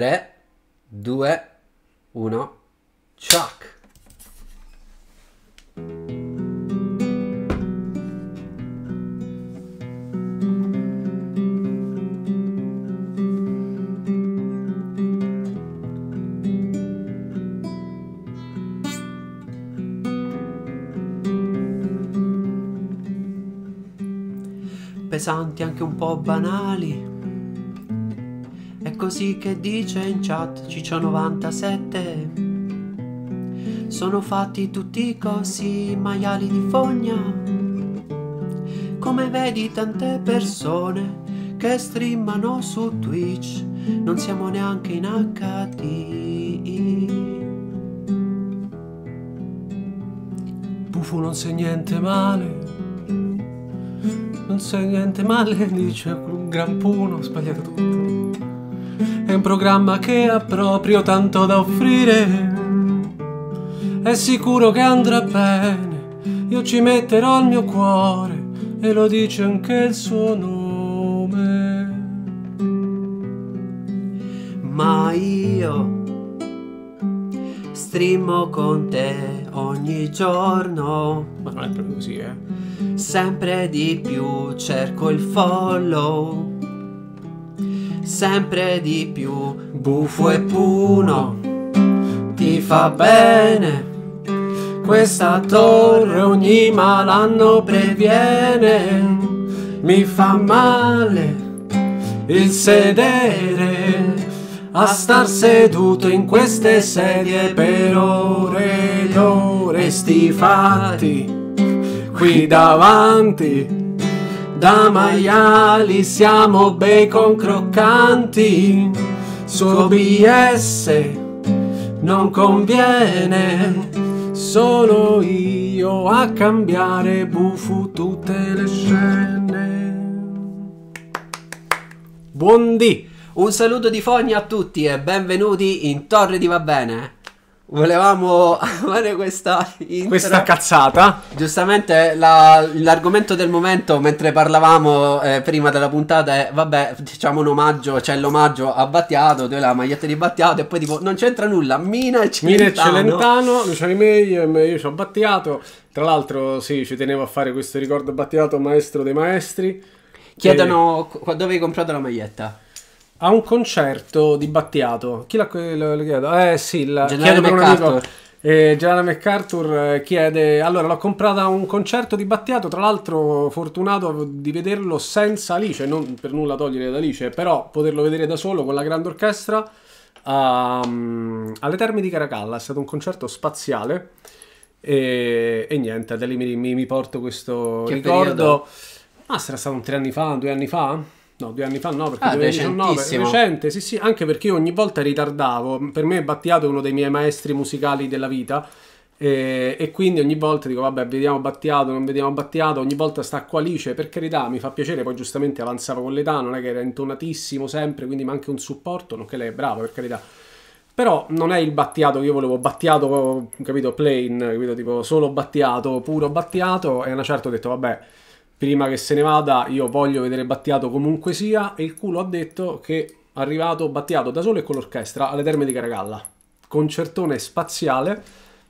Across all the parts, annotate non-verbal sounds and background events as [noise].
3, 2, 1, ciak! Pesanti anche un po' banali. Così che dice in chat Ciccio97. Sono fatti tutti così, maiali di fogna. Come vedi tante persone che streamano su Twitch, non siamo neanche in HD. Bufu non sai niente male. Non sai niente male, [laughs] dice un gran puno, sbagliato tutto. È un programma che ha proprio tanto da offrire. È sicuro che andrà bene. Io ci metterò il mio cuore e lo dice anche il suo nome. Ma io streamo con te ogni giorno. Ma non è proprio così, eh. Sempre di più cerco il follow. Sempre di più buffo e puno. Ti fa bene. Questa torre ogni malanno previene. Mi fa male il sedere a star seduto in queste sedie per ore ed ore sti fatti qui davanti da maiali siamo bacon croccanti su OBS non conviene sono io a cambiare bufu tutte le scene Buondì! Un saluto di fogna a tutti e benvenuti in Torre di Va Bene. Volevamo [laughs] fare questa intro. Questa cazzata. Giustamente la- l'argomento del momento mentre parlavamo eh, prima della puntata è vabbè diciamo un omaggio, c'è l'omaggio a Battiato, tu hai la maglietta di Battiato e poi tipo non c'entra nulla, Mina e Mina e Celentano. Celentano, Luciani Meglio, io ci ho Battiato. Tra l'altro, sì, ci tenevo a fare questo ricordo Battiato, maestro dei maestri. Chiedono qu- dove hai comprato la maglietta. A un concerto di Battiato. Chi l'ha chiedo? Eh sì, il Generale chiedo per un amico. Eh, Generale MacArthur eh, chiede allora l'ho comprata a un concerto di Battiato tra l'altro fortunato di vederlo senza Alice non per nulla togliere ad Alice però poterlo vedere da solo con la grande orchestra a- alle Terme di Caracalla è stato un concerto spaziale e, e niente da lì mi, mi- mi porto questo Che ricordo periodo? ah sarà stato un tre anni fa due anni fa No, due anni fa no, perché Ah, 2019 recentissimo. recente, sì, sì, anche perché io ogni volta ritardavo. Per me Battiato è uno dei miei maestri musicali della vita. E, e quindi ogni volta dico, vabbè, vediamo Battiato, non vediamo Battiato. Ogni volta stacco Alice, per carità, mi fa piacere. Poi giustamente avanzava con l'età, non è che era intonatissimo sempre, quindi ma anche un supporto, nonché lei è brava, per carità. Però non è il Battiato che io volevo, Battiato, capito, plain, capito, tipo solo Battiato, puro Battiato. E a una certa ho detto, vabbè, prima che se ne vada, io voglio vedere Battiato comunque sia. E il culo ha detto che è arrivato Battiato da solo e con l'orchestra alle Terme di Caracalla. Concertone spaziale.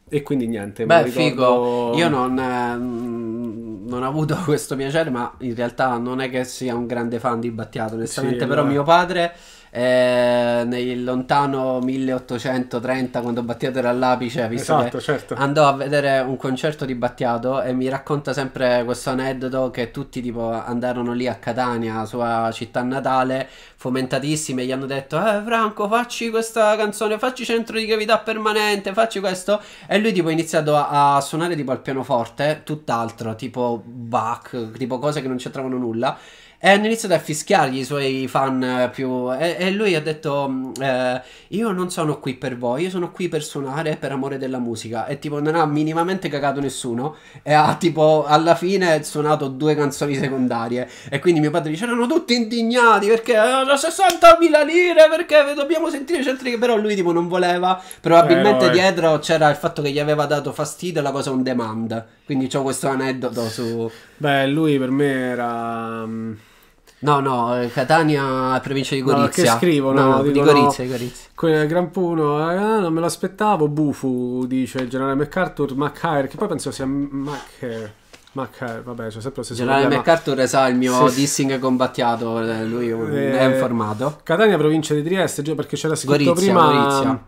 E quindi niente. Beh, ricordo- figo. Io non, eh, non ho avuto questo piacere, ma in realtà non è che sia un grande fan di Battiato, onestamente. Sì, però allora. mio padre, eh, nel lontano 1830, quando Battiato era all'apice, visto Esatto, certo. andò a vedere un concerto di Battiato e mi racconta sempre questo aneddoto che tutti tipo andarono lì a Catania, sua città natale, fomentatissimi e gli hanno detto "Eh Franco, facci questa canzone, facci centro di gravità permanente, facci questo" e lui tipo ha iniziato a, a suonare tipo al pianoforte, tutt'altro, tipo Bach, tipo cose che non c'entravano nulla. E hanno iniziato a fischiargli i suoi fan più. E, e lui ha detto: mh, eh, Io non sono qui per voi, io sono qui per suonare per amore della musica. E tipo, non ha minimamente cagato nessuno. E ha tipo alla fine suonato due canzoni secondarie. E quindi mio padre dice: Erano tutti indignati perché eh, 60.000 lire. Perché dobbiamo sentire centri. Però lui tipo non voleva. Probabilmente Eh, no, dietro c'era il fatto che gli aveva dato fastidio la cosa on demand. Quindi c'ho questo aneddoto su. Beh, lui per me era. No, no, eh, Catania, provincia di No, Gorizia. che scrivono, No, no, di dicono- Gorizia, di Gorizia. Que- Gran Puno, ah, non me l'aspettavo. Bufu, dice il generale MacArthur. Macaire, che poi penso sia Macaire. Macaire, vabbè, c'è sempre lo stesso Generale problema. MacArthur sa il mio Sì, dissing combattiato, eh, lui è Eh, è informato. Catania, provincia di Trieste, già perché c'era scritto Gorizia, prima. Gorizia.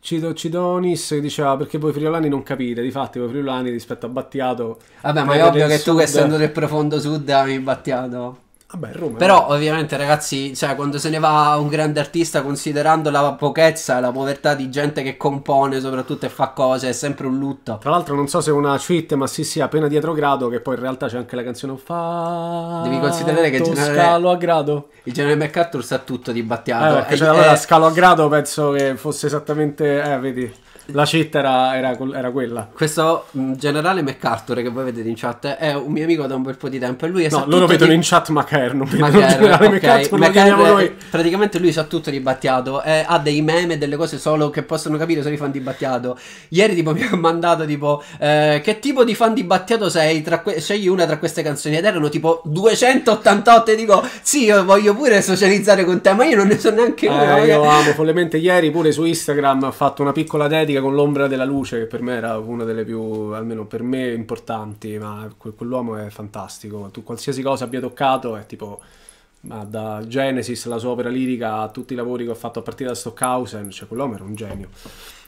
Cido, Cidonis che diceva perché voi friulani non capite, difatti voi friulani rispetto a Battiato. Vabbè, ma eh, è ovvio che tu, sud- essendo del profondo sud, ami Battiato. Vabbè, Roma. Però, ovviamente, ragazzi, cioè, quando se ne va un grande artista, considerando la pochezza e la povertà di gente che compone, soprattutto e fa cose, è sempre un lutto. Tra l'altro non so se è una cheat, ma sì sì, appena dietro grado, che poi in realtà c'è anche la canzone Fa... Devi considerare che in generale- Scalo a grado. Il generale MacArthur sa tutto di Eh, Battiato. perché E- c'era allora e- scalo a grado, penso che fosse esattamente... Eh, vedi, la cheat era, era, era quella. Questo mh, generale MacArthur che voi vedete in chat è un mio amico da un bel po' di tempo e lui è No, loro vedono in chat Macaire, non vedono generale ok. MacArthur, lo Macaire, chiamiamo noi. praticamente lui sa tutto di Battiato e ha dei meme e delle cose solo che possono capire solo i fan di Battiato ieri tipo [laughs] mi ha mandato tipo eh, che tipo di fan di Battiato sei que- scegli una tra queste canzoni ed erano tipo 288 e dico sì io voglio pure socializzare con te ma io non ne so neanche una Eh, io magari- amo follemente. Ieri pure su Instagram ho fatto una piccola dedica con l'ombra della luce, che per me era una delle più, almeno per me, importanti. Ma que- quell'uomo è fantastico. Tu qualsiasi cosa abbia toccato è tipo. ma da Genesis, la sua opera lirica, a tutti i lavori che ho fatto a partire da Stockhausen, cioè quell'uomo era un genio.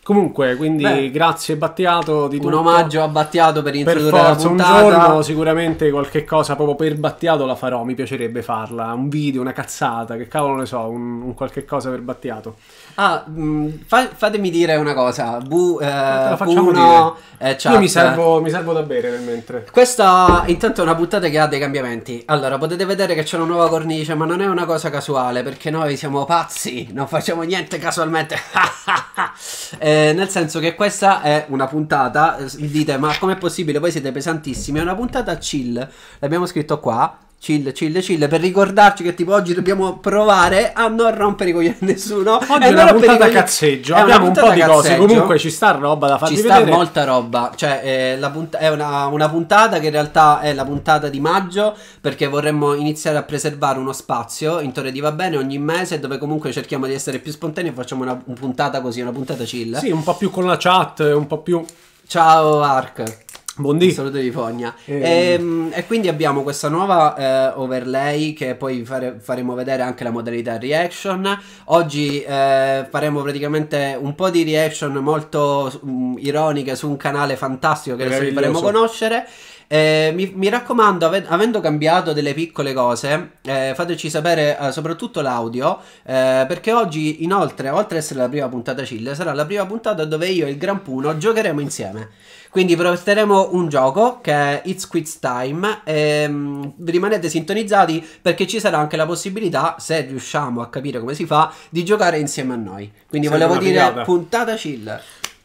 Comunque, quindi Beh, grazie Battiato di un tutto. omaggio a Battiato per Per introdurre forza, la un giorno sicuramente qualche cosa proprio per Battiato la farò, mi piacerebbe farla, un video, una cazzata, che cavolo ne so, un, un qualche cosa per Battiato. Ah, mh, fa- fatemi dire una cosa. Bu, eh, la facciamo Puno, eh, chat. Io mi servo, mi servo da bere nel mentre. Questa intanto è una puntata che ha dei cambiamenti. Allora, potete vedere che c'è una nuova cornice, ma non è una cosa casuale, perché noi siamo pazzi, non facciamo niente casualmente. [laughs] Eh, nel senso che questa è una puntata, eh, dite, ma com'è possibile? Voi siete pesantissimi. È una puntata chill, l'abbiamo scritto qua. Chill, chill, chill, per ricordarci che tipo oggi dobbiamo provare a non rompere i coglioni a nessuno. Oggi è una puntata coglioni- cazzeggio, è abbiamo un po' di cose, comunque ci sta roba da farvi Ci sta vedere. molta roba, cioè eh, la punt- è una, una puntata che in realtà è la puntata di maggio perché vorremmo iniziare a preservare uno spazio in Torre di Va Bene ogni mese dove comunque cerchiamo di essere più spontanei e facciamo una, una puntata così, una puntata chill. Sì, un po' più con la chat, un po' più... Ciao Ark. Buondì. Saluto di Fogna. Ehm. Ehm, E, quindi abbiamo questa nuova eh, overlay che poi fare- faremo vedere anche la modalità reaction. Oggi eh, faremo praticamente un po' di reaction molto mm, ironiche su un canale fantastico che adesso vi faremo conoscere. Eh, mi, mi raccomando, ave- avendo cambiato delle piccole cose, eh, fateci sapere eh, soprattutto l'audio, eh, perché oggi inoltre, oltre ad essere la prima puntata chill, sarà la prima puntata dove io e il Gran Puno giocheremo insieme. Quindi proporteremo un gioco che è It's Quiz Time. ehm, rimanete sintonizzati perché ci sarà anche la possibilità, se riusciamo a capire come si fa, di giocare insieme a noi. Quindi Sarebbe volevo dire figata. puntata chill.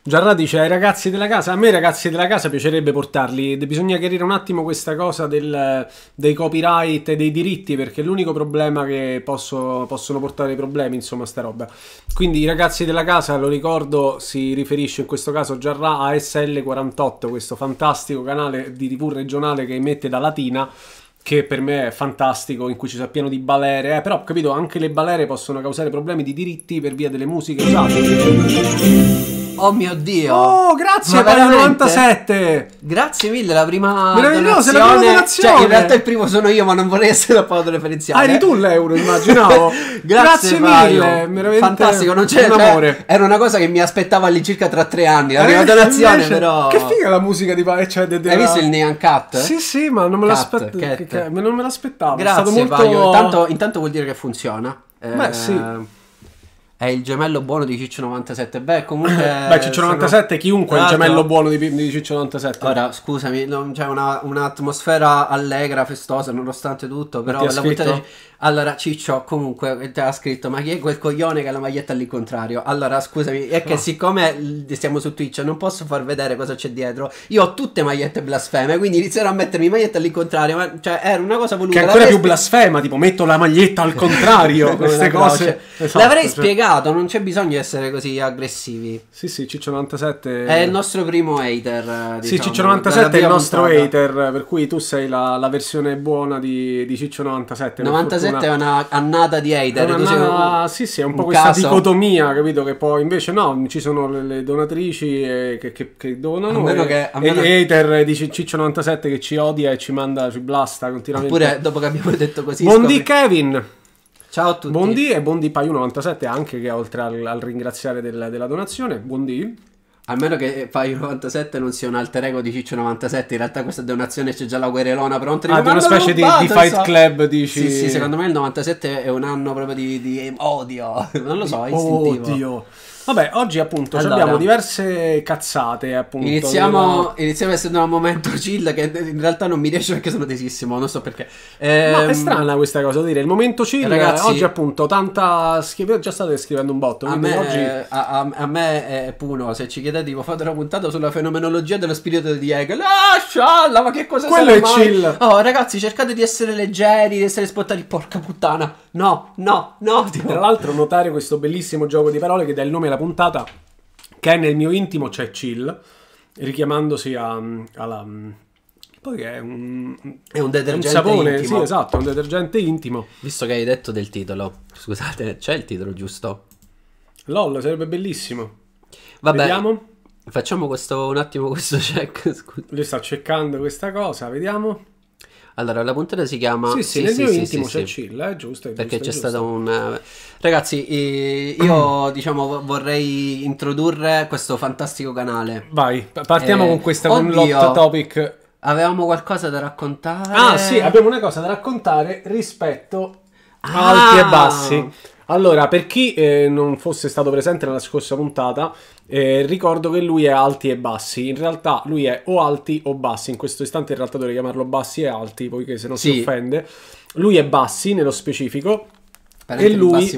Giarra dice ai ragazzi della casa, a me ragazzi della casa piacerebbe portarli, bisogna chiarire un attimo questa cosa del- dei copyright e dei diritti perché è l'unico problema che posso- possono portare problemi, insomma, sta roba. Quindi i ragazzi della casa, lo ricordo, si riferisce in questo caso Giarra a SL48, questo fantastico canale di TV regionale che emette da Latina che per me è fantastico, in cui ci sia pieno di balere, eh, però capito anche le balere possono causare problemi di diritti per via delle musiche usate. Oh mio dio! Oh, grazie Ma per veramente? 97. Grazie mille, la prima donazione. la prima donazione. Cioè, in realtà il primo sono io, ma non vorrei essere pauta referenziale. Ah, eri tu l'euro, immaginavo. [laughs] Grazie, Grazie mille, veramente Fantastico, non c'è un cioè, amore. Era una cosa che mi aspettavo all'incirca tra tre anni. La prima Eh, donazione, invece- però. Che figa la musica di cioè, de- de- Hai visto il Neon Cut? Sì, sì, ma non me Cat, l'aspettavo. cat. Che- che- non me l'aspettavo. Grazie, molto Paio. Intanto, intanto vuol dire che funziona. Beh, Eh, sì. È il gemello buono di Ciccio 97. Beh, comunque. [laughs] Beh, Ciccio sono- 97, chiunque è il l'altro- gemello buono di, di Ciccio 97. Ora, scusami, c'è una- un'atmosfera allegra, festosa, nonostante tutto, però la puntata Allora, Ciccio, comunque, ti ha scritto, ma chi è quel coglione che ha la maglietta all'incontrario? Allora, scusami, è che No. siccome l- stiamo su Twitch non posso far vedere cosa c'è dietro. Io ho tutte magliette blasfeme, quindi inizierò a mettermi magliette all'incontrario, ma cioè era una cosa voluta. Che è ancora più blasfema, tipo metto la maglietta al contrario, [laughs] queste cose. Esatto, L'avrei cioè. spiegato non c'è bisogno di essere così aggressivi. Sì, sì, Ciccio97 È il nostro primo hater. eh, Sì, diciamo, Ciccio97 dalla è il nostro puntata. hater, per cui tu sei la, la versione buona di, di Ciccio97. per 97 è fortuna. una annata di È hater. una- così una- sì, sì, è un po' un questa caso. dicotomia, capito? Che poi invece no, ci sono le, le donatrici eh, che, che- che donano A meno e, che- a e meno- gli hater di Ciccio97 che ci odia e ci manda, ci blasta continuamente. Oppure dopo che abbiamo detto così. Buondì scopri- Kevin! Ciao a tutti. Buondì e Buondì Paiu97 anche che oltre al, al ringraziare del- della donazione, Buondì. A meno che Fai 97 non sia un alter ego di Ciccio 97, in realtà questa donazione c'è già la querelona pronta. Ah, di una "Ma specie di, di Fight so". Club, dici? Sì, sì, secondo me il 97 è un anno proprio di, di odio. [laughs] Non lo so, è istintivo. Oddio. Vabbè, oggi appunto Allora. abbiamo diverse cazzate appunto. Iniziamo, iniziamo essendo un momento chill che in realtà non mi riesce perché sono tesissimo, non so perché. Ma è Ehm, strana questa cosa, devo dire, il momento chill, Ragazzi- oggi appunto tanta scrive già state scrivendo un botto, A me, oggi a, a- me è Puno, se ci chiedete tipo fate una puntata sulla fenomenologia dello spirito di Hegel, ah scialla, ma che cosa Quello è mai? chill. Oh ragazzi cercate di essere leggeri, di essere spontani, porca puttana, no, no, no, tipo. tra l'altro notare questo bellissimo gioco di parole che dà il nome alla puntata che nel mio intimo c'è chill, richiamandosi a, alla poi è un, È un un detergente sapone, intimo. sì, esatto, è un detergente intimo. Visto che hai detto del titolo, scusate, c'è il titolo giusto? LOL sarebbe bellissimo. Vabbè, Vediamo. facciamo questo un attimo questo [laughs] check. scusa. Lui sta cercando questa cosa, vediamo. Allora, la puntata si chiama sì, sì, nel mio intimo sì, c'è sì. chill, è giusto. È Perché giusto, c'è stato un... Ragazzi, io [clears throat] diciamo vo- vorrei introdurre questo fantastico canale. Vai, pa- partiamo Eh, con questa con oddio. l'hot topic. Avevamo qualcosa da raccontare? Ah, sì, abbiamo una cosa da raccontare rispetto Ah. alti e bassi. Allora, per chi eh, non fosse stato presente nella scorsa puntata, eh, ricordo che lui è alti e bassi. In realtà lui è o alti o bassi. In questo istante in realtà dovrei chiamarlo bassi e alti, poiché se no si Sì. offende. Lui è bassi nello specifico Parente e lui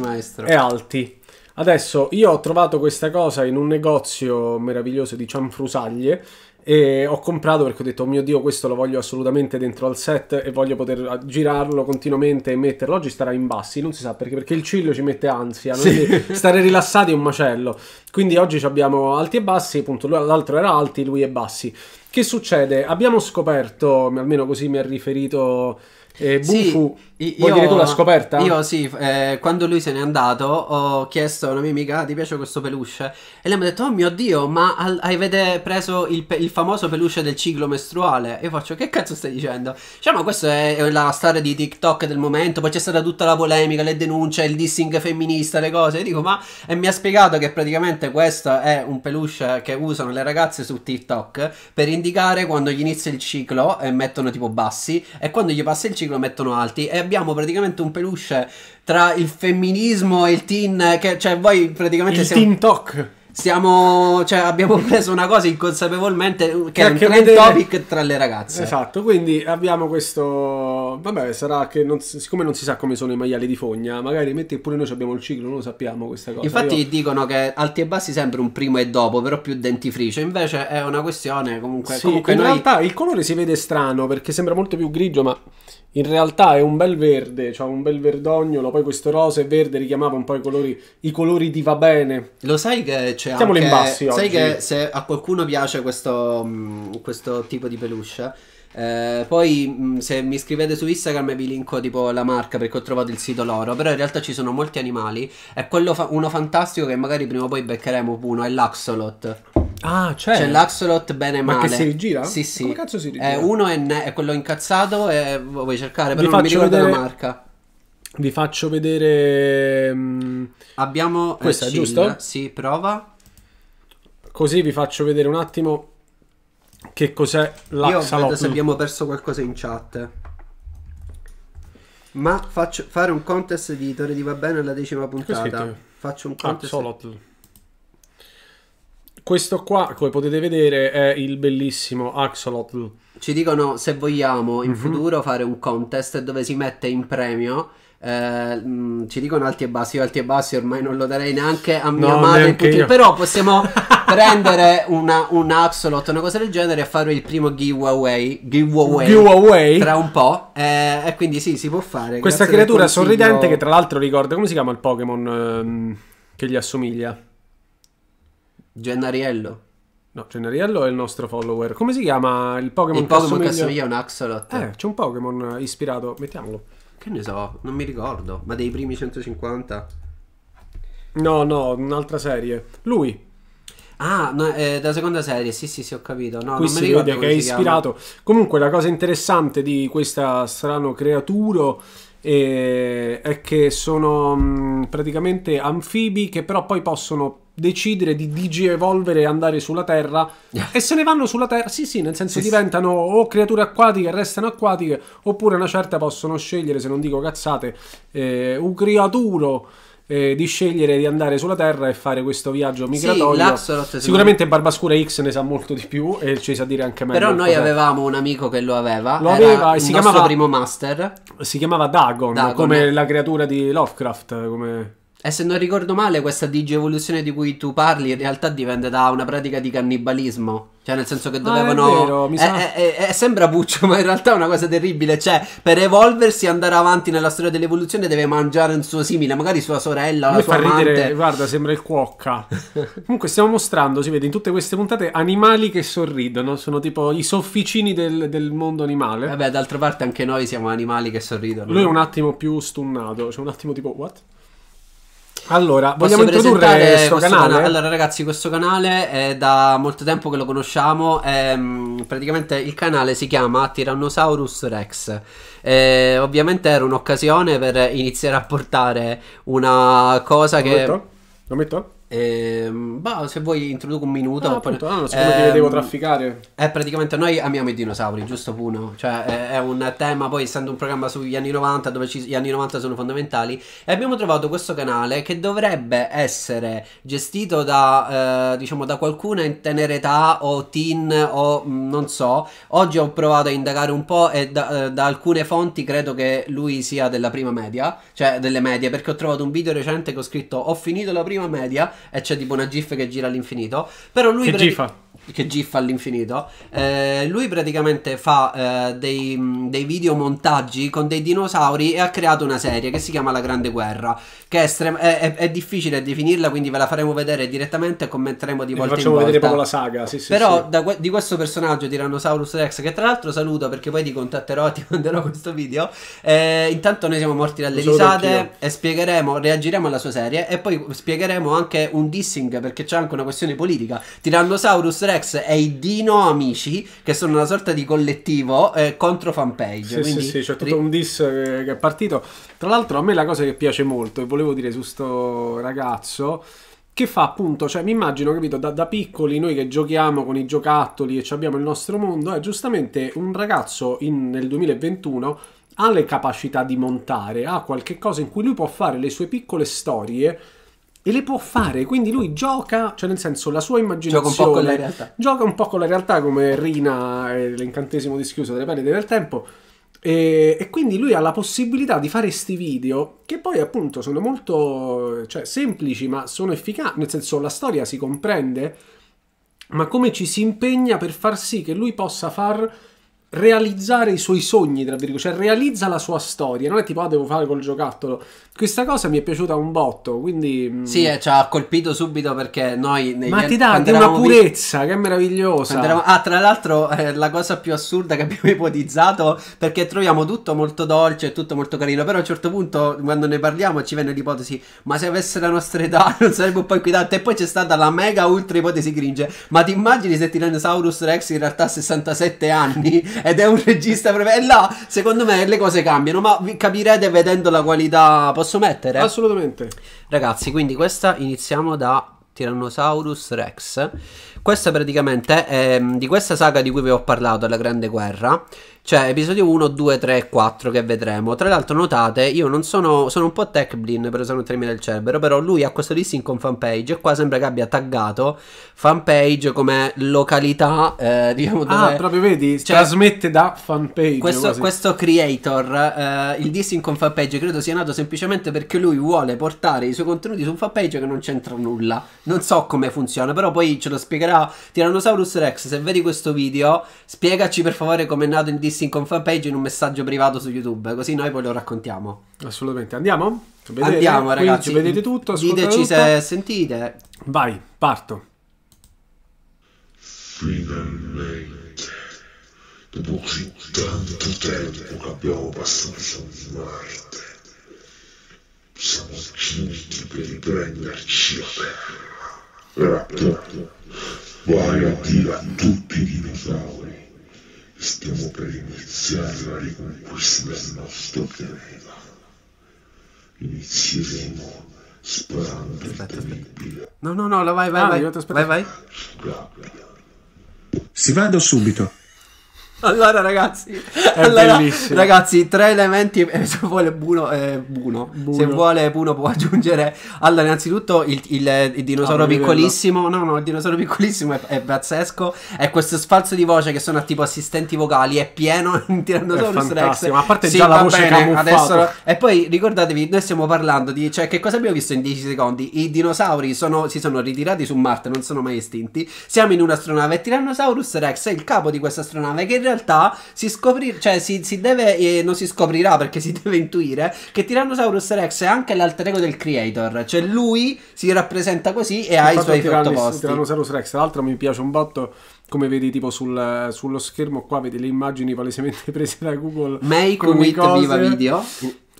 è alti. Adesso io ho trovato questa cosa in un negozio meraviglioso di cianfrusaglie e ho comprato perché ho detto oh mio dio questo lo voglio assolutamente dentro al set e voglio poter girarlo continuamente e metterlo. Oggi starà in bassi non si sa perché perché il ciglio ci mette ansia quindi stare rilassati è un macello. Quindi oggi ci abbiamo alti e bassi appunto l'altro era alti lui è bassi. Che succede? Abbiamo scoperto almeno così mi ha riferito eh, Sì, Bufu i- vuoi dire tu la scoperta? Io sì, eh, quando lui se n'è andato ho chiesto a una mia amica, "Ah, ti piace questo peluche? E lei mi ha detto, oh mio Dio, ma al- avete preso il, pe- il famoso peluche del ciclo mestruale? E io faccio, che cazzo stai dicendo? Cioè, ma questa è, è la storia di TikTok del momento, poi c'è stata tutta la polemica, le denunce, il dissing femminista, le cose. E dico, ma... E mi ha spiegato che praticamente questo è un peluche che usano le ragazze su TikTok per indicare quando gli inizia il ciclo e mettono tipo bassi e quando gli passa il ciclo mettono alti e abbiamo praticamente un peluche tra il femminismo e il teen che cioè voi praticamente il siamo, Teen Talk stiamo cioè abbiamo preso una cosa inconsapevolmente che Che è un trend vedere- topic tra le ragazze Esatto, quindi abbiamo questo. Vabbè, sarà che non si- siccome non si sa come sono i maiali di fogna, magari metti pure noi abbiamo il ciclo, non lo sappiamo questa cosa. Infatti Io- dicono che alti e bassi sempre un primo e dopo, però più dentifricio. Invece è una questione comunque. Sì, comunque in noi... realtà il colore si vede strano perché sembra molto più grigio, ma in realtà è un bel verde, cioè un bel verdognolo. Poi questo rosa e verde richiamava un po' i colori, i colori di va bene. Lo sai che c'è Mettiamolo anche... in bassi Sai oggi. che se a qualcuno piace questo, questo tipo di peluche, eh, poi se mi scrivete su Instagram vi linko tipo la marca perché ho trovato il sito loro, però in realtà ci sono molti animali e quello fa- uno fantastico che magari prima o poi beccheremo uno è l'axolot. Ah, c'è. C'è l'axolot bene Ma male. che si rigira? Sì, sì. Come cazzo si rigira? Eh, uno è, ne- è quello incazzato e vuoi cercare, Vi però non mi ricordo vedere- la marca. Vi faccio vedere. mm, Abbiamo... eh, Questa chill. giusto? Sì, prova. Così vi faccio vedere un attimo che cos'è Io vedo l'axolotl. se abbiamo perso qualcosa in chat. Ma faccio fare un contest di Tore di Va Bene alla decima puntata. Faccio un contest. Axolotl. Questo qua, come potete vedere, è il bellissimo Axolotl. Ci dicono se vogliamo in futuro fare un contest dove si mette in premio. eh, mh, ci dicono alti e bassi, io alti e bassi ormai non lo darei neanche a mia No, madre. io. Però possiamo [laughs] prendere una, un Axolot, una cosa del genere e fare il primo giveaway. Giveaway. Giveaway. Tra un po'. eh, e quindi sì, si può fare. Questa creatura consiglio. sorridente che tra l'altro ricorda, come si chiama il Pokémon? Ehm, che gli assomiglia. Gennariello. No, Gennariello è il nostro follower. Come si chiama il Pokémon Il Pokémon che assomiglia? a un Axolot. Eh, c'è un Pokémon ispirato, mettiamolo. Che ne so, non mi ricordo. Ma dei primi 150? No, no, un'altra serie. Lui, Ah, no, è della seconda serie, sì, sì, sì, ho capito. No, qui non mi si vede che è si chiama. ispirato. Comunque la cosa interessante di questa strano creatura eh, è che sono mh, praticamente anfibi che però poi possono decidere di digievolvere e andare sulla terra [laughs] e se ne vanno sulla terra sì sì nel senso Sì, sì. diventano o creature acquatiche restano acquatiche oppure una certa possono scegliere se non dico cazzate eh, un creaturo eh, di scegliere di andare sulla terra e fare questo viaggio migratorio secondo sicuramente Barbascura X ne sa molto di più e ci sa dire anche meglio Però noi cos'è. avevamo un amico che lo aveva. Lo aveva e si chiamava- primo master. si chiamava Dagon, Dagon. come la creatura di Lovecraft come... E se non ricordo male, questa digievoluzione di cui tu parli in realtà dipende da una pratica di cannibalismo. Cioè, nel senso che Ah, dovevano. è vero, mi sa- eh, eh, sembra buccio, [laughs] ma in realtà è una cosa terribile. Cioè, per evolversi e andare avanti nella storia dell'evoluzione, deve mangiare un suo simile, magari sua sorella, A la fa amante. ridere, guarda, sembra il cuocca. [laughs] Comunque stiamo mostrando, si vede in tutte queste puntate, animali che sorridono, sono tipo i sofficini del, del mondo animale. Vabbè, d'altra parte anche noi siamo animali che sorridono. Lui è un attimo più stunnato, cioè un attimo tipo, what? Allora, vogliamo introdurre questo questo canale? Allora, ragazzi, questo canale è da molto tempo che lo conosciamo. ehm, praticamente il canale si chiama Tyrannosaurus Rex. Eh, ovviamente era un'occasione per iniziare a portare una cosa Lo che. metto? Lo metto? Ehm, bah, se vuoi introduco un minuto. Ah, appunto, ah, siccome ti ehm, vedevo trafficare. è praticamente noi amiamo i dinosauri, giusto Puno? Cioè è, è un tema, poi essendo un programma sugli anni 90 dove ci- gli anni 90 sono fondamentali e abbiamo trovato questo canale che dovrebbe essere gestito da eh, diciamo da qualcuno in tenera età o teen o mh, non so. Oggi ho provato a indagare un po' e da, eh, da alcune fonti credo che lui sia della prima media, cioè delle medie, perché ho trovato un video recente che ho scritto ho finito la prima media e c'è tipo una gif che gira all'infinito. Però lui Che prati- gifa? Che gif all'infinito. Eh, lui praticamente fa eh, dei, dei video montaggi con dei dinosauri e ha creato una serie che si chiama La Grande Guerra. Che è, estrem- è- è- è difficile definirla, quindi ve la faremo vedere direttamente e commenteremo di volta in facciamo volta. vedere proprio la saga, sì, sì, Però sì. da di questo personaggio Tyrannosaurus Rex, che tra l'altro saluto perché poi ti contatterò, [laughs] ti manderò questo video. eh, intanto noi siamo morti dalle Lo risate e spiegheremo, reagiremo alla sua serie e poi spiegheremo anche un dissing perché c'è anche una questione politica. Tyrannosaurus Rex e i Dino Amici, che sono una sorta di collettivo eh, contro fanpage. Sì, quindi sì, sì, c'è tutto un diss eh, che è partito. Tra l'altro, a me la cosa che piace molto, e volevo dire su sto ragazzo, che fa appunto, cioè mi immagino, capito, da, da piccoli noi che giochiamo con i giocattoli e ci abbiamo il nostro mondo, è giustamente un ragazzo in- nel 2021 ha le capacità di montare, ha qualche cosa in cui lui può fare le sue piccole storie e le può fare, quindi lui gioca, cioè nel senso la sua immaginazione Gioca un po' con la realtà. Gioca un po' con la realtà come Rina e l'incantesimo dischiuso delle perdite del tempo. E, e quindi lui ha la possibilità di fare sti video che poi appunto sono molto cioè, semplici ma sono efficaci, nel senso la storia si comprende, ma come ci si impegna per far sì che lui possa far realizzare i suoi sogni, tra virgolette, cioè realizza la sua storia, non è tipo ah devo fare col giocattolo. Questa cosa mi è piaciuta un botto, quindi... mm, Sì, eh, ci ha colpito subito perché noi... negli ma ti dà di una purezza che è meravigliosa. Eravamo- Ah, tra l'altro, eh, la cosa più assurda che abbiamo [laughs] ipotizzato, perché troviamo tutto molto dolce e tutto molto carino, però a un certo punto, quando ne parliamo, ci venne l'ipotesi, ma se avesse la nostra età [laughs] non sarebbe un po' inquietante. E poi c'è stata la mega ultra ipotesi cringe. Ma ti immagini se Tyrannosaurus Rex in realtà ha 67 anni [laughs] ed è un regista proprio... E là, secondo me, le cose cambiano, ma vi capirete vedendo la qualità... Posso mettere? Assolutamente. Ragazzi, quindi questa iniziamo da Tyrannosaurus Rex. Questa praticamente è mm, di questa saga di cui vi ho parlato, la Grande Guerra. Cioè, episodio 1, 2, 3 e 4 che vedremo. Tra l'altro, notate, io non sono. Sono un po' tech blin per usare un termine del cerbero. Però lui ha questo listing con fanpage. E qua sembra che abbia taggato fanpage come località. Eh, diciamo dove. Ah, proprio vedi, Cioè, trasmette da fanpage. questo, questo creator, eh, il dissing con fanpage, credo sia nato semplicemente perché lui vuole portare i suoi contenuti su un fanpage che non c'entra nulla. Non so come funziona, però poi ce lo spiegherà Tyrannosaurus Rex. Se vedi questo video, spiegaci per favore come è nato il dissing con fanpage in un messaggio privato su YouTube, così noi poi lo raccontiamo. Assolutamente. Andiamo? Vedete? Andiamo Quindi ragazzi. Vedete tutto? Diteci tutto? se sentite. Vai, parto. Finalmente, dopo così tanto tempo che abbiamo passato su Marte, siamo giunti per riprenderci la Terra. Raptor, vai a dire a tutti i dinosauri che stiamo per iniziare la riconquista del nostro pianeta. Inizieremo sparando il terribile No, no, no, vai, vai, Ah, vai. io ti aspetto. Vai, vai. Si vado subito. Allora ragazzi, allora, bellissimo. ragazzi, tre elementi, eh, se vuole Buno, eh, Buno, Buno. se vuole Buno può aggiungere, allora innanzitutto il, il- il dinosauro Ah, piccolissimo, no no, il dinosauro piccolissimo è, è pazzesco, è questo sfalso di voce che sono tipo assistenti vocali, è pieno [laughs] in Tyrannosaurus È Rex. ma a parte Sì, già la voce bene, adesso- E poi ricordatevi, noi stiamo parlando di, cioè che cosa abbiamo visto in 10 secondi? I dinosauri sono- si sono ritirati su Marte, non sono mai estinti, siamo in un'astronave Tyrannosaurus Rex è il capo di questa astronave che realtà si scoprirà, cioè si, si deve, eh, non si scoprirà perché si [laughs] deve intuire che Tyrannosaurus Rex è anche l'alter ego del creator, cioè lui si rappresenta così e ha i suoi sottoposti. Tyrannosaurus Rex, tra l'altro mi piace un botto come vedi tipo sul- sullo schermo qua vedi le immagini palesemente [laughs] prese da Google Make with cose- Viva Video.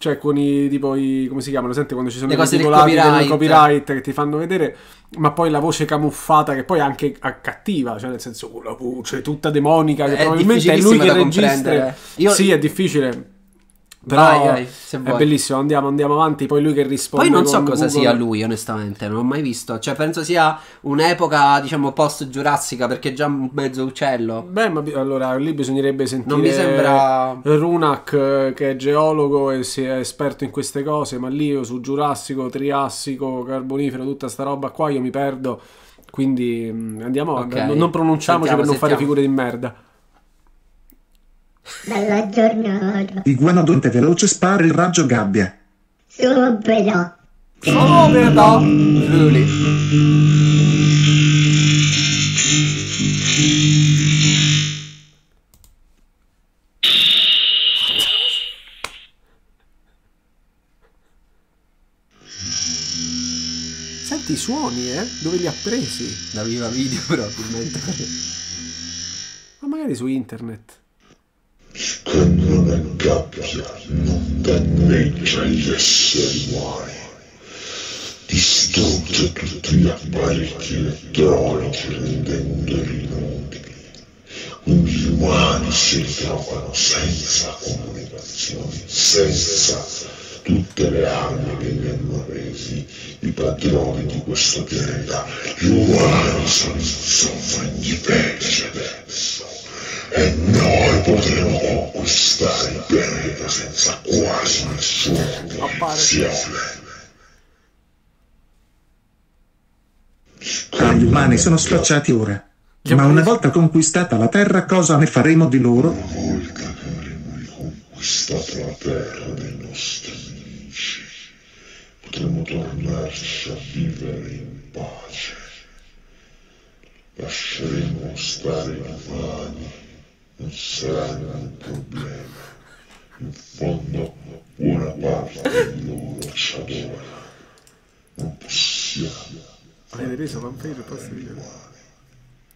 Cioè con i tipo i come si chiamano senti quando ci sono Le i del titolati del copyright. copyright che ti fanno vedere ma poi la voce camuffata che poi è anche cattiva cioè nel senso con la voce tutta demonica che È probabilmente è lui che registra. Io- sì è difficile però Vai, vai, è bellissimo andiamo andiamo avanti poi lui che risponde Poi non so cosa Google. sia lui, onestamente, non ho mai visto. Cioè, penso sia un'epoca, diciamo, post-giurassica, perché è già mezzo uccello. Beh, ma allora lì bisognerebbe sentire Non mi sembra- Runak che è geologo e si è esperto in queste cose, ma lì io su Giurassico, Triassico, Carbonifero, tutta sta roba qua io mi perdo. Quindi mm, andiamo, Ok. non, non pronunciamoci Sentiamo, per non fare sentiamo. figure di merda. Bella giornata, Iguanodonte veloce spara il raggio gabbia. subito. Really? Senti i suoni, eh? Dove li ha presi? Da viva video, probabilmente. Ma magari su internet. Non è gabbia, non danneggia gli esseri umani. Distrugge tutti gli apparecchi elettronici rendendoli inutili. Quindi gli umani si ritrovano senza comunicazioni, senza tutte le armi che gli hanno resi i padroni di questo pianeta. Gli umani sono insomma indifesi adesso. E noi potremo conquistare il pianeta senza quasi nessuna condizione. Ah, gli umani sono scocciati ora. Ma una volta conquistata la Terra, cosa ne faremo di loro? Una volta che avremo riconquistato la terra dei nostri amici, potremo tornarci a vivere in pace. Lasceremo stare gli umani, non saranno un problema. In fondo, buona parte di loro ci adora. Non possiamo. Avete preso fanpage posso dire?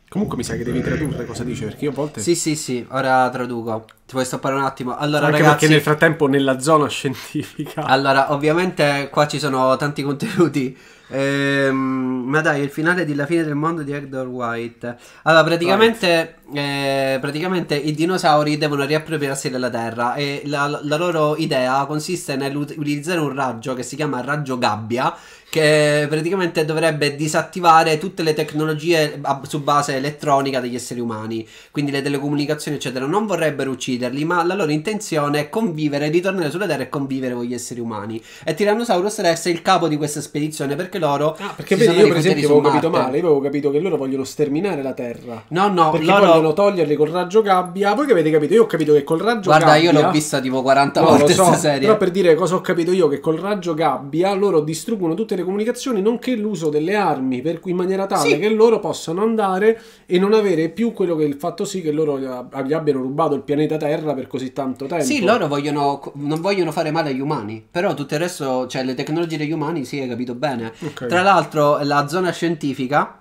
Comunque mi sa che devi tradurre cosa dice, perché io a volte... Sì, sì, sì, ora traduco. Ti puoi stoppare un attimo. Allora, Anche ragazzi. perché nel frattempo nella zona scientifica... Allora, ovviamente qua ci sono tanti contenuti. Ehm, ma dai, il finale di La fine del mondo di Edgar White. Allora, praticamente, eh, praticamente i dinosauri devono riappropriarsi della Terra e la, la loro idea consiste nell'utilizzare un raggio che si chiama raggio gabbia che praticamente dovrebbe disattivare tutte le tecnologie su base elettronica degli esseri umani, quindi le telecomunicazioni eccetera. Non vorrebbero ucciderli, ma la loro intenzione è convivere, ritornare sulla Terra e convivere con gli esseri umani. E Tyrannosaurus Rex è il capo di questa spedizione perché loro Ah, perché vedi, io per esempio avevo capito male, io avevo capito che loro vogliono sterminare la Terra. No, no, perché loro vogliono toglierli col raggio gabbia. Voi che avete capito? Io ho capito che col raggio Guarda, gabbia... io l'ho vista tipo 40 No, volte so, questa serie. però per dire cosa ho capito io che col raggio gabbia loro distruggono tutte le telecomunicazioni, nonché l'uso delle armi, per cui in maniera tale Sì. che loro possano andare e non avere più quello che il fatto sì che loro gli abbiano rubato il pianeta Terra per così tanto tempo. Sì, loro vogliono, non vogliono fare male agli umani, però tutto il resto, cioè le tecnologie degli umani, sì, hai capito bene. Ok. Tra l'altro, la zona scientifica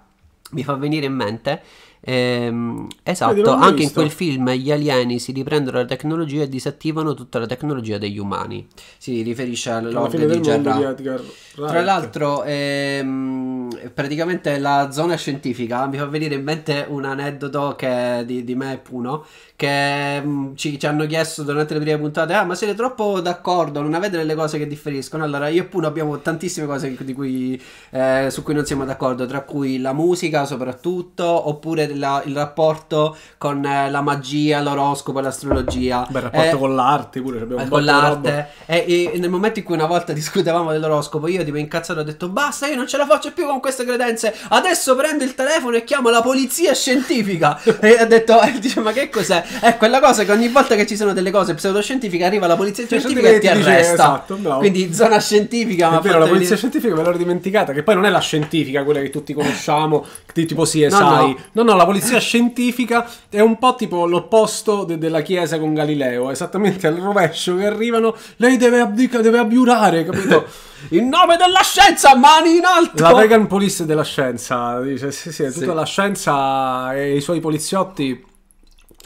mi fa venire in mente. Ehm, esatto, anche in visto. quel film gli alieni si riprendono la tecnologia e disattivano tutta la tecnologia degli umani. Si riferisce all'ordine di Wright. Tra l'altro, ehm, praticamente la zona scientifica mi fa venire in mente un aneddoto che di, di me e Puno. Che mm, ci, ci hanno chiesto durante le prime puntate: Ah, ma siete troppo d'accordo? Non avete delle cose che differiscono? Allora, io e Puno abbiamo tantissime cose di cui, eh, su cui non siamo d'accordo, tra cui la musica, soprattutto, oppure la- il rapporto con eh, la magia, l'oroscopo l'astrologia. Beh, il rapporto Eh, con l'arte pure abbiamo un con l'arte e, e nel momento in cui una volta [laughs] discutevamo dell'oroscopo io tipo incazzato ho detto basta io non ce la faccio più con queste credenze adesso prendo il telefono e chiamo la polizia scientifica [laughs] e ha detto [laughs] dice ma che cos'è è quella cosa che ogni volta che ci sono delle cose pseudoscientifiche arriva la polizia Cioè, scientifica e ti dice, arresta esatto, bravo. quindi zona scientifica ma È vero, la polizia scientifica me l'ero dimenticata, che poi non è la scientifica, quella che tutti conosciamo, di tipo CSI. No, No, no. no, no, la polizia scientifica è un po' tipo l'opposto de- della Chiesa con Galileo, esattamente al rovescio che arrivano, lei deve, abdica- deve abbiurare, capito? [laughs] in nome della scienza mani in alto La vegan police della scienza, dice, sì, sì, è tutta Sì. la scienza e i suoi poliziotti.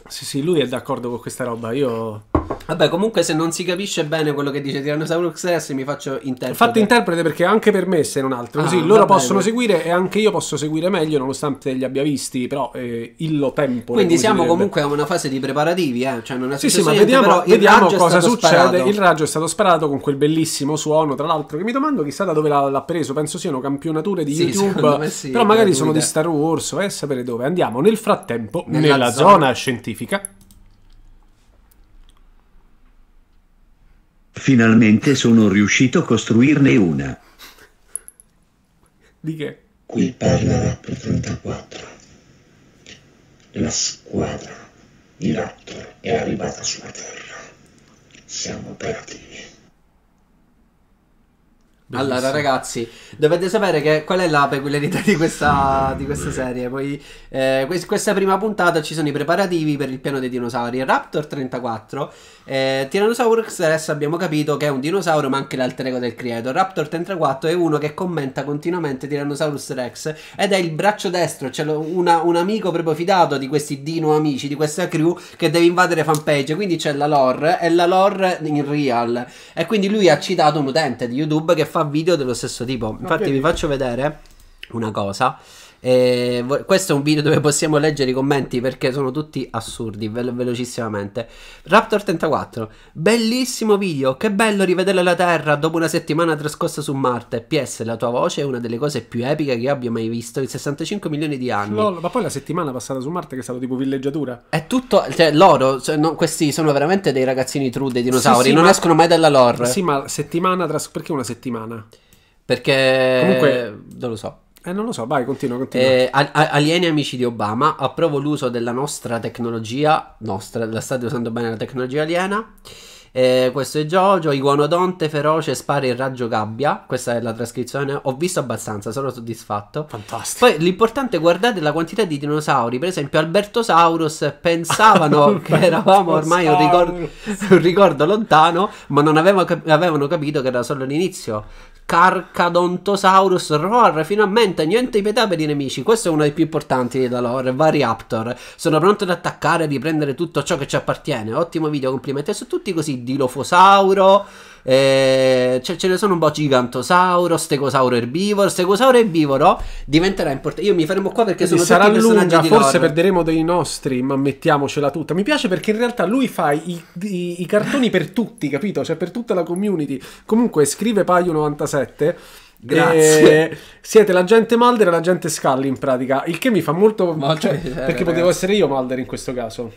Sì, sì, lui è d'accordo con questa roba, io... vabbè comunque se non si capisce bene quello che dice Tyrannosaurus Rex mi faccio interprete Fatto interprete perché anche per me se non altro, così Ah, loro possono bene. seguire e anche io posso seguire meglio nonostante li abbia visti, però eh, illo tempo. Quindi siamo comunque a una fase di preparativi, eh? Cioè non è Sì, sì, ma vediamo, vediamo cosa succede. sparato. Il raggio è stato sparato con quel bellissimo suono, tra l'altro, che mi domando chissà da dove l'ha, l'ha preso. Penso siano campionature di Sì, YouTube, sì, però magari sono di Star Wars, vai a sapere dove. Andiamo nel frattempo Nella nella, zona. zona scientifica. Finalmente sono riuscito a costruirne una. Di che? Qui parla Raptor 34. La squadra di Raptor è arrivata sulla Terra. Siamo operativi. Allora, ragazzi, dovete sapere che qual è la peculiarità di questa, di questa serie. Poi, eh, quest- questa prima puntata ci sono i preparativi per il piano dei dinosauri. Raptor 34, eh, Tyrannosaurus Rex abbiamo capito che è un dinosauro, ma anche l'alter ego del creator. Raptor 34 è uno che commenta continuamente Tyrannosaurus Rex ed è il braccio destro, cioè una- un amico proprio fidato di questi dino amici, di questa crew che deve invadere fanpage. Quindi c'è la lore e la lore in real. E quindi lui ha citato un utente di YouTube che fa video dello stesso tipo. Infatti, vi faccio vedere una cosa. Eh, questo è un video dove possiamo leggere i commenti perché sono tutti assurdi, velo- velocissimamente. Raptor 34, bellissimo video, che bello rivedere la Terra dopo una settimana trascorsa su Marte. PS, la tua voce è una delle cose più epiche che io abbia mai visto in 65 milioni di anni. Lol, ma poi la settimana passata su Marte che è stato tipo villeggiatura. È tutto, cioè loro, cioè, no, questi sono veramente dei ragazzini true dei dinosauri, Sì, sì, non ma- escono mai dalla lore. Sì, ma settimana tras... perché una settimana? Perché Comunque- non lo so. Eh, non lo so, vai, continua, continua. Eh, alieni amici di Obama, approvo l'uso della nostra tecnologia, nostra, la state usando bene la tecnologia aliena. Eh, questo è Jojo, iguanodonte feroce spara il raggio gabbia, questa è la trascrizione, ho visto abbastanza, sono soddisfatto. Fantastico. Poi l'importante è guardate la quantità di dinosauri, per esempio Albertosaurus pensavano [laughs] che eravamo ormai un ricordo, un ricordo lontano, ma non avevano, cap- avevano capito che era solo l'inizio. Carcadontosaurus roar, finalmente niente pietà per i nemici. Questo è uno dei più importanti della lore. Variaptor, sono pronto ad attaccare e riprendere tutto ciò che ci appartiene. Ottimo video, complimenti su tutti così. Dilofosauro. Eh, ce, ce ne sono un po' gigantosauro, stegosauro erbivoro. Stegosauro erbivoro diventerà importante. Io mi fermo qua perché Quindi sono sarà tutti lunga, forse perderemo dei nostri, ma mettiamocela tutta. Mi piace perché in realtà lui fa i, i- i cartoni per tutti, capito? Cioè per tutta la community. Comunque scrive Paio97. Grazie. e siete la gente Mulder e la gente Scully in pratica. Il che mi fa molto. Cioè, [laughs] perché ragazzi. potevo essere io Mulder in questo caso.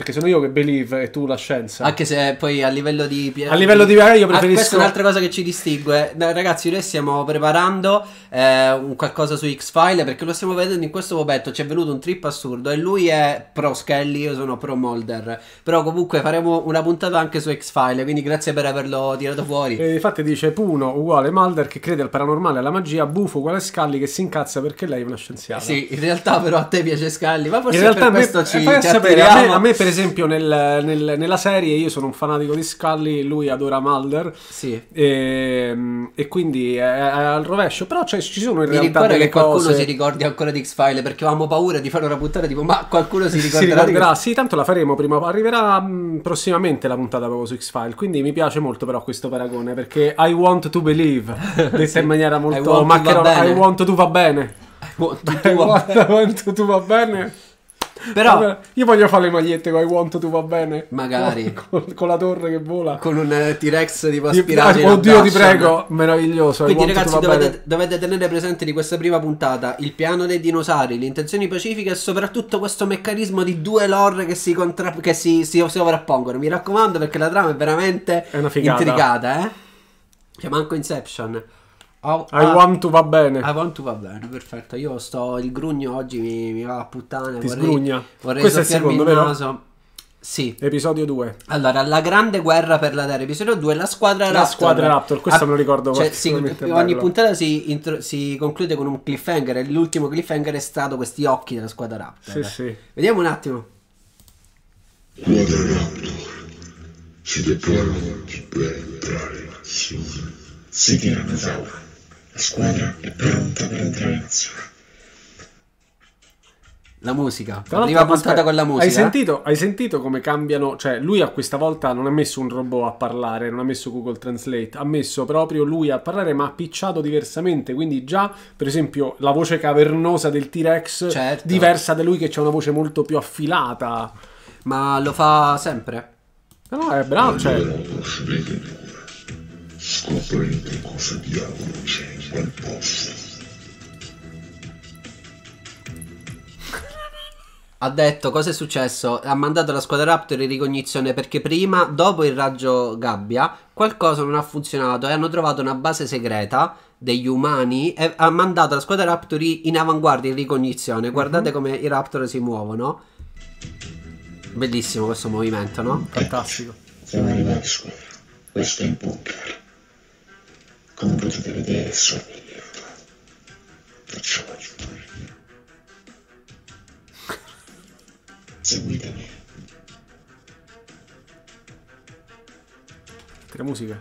Perché sono io che believe e tu la scienza. Anche se poi a livello di... A livello di- io Ah, preferisco- questa è un'altra cosa che ci distingue. No, ragazzi, noi stiamo preparando eh, un qualcosa su X-File perché lo stiamo vedendo in questo momento. Ci è venuto un trip assurdo e lui è pro Skelly, io sono pro Molder. Però comunque faremo una puntata anche su X-File, quindi grazie per averlo tirato fuori. E infatti dice Puno uguale Mulder che crede al paranormale e alla magia, Bufo uguale Scully che si incazza perché lei è una scienziata. Sì, in realtà però a te piace Scully, ma forse In realtà per a me, questo ci, ci sapere, a me, a me, per esempio nel- nel- nella serie io sono un fanatico di Scully, lui adora Mulder Sì. e, e quindi è, è al rovescio, però cioè, ci sono in Mi realtà delle che qualcuno cose... si ricordi ancora di X-File perché avevamo paura di fare una puntata tipo ma qualcuno si [laughs] Si ricorderà di ricorderà, sì, tanto la faremo prima. Arriverà mh, prossimamente la puntata proprio su X-File. Quindi mi piace molto, però, questo paragone. Perché I want to believe, [laughs] detta in maniera molto bene. I want to [laughs] va bene. questo. I want, I want to va bene. Però Vabbè, io voglio fare le magliette con I want to va bene. Magari. [laughs] Con, con la torre che vola. con un eh, T-Rex tipo aspirato Oddio, ti prego, meraviglioso. Quindi ragazzi dovete, dovete tenere presente di questa prima puntata il piano dei dinosauri, le intenzioni pacifiche e soprattutto questo meccanismo di due lore che si, contra- che si, si sovrappongono. Mi raccomando perché la trama è veramente È intricata, eh? C'è manco Inception. Oh, I want to va bene. I want to va bene, perfetto. Io sto il grugno oggi mi, mi va a puttane. Ti vorrei, sgrugna? Vorrei Questo è il secondo, il vero? naso. Sì. Episodio 2. Allora, la grande guerra per la Terra, episodio 2, la squadra La Raptor. squadra Raptor, questo me lo ricordo Cioè, si- particolarmente ogni bello. puntata si, intro- si conclude con un cliffhanger e l'ultimo cliffhanger è stato questi occhi della squadra Raptor. Sì, sì. Vediamo un attimo. Quadra Raptor. Siete pronti per entrare in azione? Sì, tirannosauro. La squadra è pronta per entrare in azione. La musica. Tra prima puntata con la musica. Hai sentito, hai sentito come cambiano? Cioè, lui a questa volta non ha messo un robot a parlare, non ha messo Google Translate, ha messo proprio lui a parlare, ma ha picciato diversamente. Quindi, già, per esempio, la voce cavernosa del T-Rex Certo. diversa da lui, che c'ha una voce molto più affilata. Ma lo fa sempre. No, no, è bravo. Cioè. Scoprirete cosa diavolo c'è quel posto. Ha detto cosa è successo? Ha mandato la squadra Raptor in ricognizione perché prima, dopo il raggio gabbia, qualcosa non ha funzionato e hanno trovato una base segreta degli umani e ha mandato la squadra Raptor in avanguardia in ricognizione. Guardate come i Raptor si muovono. Bellissimo questo movimento, no? fantastico. Siamo arrivati squadra. Questo è bunker. Come potete vedere è sorvegliato. Facciamo aiutare. Seguitemi. La musica.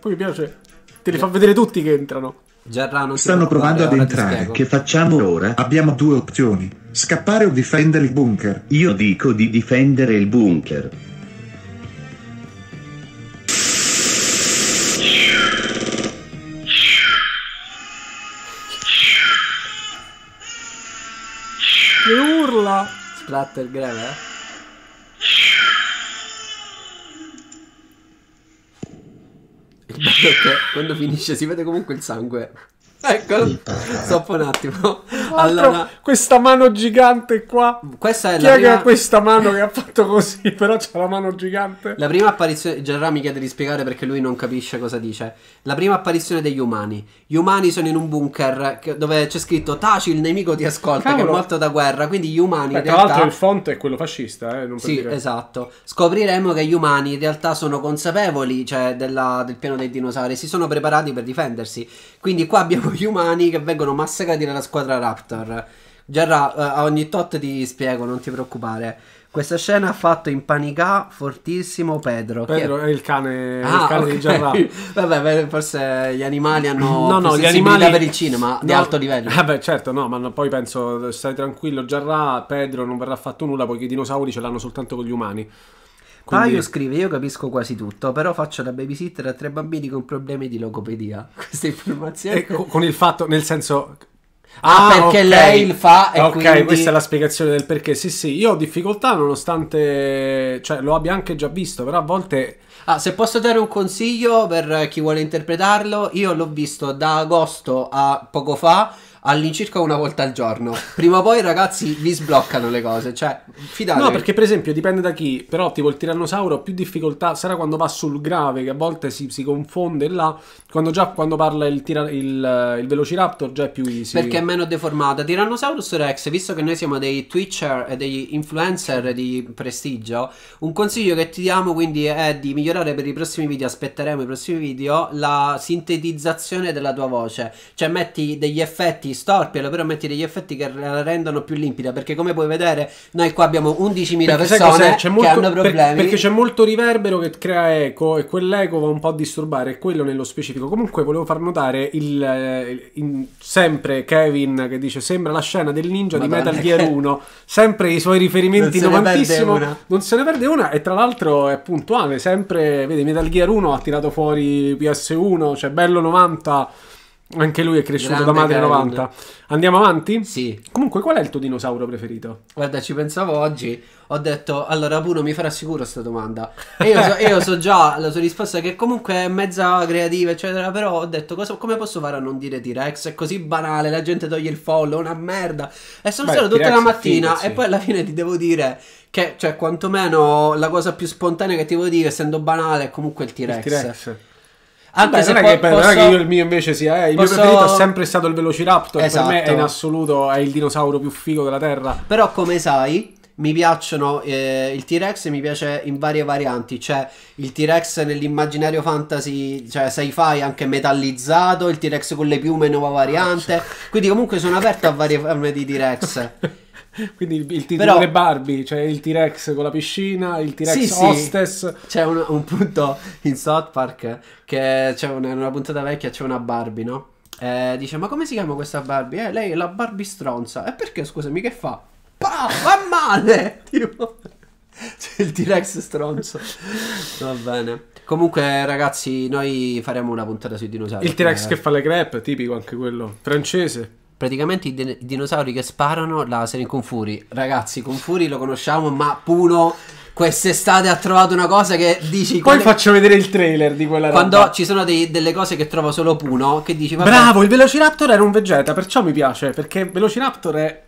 Poi mi piace. Te li fa vedere tutti che entrano. Gerra non Stanno provando ad entrare. Che facciamo ora? Abbiamo due opzioni. Scappare o difendere il bunker. Io dico di difendere il bunker. Urla. Splatter greve, eh? Il bello è che quando finisce si vede comunque il sangue. Ecco, stoppa un attimo. Allora, questa mano gigante qua. questa è Chi la è che ha prima, questa mano che ha fatto così? [laughs] Però c'ha la mano gigante. la prima apparizione. Gerard mi chiede di spiegare perché lui non capisce cosa dice. La prima apparizione degli umani. Gli umani sono in un bunker che- dove c'è scritto Taci, il nemico ti ascolta, che è Cavolo. morto da guerra. Quindi gli umani Beh, in tra realtà. l'altro il font è quello fascista, eh, non Sì, dire. esatto. Scopriremo che gli umani in realtà sono consapevoli cioè, della- del piano dei dinosauri, si sono preparati per difendersi. Quindi qua abbiamo gli umani che vengono massacrati dalla squadra Raptor. Gerra, eh, a ogni tot ti spiego, non ti preoccupare. Questa scena ha fatto impanicare fortissimo Pedro. Pedro è il cane, Ah, il cane ok. di Gerard. [laughs] Vabbè, forse gli animali hanno No, no, gli animali per il cinema di No, alto livello. Vabbè, certo, no, ma poi penso, stai tranquillo, Gerard, Pedro non verrà fatto nulla poiché i dinosauri ce l'hanno soltanto con gli umani. Quindi- Paio scrive: Io capisco quasi tutto, però faccio da babysitter a tre bambini con problemi di logopedia. [laughs] Queste informazioni. E co- con il fatto, nel senso... Ah, perché ok. lei il fa e Ok, quindi- questa è la spiegazione del perché. Sì, sì, io ho difficoltà nonostante... Cioè, lo abbia anche già visto, però a volte... Ah, se posso dare un consiglio per chi vuole interpretarlo, io l'ho visto da agosto a poco fa. All'incirca una volta al giorno. Prima o poi, ragazzi, vi sbloccano le cose. Cioè, fidatevi. No, perché per esempio dipende da chi, però tipo il tirannosauro ha più difficoltà sarà quando va sul grave, che a volte si, si confonde là, quando già quando parla il, tira- il, il velociraptor già è più easy. Perché è meno deformata. Tyrannosaurus Rex, visto che noi siamo dei Twitcher e degli influencer di prestigio, un consiglio che ti diamo quindi è di migliorare per i prossimi video. Aspetteremo i prossimi video la sintetizzazione della tua voce. Cioè, metti degli effetti, storpialo, però metti degli effetti che la rendono più limpida. Perché, come puoi vedere, noi qua abbiamo 11.000 Perché sai persone? C'è molto- che hanno per- problemi. perché c'è molto riverbero che crea eco e quell'eco va un po' a disturbare, quello nello specifico. Comunque volevo far notare il, eh, in- sempre Kevin che dice sembra la scena del ninja di Madonna, Metal Gear che- 1, sempre i suoi riferimenti Non se ne perde novantissimo. una. Non se ne perde una e tra l'altro è puntuale, sempre, vedi Metal Gear 1 ha tirato fuori PS1, cioè bello 90. Anche lui è cresciuto Grande da madre Kevin. 90. Andiamo avanti? Sì. Comunque, qual è il tuo dinosauro preferito? Guarda, ci pensavo oggi. Ho detto, allora Puno mi farà sicuro questa domanda. E io so, io so già la sua risposta, che comunque è mezza creativa, eccetera. Però ho detto, cosa- come posso fare a non dire T-Rex? È così banale, la gente toglie il follow, una merda. E sono Beh, stato tutta la mattina. figo, sì. E poi alla fine ti devo dire che, cioè, quantomeno la cosa più spontanea che ti devo dire, essendo banale, è comunque il T-Rex. Il T-Rex. Anche Beh, se non, è che, beh, non è posso- che io il mio invece sia. eh, il posso- mio preferito è sempre stato il Velociraptor. Per me è Esatto. in assoluto è il dinosauro più figo della Terra. Però come sai, mi piacciono eh, il T-Rex mi piace in varie varianti, c'è il T-Rex nell'immaginario fantasy, cioè sci-fi anche metallizzato, il T-Rex con le piume nuova variante, quindi comunque sono aperto a varie forme di T-Rex. [laughs] [laughs] Quindi il, il titolo Però- Barbie, cioè il T-Rex con la piscina, il T-Rex Sì, sì. hostess. C'è un, un punto in South Park che c'è una, una puntata vecchia c'è una Barbie, no? Eh, dice, ma come si chiama questa Barbie? Eh, lei è la Barbie stronza. E perché, scusami, che fa? Pa, va male! [laughs] Tipo... C'è il T-Rex stronzo. Va bene. Comunque, ragazzi, noi faremo una puntata sui dinosauri. Il T-Rex Eh, che fa le crepe, tipico anche quello. Francese. Praticamente i, din- i dinosauri che sparano la serie Kung Fury. Ragazzi, Kung Fury lo conosciamo, ma Puno quest'estate ha trovato una cosa che dici... Poi quelle- faccio vedere il trailer di quella Quando roba. ci sono dei- delle cose che trovo solo Puno, che dici... Vabbè, Bravo, il Velociraptor era un Vegeta, perciò mi piace, perché Velociraptor è...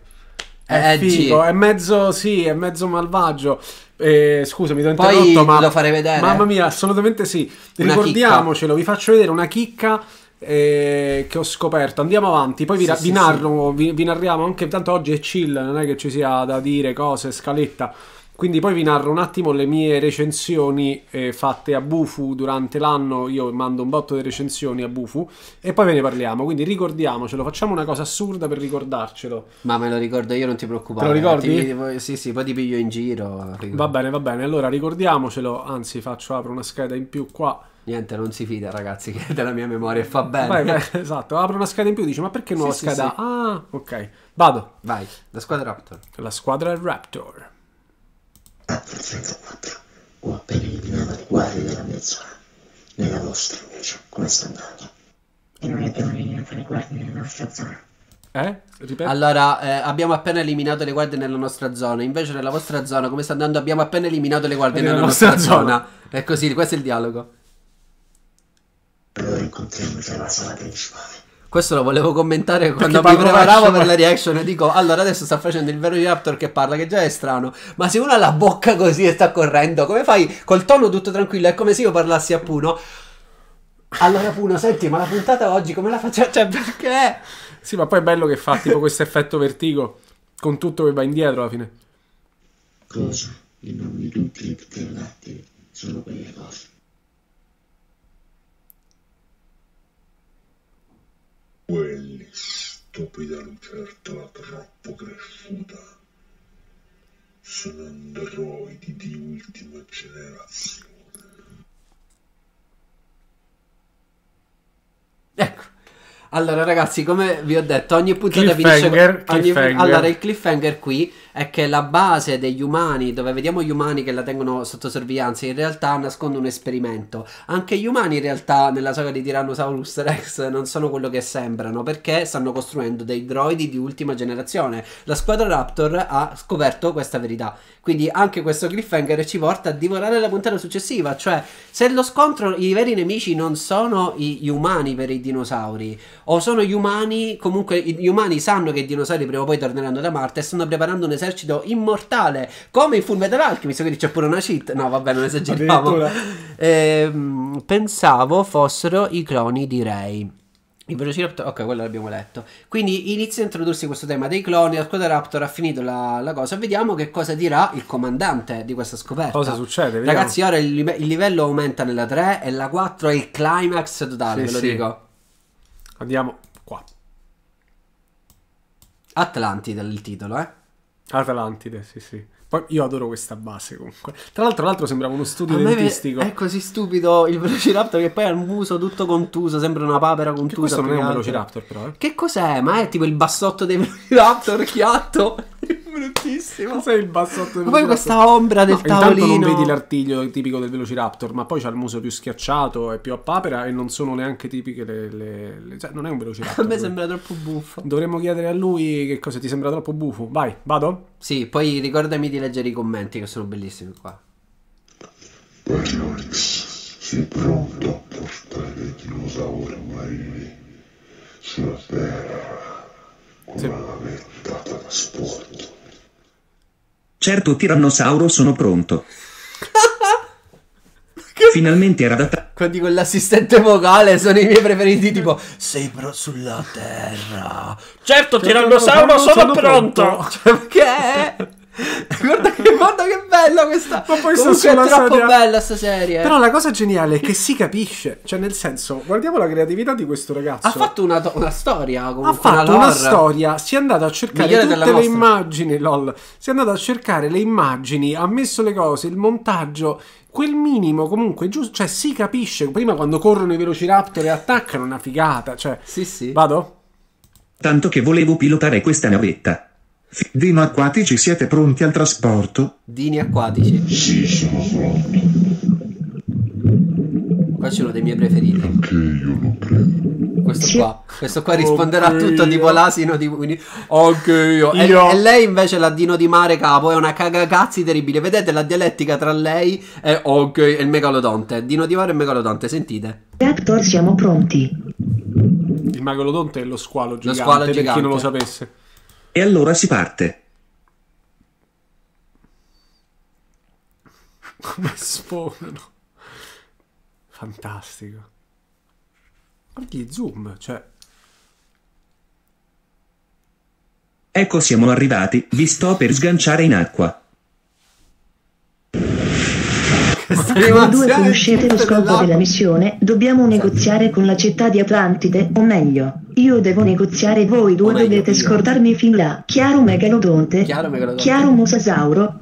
È È figo, è mezzo, sì, è mezzo malvagio. Eh, scusami, ti ho interrotto, ma... lo farei vedere. Mamma mia, assolutamente sì. Una Ricordiamocelo, vi faccio vedere una chicca eh, che ho scoperto. Andiamo avanti, poi vi, Sì, ra- sì, vi narro, vi, vi narriamo anche, tanto oggi è chill, non è che ci sia da dire cose, scaletta. Quindi poi vi narro un attimo le mie recensioni eh, fatte a Bufu durante l'anno. Io mando un botto di recensioni a Bufu e poi ve ne parliamo. Quindi ricordiamocelo, facciamo una cosa assurda per ricordarcelo. Ma me lo ricordo io, non ti preoccupare. Te lo ricordi? Ti- ti- sì, sì, poi ti piglio in giro. Va bene, va bene. Allora ricordiamocelo. Anzi, faccio apro una scheda in più qua. Niente, non si fida, ragazzi, [laughs] che della mia memoria fa bene. Vai, vai, [laughs] esatto, apro una scheda in più. Dice, ma perché nuova Sì, sì, scheda? sì. Ah, ok. Vado. Vai, la squadra Raptor. La squadra Raptor. Raptor 34. Ho appena eliminato le guardie della mia zona. Nella vostra invece, come sta andando? E non abbiamo eliminato le guardie nella nostra zona. Eh? Ripeto. Allora, eh, abbiamo appena eliminato le guardie nella nostra zona. Invece, nella vostra zona, come sta andando? Abbiamo appena eliminato le guardie Nella nella, nostra nostra, zona. zona. È così, questo è il dialogo. Allora incontriamoci alla sala principale. Questo lo volevo commentare quando mi preparavo per la reaction e dico allora adesso sta facendo il vero Raptor che parla che già è strano ma se uno ha la bocca così e sta correndo come fai col tono tutto tranquillo è come se io parlassi a Puno allora Puno senti ma la puntata oggi come la facciamo cioè perché Sì, ma poi è bello che fa tipo questo effetto vertigo. Con tutto che va indietro alla fine. Cosa? I nomi di tutti i pterodatti sono quelle cose. Quelli stupida lucertola troppo cresciuta. Sono androidi di ultima generazione. ecco allora ragazzi come vi ho detto ogni puntata finisce Cliffhanger, ogni- cliffhanger. allora il cliffhanger qui è che la base degli umani dove vediamo gli umani che la tengono sotto sorveglianza in realtà nasconde un esperimento. Anche gli umani in realtà nella saga di Tyrannosaurus Rex non sono quello che sembrano perché stanno costruendo dei droidi di ultima generazione. La squadra Raptor ha scoperto questa verità. Quindi anche questo cliffhanger ci porta a divorare la puntata successiva cioè se lo scontro i veri nemici non sono gli umani per i dinosauri o sono gli umani, comunque gli umani sanno che i dinosauri prima o poi torneranno da Marte e stanno preparando un esercito immortale, come in Full Metal Alchemist, quindi c'è pure una cheat. No, vabbè, non esageriamo. Ehm, pensavo fossero i cloni di Rey. I Velociraptor, ok, quello l'abbiamo letto. Quindi inizia a introdursi questo tema dei cloni. La squadra Raptor ha finito la, la cosa. Vediamo che cosa dirà il comandante di questa scoperta. Cosa succede? Vediamo. Ragazzi, ora il, il livello aumenta nella 3 e la 4 è il climax totale, Sì, ve lo sì. dico. Andiamo qua. Atlantide il titolo, eh. Atlantide, sì, sì. Poi io adoro questa base comunque. Tra l'altro, l'altro sembrava uno studio A dentistico. è così stupido il Velociraptor che poi ha un muso tutto contuso, sembra una papera Che contusa. questo non è un che. Velociraptor, però, eh. Che cos'è? Ma è tipo il bassotto dei Velociraptor [laughs] chiatto? [laughs] Bruttissimo. Cos'è il bassotto del Ma poi questa ombra del No, Intanto tavolino. non vedi l'artiglio tipico del Velociraptor, ma poi c'ha il muso più schiacciato e più a papera e non sono neanche tipiche le... le- le- cioè, non è un A Velociraptor. me quello. sembra troppo buffo. Dovremmo chiedere a lui che cosa ti sembra troppo buffo. Vai, vado? Sì, poi ricordami di leggere i commenti che sono bellissimi qua. Baryonyx, sei pronto a portare i dinosauri marini sulla Terra con una navetta da trasporto? Certo tirannosauro sono pronto. [laughs] Finalmente era data... Quando dico l'assistente vocale sono i miei preferiti tipo Sei pro sulla terra Certo tirannosauro, sono pronto. [laughs] Cioè che [laughs] guarda, che, guarda che bella questa Ma poi Comunque è troppo sedia. bella sta serie Però la cosa geniale è che si capisce. Cioè, nel senso, guardiamo la creatività di questo ragazzo. Ha fatto una, to- una storia ha comunque fatto una lore. storia, si è andato a cercare Migliore tutte le nostra. immagini, lol. Si è andato a cercare le immagini, ha messo le cose, il montaggio, quel minimo comunque giusto, cioè si capisce. Prima quando corrono i velociraptor e attaccano una figata, cioè Sì sì Vado? Tanto che volevo pilotare questa navetta. Dino acquatici siete pronti al trasporto? Dini acquatici Sì, sono pronto, Qua c'è uno dei miei preferiti che io lo credo. Questo Sì. qua Questo qua risponderà a Anche tutto tipo l'asino di Winnie Anche io e, Io. e lei invece la Dino di mare capo È una cagacazzi terribile Vedete la dialettica tra lei e ok e il megalodonte Dino di mare e megalodonte Sentite Raptor siamo pronti. Il megalodonte è lo squalo gigante, squalo per gigante. chi non lo sapesse. E allora si parte. Come sfondano. Fantastico. Guardi gli zoom, cioè... Ecco siamo arrivati, vi sto per sganciare in acqua. Voi due conoscete lo scopo della missione, dobbiamo negoziare con la città di Atlantide, o meglio, io devo negoziare voi due meglio, dovete io. scordarmi fin là. Chiaro megalodonte? Chiaro megalodonte Chiaro mosasauro?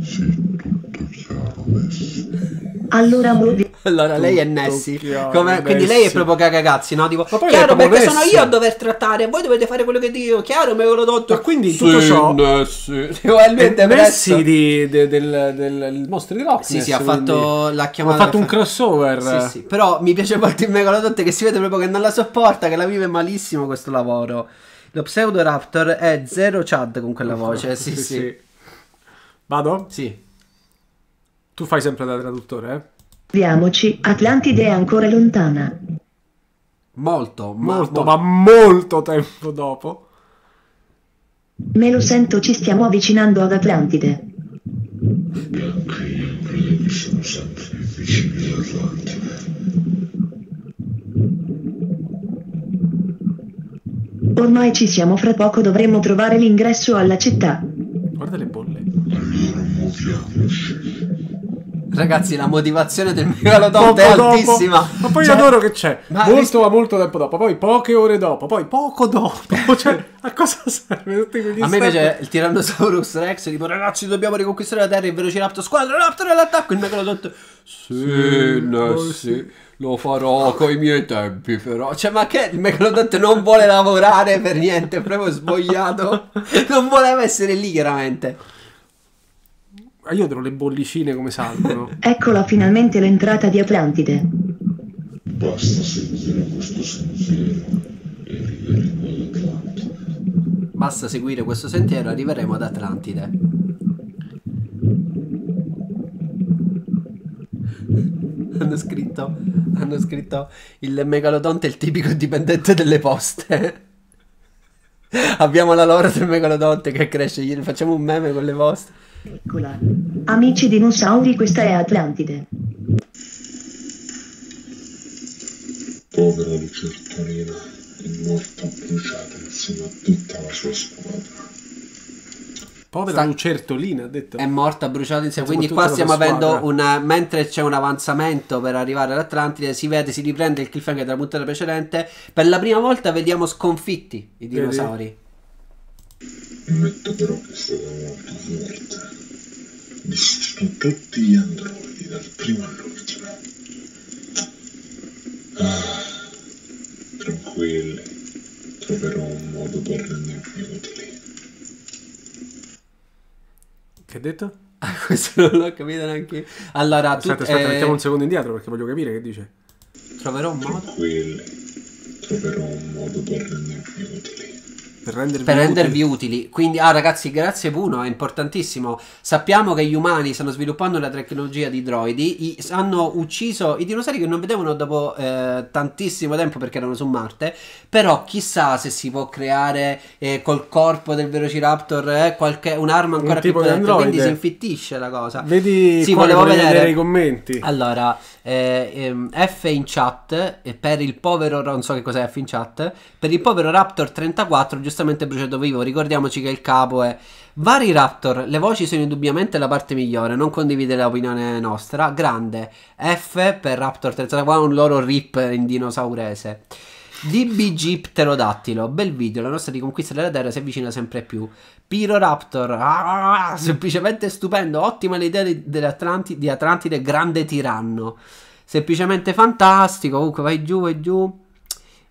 Sì, tutto chiaro, Messi. Allora muovi... Allora lei è Nessie chiaro, Come- Quindi lei è proprio cagacazzi no? Tipo Chiaro perché sono Nessie. io a dover trattare Voi dovete fare quello che dico Chiaro megalodonte Ma quindi tutto ciò- Nessie è lui è depresso. di, de- del, del, mostro di Loch Sì, Ness, sì, ha quindi- fatto Ha chiamata fatto un crossover. Sì, sì. Però mi piace molto il megalodonte che si vede proprio che non la sopporta, che la vive malissimo questo lavoro. Lo Pseudoraptor è zero Chad con quella voce. [laughs] Sì, sì. Vado? Sì. Tu fai sempre da traduttore, eh? Muoviamoci, Atlantide è ancora lontana. Molto, ma- Molto, mo- ma molto tempo dopo. Me lo sento, ci stiamo avvicinando ad Atlantide. E anche io credo che siamo sempre più vicini all'Atlantide. Ormai ci siamo, fra poco dovremo trovare l'ingresso alla città. Ragazzi, la motivazione del megalodonte [laughs] è altissima. Ma poi Cioè, adoro che c'è. molto, ris- ma molto tempo dopo. Poi poche ore dopo. Poi poco dopo. [laughs] cioè, a cosa serve? A me piace il Tyrannosaurus Rex, tipo ragazzi dobbiamo riconquistare la Terra, il Velociraptor, squadra Raptor all'attacco, il megalodonte. Sì, Nessie, lo farò coi miei tempi però. Cioè, ma che il megalodonte non vuole lavorare per niente, è proprio svogliato. [laughs] Non voleva essere lì chiaramente. Ah, Io adoro le bollicine come salgono. [laughs] Eccola finalmente l'entrata di Atlantide. Basta seguire questo sentiero e arriveremo all'Atlantide. Basta seguire questo sentiero, arriveremo ad Atlantide. hanno scritto, hanno scritto il megalodonte è il tipico dipendente delle poste. Abbiamo la loro del megalodonte che cresce, gli facciamo un meme con le poste. Eccola. Amici dinosauri, questa è Atlantide. Povera lucertolina è morta bruciata insieme a tutta la sua squadra. Povera Sta- lucertolina, ha detto. È morta bruciata insieme. Quindi qua stiamo avendo una. Mentre c'è un avanzamento per arrivare all'Atlantide, si vede, si riprende il cliffhanger della puntata precedente. Per la prima volta vediamo sconfitti i dinosauri. Ammetto però che è stata molto forte. Distrutto tutti gli androidi, dal primo all'ultimo. Ah, tranquilli, troverò un modo per rendervi utili. Che ha detto? [laughs] Ah, questo non l'ho capito neanche. io. Allora, tu, Aspetta, aspetta, eh, mettiamo un secondo indietro perché voglio capire che dice. troverò un modo. Tranquilli, troverò un modo per rendervi utili. Per rendervi, Per utili. rendervi utili. Quindi, ah, ragazzi, grazie Puno, è importantissimo. Sappiamo che gli umani stanno sviluppando la tecnologia di droidi. I- hanno ucciso i dinosauri che non vedevano dopo eh, tantissimo tempo perché erano su Marte. Però, chissà se si può creare eh, col corpo del Velociraptor eh, qualche, un'arma ancora Un più potente. Quindi si infittisce la cosa. Vedi Sì, volevo vedere vedere i commenti. Allora, eh, ehm, F in chat per il povero, non so che cos'è F in chat, per il povero Raptor 34, giustamente bruciato vivo, ricordiamoci che il capo è vari Raptor, le voci sono indubbiamente la parte migliore, non condivide l'opinione nostra, grande, F per Raptor 34, un loro rip in dinosaurese. DBG pterodattilo, bel video, la nostra riconquista della Terra si avvicina sempre più. Piroraptor, ah, semplicemente stupendo, ottima l'idea di, dell'Atlanti- di Atlantide, grande tiranno. Semplicemente fantastico, comunque vai giù, vai giù.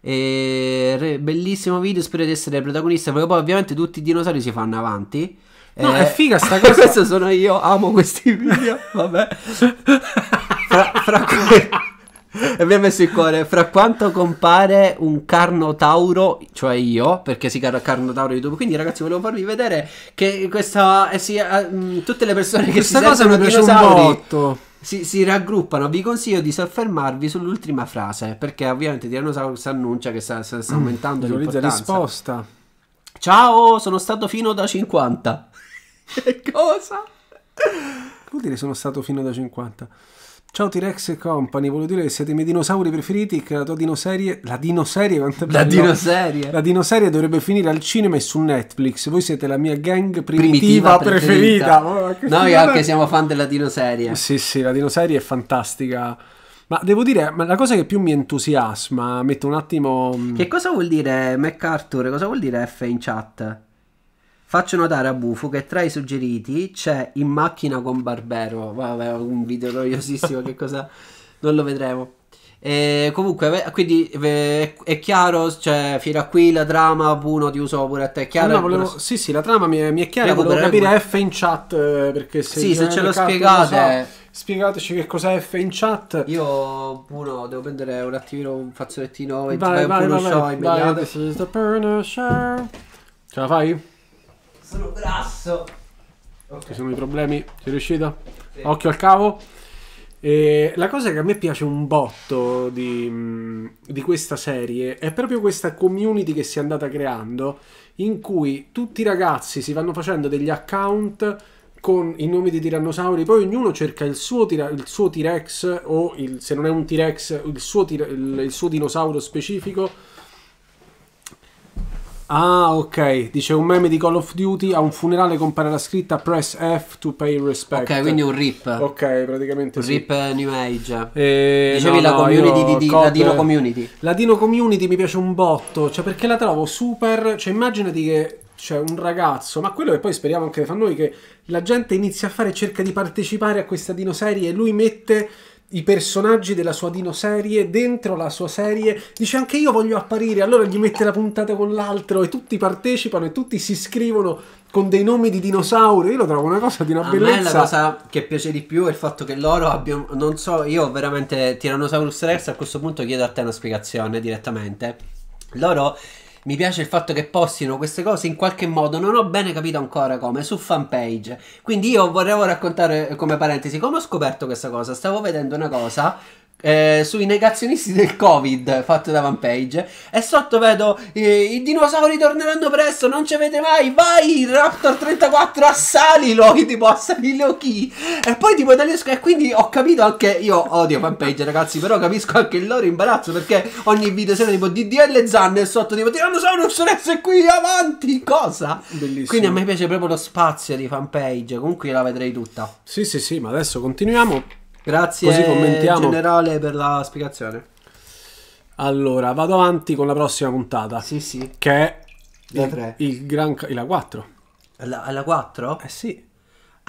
E, re- bellissimo video, spero di essere protagonista, perché poi ovviamente tutti i dinosauri si fanno avanti. No, Eh, è figa sta [laughs] cosa. Questo sono io, amo questi video, vabbè. [laughs] Fra, fra que- e mi ha messo il cuore. Fra quanto compare un carnotauro, cioè io, perché si chiama carnotauro YouTube. Quindi, ragazzi, volevo farvi vedere che questa. eh, sì, eh, mh, tutte le persone che Questa si cosa mi piace un botto. si, si raggruppano. Vi consiglio di soffermarvi sull'ultima frase. Perché, ovviamente, Tyrannosaurus annuncia che sta, sta- sta aumentando Visualizza l'importanza. risposta. Ciao, sono stato fino da 50. [laughs] Che cosa? Vuol dire sono stato fino da 50. Ciao T-Rex e Company, volevo dire che siete i miei dinosauri preferiti che la tua dinoserie... La dinoserie? Quanto è La bello. dinoserie. La dinoserie dovrebbe finire al cinema e su Netflix. Voi siete la mia gang Primitiva primitiva, preferita. Ma che Noi anche siamo fan della dinoserie. Sì, sì, la dinoserie è fantastica. Ma devo dire, la cosa che più mi entusiasma, metto un attimo... mm, Che cosa vuol dire MacArthur? Cosa vuol dire F in chat? Faccio notare a Bufu che tra i suggeriti c'è in macchina con Barbero. Vabbè, un video noiosissimo, che cosa... Non lo vedremo. E comunque, quindi è chiaro, cioè, fino a qui la trama, Puno, ti uso pure a te, è chiaro? no, volevo- Sì, sì, la trama mi è, mi è chiara, volevo capire F in chat eh, perché se... Sì, se ce lo spiegate. spiegateci che cos'è F in chat. Io, Puno, devo prendere un attimino un fazzolettino e ti Vai, vai, Puno vai, show vai, immediato. vai, this is the Puno show. Ce la fai? Sono grasso. Ci sono i problemi? Sei riuscito? Occhio al cavo. E la cosa che a me piace un botto di, mh, di questa serie è proprio questa community che si è andata creando in cui tutti i ragazzi si vanno facendo degli account con i nomi di tirannosauri, poi ognuno cerca il suo, tira- il suo T-Rex o il- se non è un T-Rex il il- il suo dinosauro specifico Ah, ok. Dice un meme di Call of Duty. A un funerale compare la scritta Press F to pay respect. Ok, quindi un rip. Ok, praticamente Un sì. rip eh, New Age. Eh, Dicevi no, la no, community io di, di COD- la Dino Community. La Dino Community mi piace un botto, cioè perché la trovo super, cioè immaginati che c'è un ragazzo, ma quello che poi speriamo anche fa noi che la gente inizia a fare cerca di partecipare a questa Dino serie e lui mette i personaggi della sua Dino serie dentro la sua serie, dice anche io voglio apparire, allora gli mette la puntata con l'altro e tutti partecipano e tutti si iscrivono con dei nomi di dinosauri. Io lo trovo una cosa di una A me bellezza. la cosa che piace di più è il fatto che loro abbiano. Non so, io veramente Tyrannosaurus Rex a questo punto chiedo a te una spiegazione direttamente. Loro mi piace il fatto che postino queste cose in qualche modo, non ho bene capito ancora come, su fanpage. Quindi io vorrei raccontare come parentesi come ho scoperto questa cosa. Stavo vedendo una cosa eh, sui negazionisti del covid fatto da Vanpage e sotto vedo eh, i dinosauri torneranno presto non ci avete mai vai Raptor 34 assalilo [laughs] tipo assalilo chi e poi tipo da e quindi ho capito anche io odio Vanpage ragazzi però capisco anche il loro imbarazzo perché ogni video sera tipo DDL Zanne e sotto tipo Tyrannosaurus Rex qui avanti cosa Bellissimo. quindi a me piace proprio lo spazio di Fanpage comunque la vedrei tutta Sì, sì, sì, ma adesso continuiamo. Grazie Così commentiamo. generale per la spiegazione Allora, vado avanti con la prossima puntata. sì sì Che è La il, tre. il Gran la 4. alla, alla 4? Eh sì.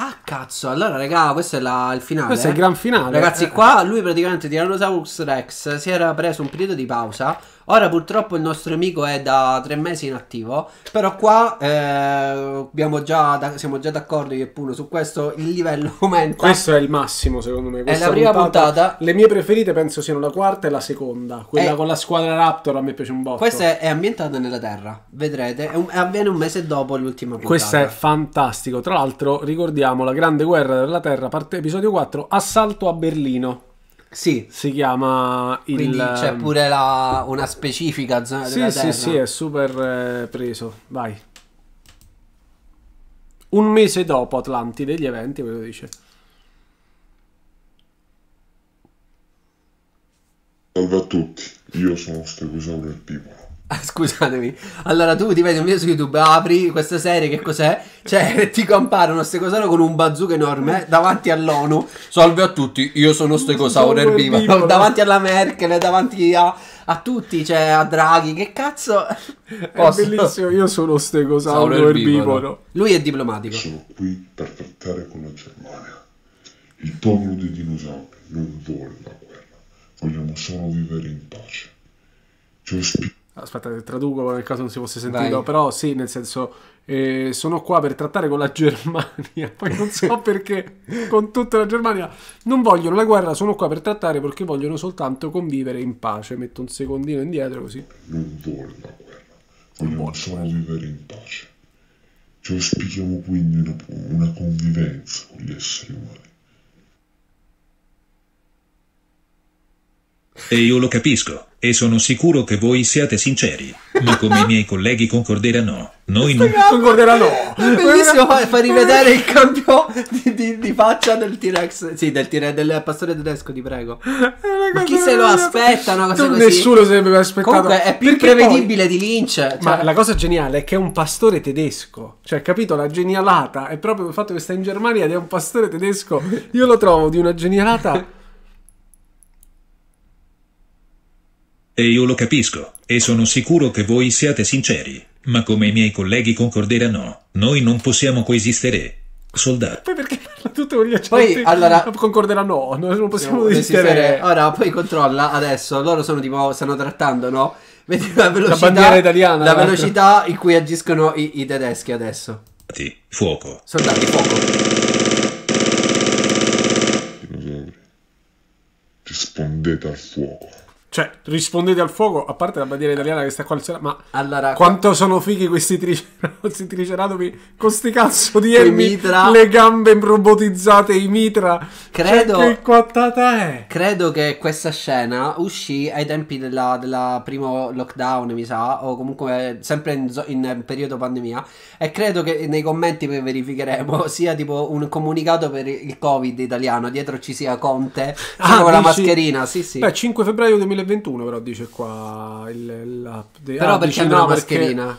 Ah, cazzo, allora, raga, questo è la- il finale. Questo è il eh. gran finale. Ragazzi, Eh. qua lui praticamente Tyrannosaurus Rex si era preso un periodo di pausa. Ora purtroppo il nostro amico è da tre mesi inattivo. Però qua eh, abbiamo già da- siamo già d'accordo io e Puno su questo. Il livello [laughs] aumenta. Questo è il massimo, secondo me. Questa la prima puntata. Le mie preferite penso siano la quarta e la seconda. Quella Eh. con la squadra Raptor a me piace un botto. Questa è, è ambientata nella Terra. Vedrete, è un- avviene un mese dopo l'ultima puntata. Questo è fantastico. Tra l'altro, ricordiamo la grande guerra della Terra, parte episodio 4, Assalto a Berlino. Sì. Si chiama il. Quindi c'è pure la- una specifica zona Sì, della sì, Terra. sì, è super eh, preso. Vai. Un mese dopo Atlantide, gli eventi, ve lo dice. Salve a tutti, io sono Stegosauro erbivoro. Ah, [laughs] Scusatemi, allora tu ti vedi un video su YouTube, apri questa serie, che cos'è? Cioè, [laughs] ti comparano stegosauro con un bazooka enorme davanti all'ONU. Salve a tutti, io sono stegosauro erbivoro. erbivoro. Davanti alla Merkel, davanti a, a tutti, cioè a Draghi. Che cazzo? È [laughs] Posso- bellissimo, io sono stegosauro Sauro erbivoro. Lui è diplomatico. Sono qui per trattare con la Germania. Il popolo dei dinosauri non vuole la guerra, vogliamo solo vivere in pace. Ci ho spiegato Aspetta, traduco nel caso non si fosse sentito, Vai. però sì, nel senso, eh, sono qua per trattare con la Germania, [laughs] poi non so [laughs] perché con tutta la Germania non vogliono la guerra, sono qua per trattare perché vogliono soltanto convivere in pace. Metto un secondino indietro così. non vuole la guerra, vogliamo solo vivere in pace. Ci auspichiamo quindi una, una convivenza con gli esseri umani. E io lo capisco, e sono sicuro che voi siate sinceri, ma come i miei colleghi concorderanno, noi non... Concorderanno. È bellissimo fa, fa rivedere il cambio di, di- di faccia del T-Rex. Sì, del, T-Rex, del pastore tedesco, ti prego. Ma chi se lo aspetta una cosa così? Nessuno se l'aveva aspettato. Comunque è più Perché poi- prevedibile di Lynch. Cioè, Ma la cosa geniale è che è un pastore tedesco. Cioè, capito? La genialata è proprio il fatto che sta in Germania ed è un pastore tedesco. Io lo trovo di una genialata. [laughs] E io lo capisco, e sono sicuro che voi siate sinceri, ma come i miei colleghi concorderanno, noi non possiamo coesistere. Soldati. Poi perché con gli accenti? Poi, allora- Concorderanno, no, non possiamo resistere. Ora poi controlla adesso. Loro sono tipo. Stanno trattando, no? Vedi la velocità. bandiera italiana, La velocità in cui agiscono i, i tedeschi adesso. Fuoco. Soldati, fuoco. Rispondete al fuoco. Cioè, rispondete al fuoco, a parte la bandiera italiana che sta qua al Senato, ma Allora, quanto sono fighi questi triceratopi, [laughs] triceratopi con sti cazzo di elmi, mitra. le gambe robotizzate, i mitra. Credo- Cioè, che quattata è? Credo che questa scena uscì ai tempi della, della primo lockdown, mi sa, o comunque sempre in, in periodo pandemia. E credo che nei commenti poi verificheremo [laughs] sia tipo un comunicato per il Covid italiano. Dietro ci sia Conte Ah, con la mascherina. Sì, sì. Beh, 5 febbraio 2021 però dice qua il, de- Però ah, perché hanno no, la perché- mascherina?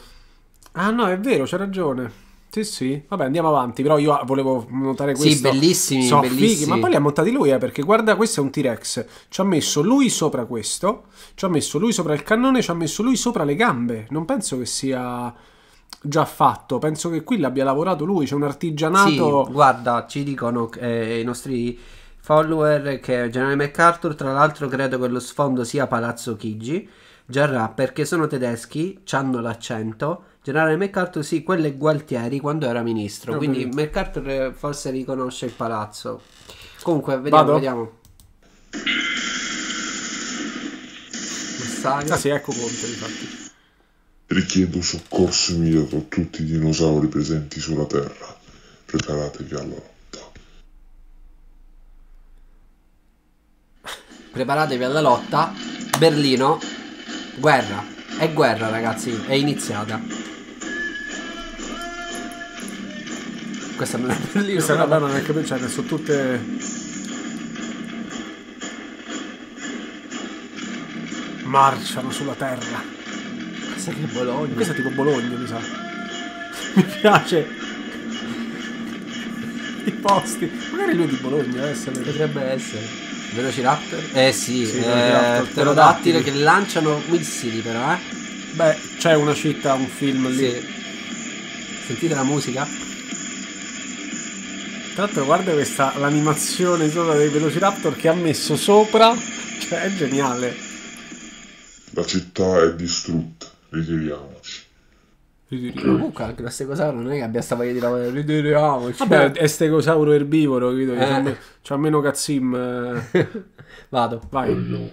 Ah no, è vero, c'è ragione. Sì, sì. Vabbè, andiamo avanti. Però io volevo notare Sì, questo. bellissimi, So bellissimi. fighi, ma poi li ha montati lui, eh, perché guarda, questo è un T-Rex. Ci ha messo lui sopra questo, ci ha messo lui sopra il cannone, ci ha messo lui sopra le gambe. Non penso che sia già fatto, penso che qui l'abbia lavorato lui, c'è un artigianato... Sì, guarda, ci dicono eh, i nostri follower che Generale MacArthur, tra l'altro, credo che lo sfondo sia Palazzo Chigi. Già perché sono tedeschi, hanno l'accento. Generale MacArthur, sì, quello è Gualtieri quando era ministro. Ho Quindi. MacArthur forse riconosce il palazzo. Comunque, vediamo, Vado? vediamo. Messaggio. Ah sì, ecco Conte, infatti. Richiedo soccorso immediato a tutti i dinosauri presenti sulla Terra. Preparatevi alla lotta. Preparatevi alla lotta. Berlino. Guerra. È guerra, ragazzi. È iniziata. Questa non è Berlino. Questa vabbè, non è che cioè, sono tutte. Marciano sulla terra. Questa che è Bologna. Questa è tipo Bologna, mi sa. Mi piace. I posti. Magari lui è di Bologna, eh, se ne- Potrebbe essere. Velociraptor? Eh sì, Sì, eh, pterodattili. che lanciano missili però, eh. Beh, c'è una città, un film lì. Sì. Sentite la musica? Tra l'altro guarda questa l'animazione sopra dei Velociraptor che ha messo sopra. Cioè, è geniale. La città è distrutta. Ritiriamoci. Comunque anche lo stegosauro non è che abbia sta voglia di lavorare. Ritiriamoci. Vabbè, è stegosauro erbivoro, capito? Eh. C'ha, me- c'ha meno cazzim. eh. [laughs] Vado. Vai. No.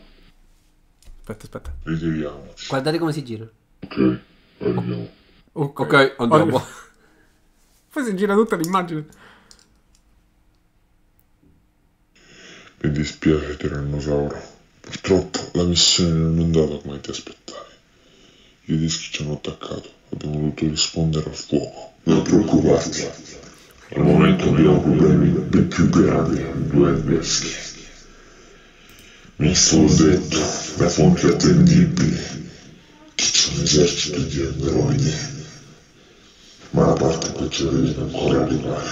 Aspetta, aspetta. Ritiriamoci. Guardate come si gira. Ok. Andiamo. Ok, andiamo. [laughs] Poi si gira tutta l'immagine. Mi dispiace, tirannosauro. Purtroppo la missione non è andata come ti aspettavi. I dischi ci hanno attaccato. Abbiamo dovuto rispondere al fuoco. Non preoccuparti. Al momento abbiamo problemi ben più grandi con due adversi. Mi stato detto da fonti attendibili che c'è un esercito di androidi. Ma la parte peggiore deve ancora arrivare.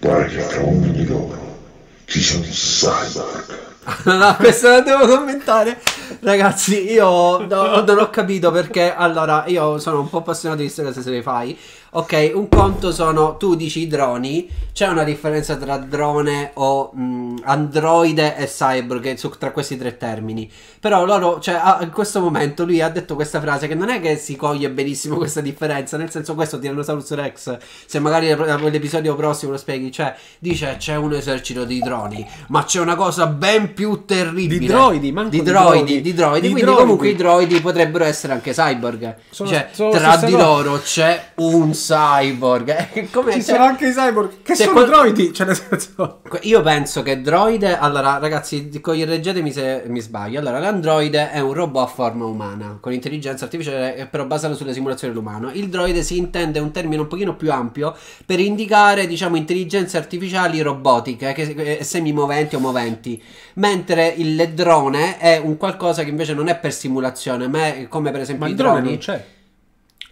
Pare che tra di loro ci sia un cyborg. [laughs] no, questo lo devo commentare. Ragazzi, io no- non ho capito perché. Allora, io sono un po' appassionato di queste cose se le fai. Ok, un conto sono tu dici i droni. C'è una differenza tra drone o mh, androide e cyborg su- tra questi tre termini. Però loro, cioè, a- in questo momento lui ha detto questa frase che non è che si coglie benissimo [laughs] questa differenza. Nel senso, questo Tyrannosaurus Rex. Se magari l'episodio prossimo lo spieghi, cioè, dice c'è un esercito di droni, ma c'è una cosa ben più terribile. Di droidi, manco di di droidi, droidi. di droidi. Di Quindi droidi. comunque i droidi potrebbero essere anche cyborg. Sono- cioè, sono tra di loro c'è un cyborg. [laughs] Eh, Come Ci cioè, sono anche i cyborg che se sono quel- droidi. Cioè, nel senso. Io penso che droide, allora ragazzi, correggetemi se mi sbaglio. Allora, l'androide è un robot a forma umana, con intelligenza artificiale, eh, però basato sulle simulazioni dell'umano. Il droide si intende un termine un pochino più ampio per indicare, diciamo, intelligenze artificiali robotiche, che, eh, semimoventi o moventi. Mentre il drone è un qualcosa che invece non è per simulazione, ma è come per esempio Ma i il drone droni. non c'è.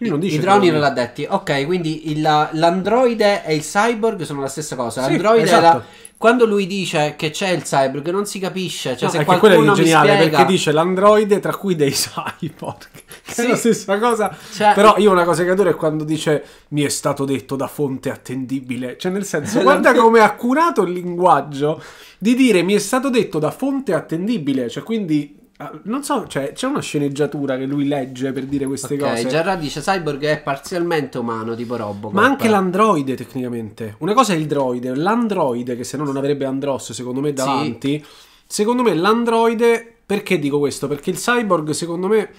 Lui non dice I droni non l'ha detti. Ok, quindi il- l'androide e il cyborg sono la stessa cosa. Sì, L'androide esatto. è la- Quando lui dice che c'è il cyborg non si capisce. Cioè, No, se quello è geniale spiega... perché dice l'androide tra cui dei cyborg. [laughs] Che Sì. è la stessa cosa. Cioè- Però io una cosa che adoro è quando dice mi è stato detto da fonte attendibile. Cioè, nel senso, [laughs] guarda come è accurato il linguaggio di dire mi è stato detto da fonte attendibile. Cioè, quindi. Ah, Non so, cioè, c'è una sceneggiatura che lui legge per dire queste Ok, cose. Gerard dice cyborg è parzialmente umano, tipo Robocop. Ma anche l'androide tecnicamente. Una cosa è il droide, l'androide che se no non avrebbe Andros secondo me davanti. Secondo me l'androide, perché dico questo? Perché il cyborg secondo me...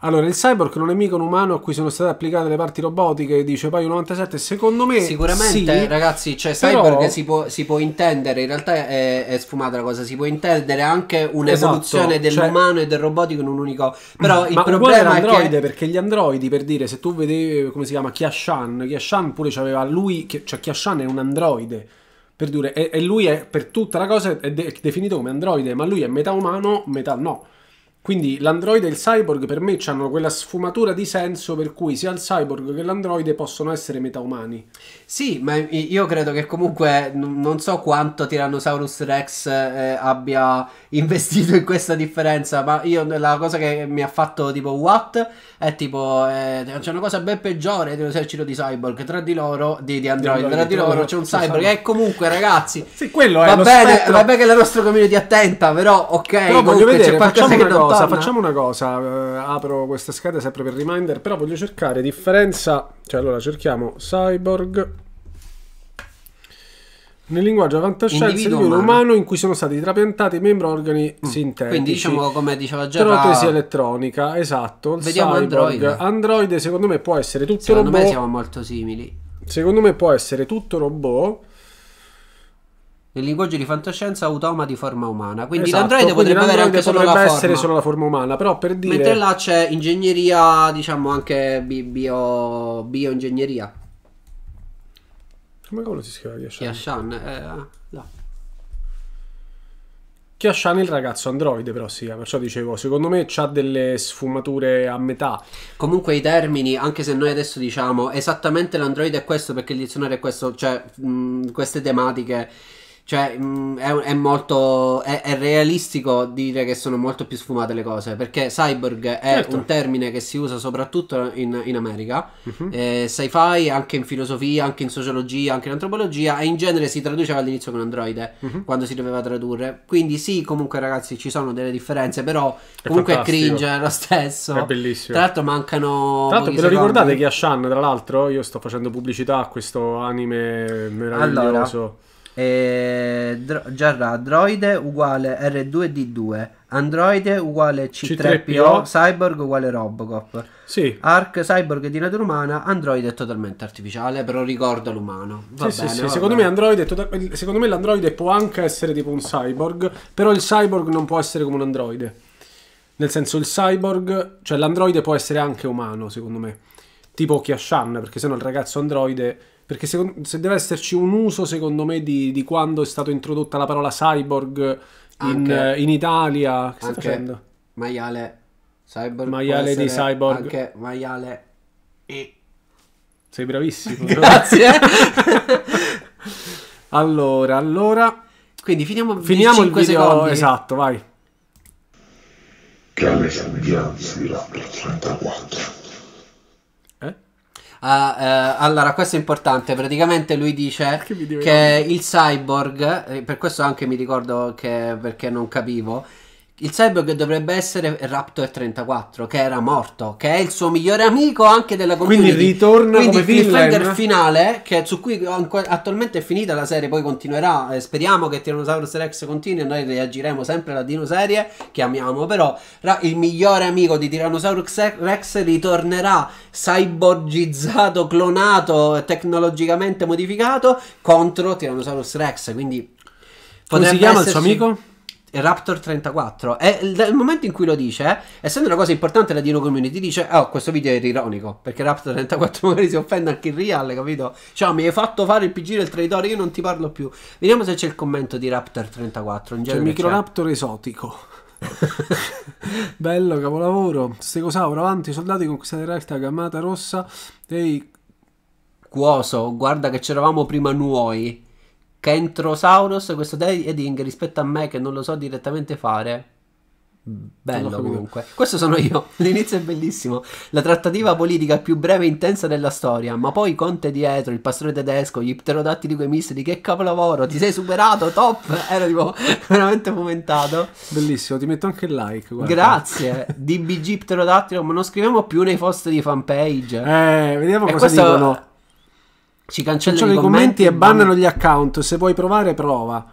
Allora, il cyborg non è un umano a cui sono state applicate le parti robotiche, dice Paio 97, secondo me... Sicuramente, sì, ragazzi, cioè però- cyborg si, può, si può intendere, in realtà è, è sfumata la cosa, si può intendere anche un'evoluzione Esatto, cioè- dell'umano e del robotico in un unico... Però il ma problema è all'androide, che... perché gli androidi, per dire, se tu vedevi, come si chiama, Kiashan, Kiashan pure c'aveva lui, cioè Kiashan è un androide, per dire, e, e lui è, per tutta la cosa, è, de- definito come androide, ma lui è metà umano, metà no. Quindi l'androide e il cyborg per me hanno quella sfumatura di senso per cui sia il cyborg che l'androide possono essere metà umani. Sì, ma io credo che comunque non so quanto Tyrannosaurus Rex eh, abbia [laughs] investito in questa differenza, ma io la cosa che mi ha fatto tipo what è tipo eh, c'è una cosa ben peggiore di un esercito di cyborg tra di loro, di, di android, android, tra di loro c'è un cyborg e comunque ragazzi [laughs] Sì, quello è va bene, spettro. va bene che la nostra community è attenta, però ok, Però comunque vedere, c'è qualcosa che non cosa, torna. facciamo una cosa, eh, apro questa scheda sempre per reminder, però voglio cercare differenza, cioè allora cerchiamo cyborg Nel linguaggio fantascienza Individuo individuo umano. umano in cui sono stati trapiantati membri organi sintetici. Quindi diciamo come diceva Gerard, Protesi elettronica, esatto. Vediamo cyborg. Android. Android secondo me può essere tutto secondo robot. me siamo molto simili. Secondo me può essere tutto robot. Nel linguaggio di fantascienza automa di forma umana. Quindi Esatto, l'androide potrebbe avere anche solo la essere forma. solo la forma umana, però per dire Mentre là c'è ingegneria, diciamo anche bi- bio, bioingegneria. come cavolo si scrive Kiashan? Yashan, eh, là. Kiashan è il ragazzo androide, però sì, perciò dicevo, secondo me c'ha delle sfumature a metà. Comunque i termini, anche se noi adesso diciamo esattamente l'androide è questo perché il dizionario è questo, cioè mh, queste tematiche, cioè mh, è, è molto, è, è realistico dire che sono molto più sfumate le cose, perché cyborg è Certo. un termine che si usa soprattutto in, in America, Mhm. eh, sci-fi anche in filosofia, anche in sociologia, anche in antropologia e in genere si traduceva all'inizio con androide, Mhm. quando si doveva tradurre. Quindi sì, comunque ragazzi ci sono delle differenze, però comunque è fantastico. cringe lo stesso. È bellissimo. Tra l'altro mancano. Tra l'altro, ve lo ricordate secondi. Kiashan, tra l'altro? Io sto facendo pubblicità a questo anime meraviglioso. Eh, dro- Giarra, Androide uguale R2D2, Androide uguale C3PO, C3PO. Cyborg uguale Robocop. Sì, Arc, Cyborg di natura umana, Android è totalmente artificiale, però ricorda l'umano. Va sì, bene, sì, sì. Secondo me, bene. Android è tota- secondo me l'androide può anche essere tipo un cyborg, però il cyborg non può essere come un androide. Nel senso, il cyborg, cioè l'androide può essere anche umano, secondo me. Tipo Kiashan, perché sennò il ragazzo androide... Perché secondo- se deve esserci un uso, secondo me, di, di quando è stata introdotta la parola cyborg in, Anche- eh, in Italia... Che stai Anche facendo? maiale Cyborg. Maiale di Cyborg. Anche maiale. Eh. Sei bravissimo. Grazie. allora, allora... Quindi finiamo, Finiamo il 5 video... secondi. Esatto, vai. che alle sembianze di Raptor 34. Ah, eh, allora, questo è importante. Praticamente lui dice [laughs] Che che il cyborg, eh, per questo anche mi ricordo che perché non capivo. Il cyborg dovrebbe essere Raptor 34, che era morto, che è il suo migliore amico anche della community. Quindi ritorna Quindi come il cliffhanger villain. finale, che su cui attualmente è finita la serie, poi continuerà. eh, speriamo che Tyrannosaurus Rex continui noi reagiremo sempre alla Dino serie, che amiamo. Però ra- il migliore amico di Tyrannosaurus Rex ritornerà cyborgizzato, clonato, tecnologicamente modificato contro Tyrannosaurus Rex. Quindi Come si chiama il suo esserci- amico? Raptor 34 e dal momento in cui lo dice essendo una cosa importante la Dino Community dice oh questo video è ironico perché Raptor 34 [laughs] magari si offende anche in real capito cioè mi hai fatto fare il PG del traditore io non ti parlo più vediamo se c'è il commento di Raptor 34 in C'è il genere microraptor esotico. [laughs] Bello, capolavoro. Stegosauro, avanti, soldati conquistate realtà, gammata rossa. Ehi. Cuoso guarda che c'eravamo prima noi Kentrosaurus questo heading rispetto a me che non lo so direttamente fare Bello comunque. Questo sono io. [laughs] L'inizio è bellissimo. La trattativa politica più breve e intensa della storia. Ma poi Conte dietro, il pastore tedesco, gli pterodatti di quei missili. Che capolavoro, ti sei superato, top. [laughs] Era tipo [laughs] veramente fomentato. bellissimo, ti metto anche il like. guarda. Grazie. DBG pterodattilo, ma non scriviamo più nei post di fanpage. Eh, vediamo E cosa questo- dicono. Ci cancellano i commenti e ban- bannano gli account. Se vuoi provare, prova.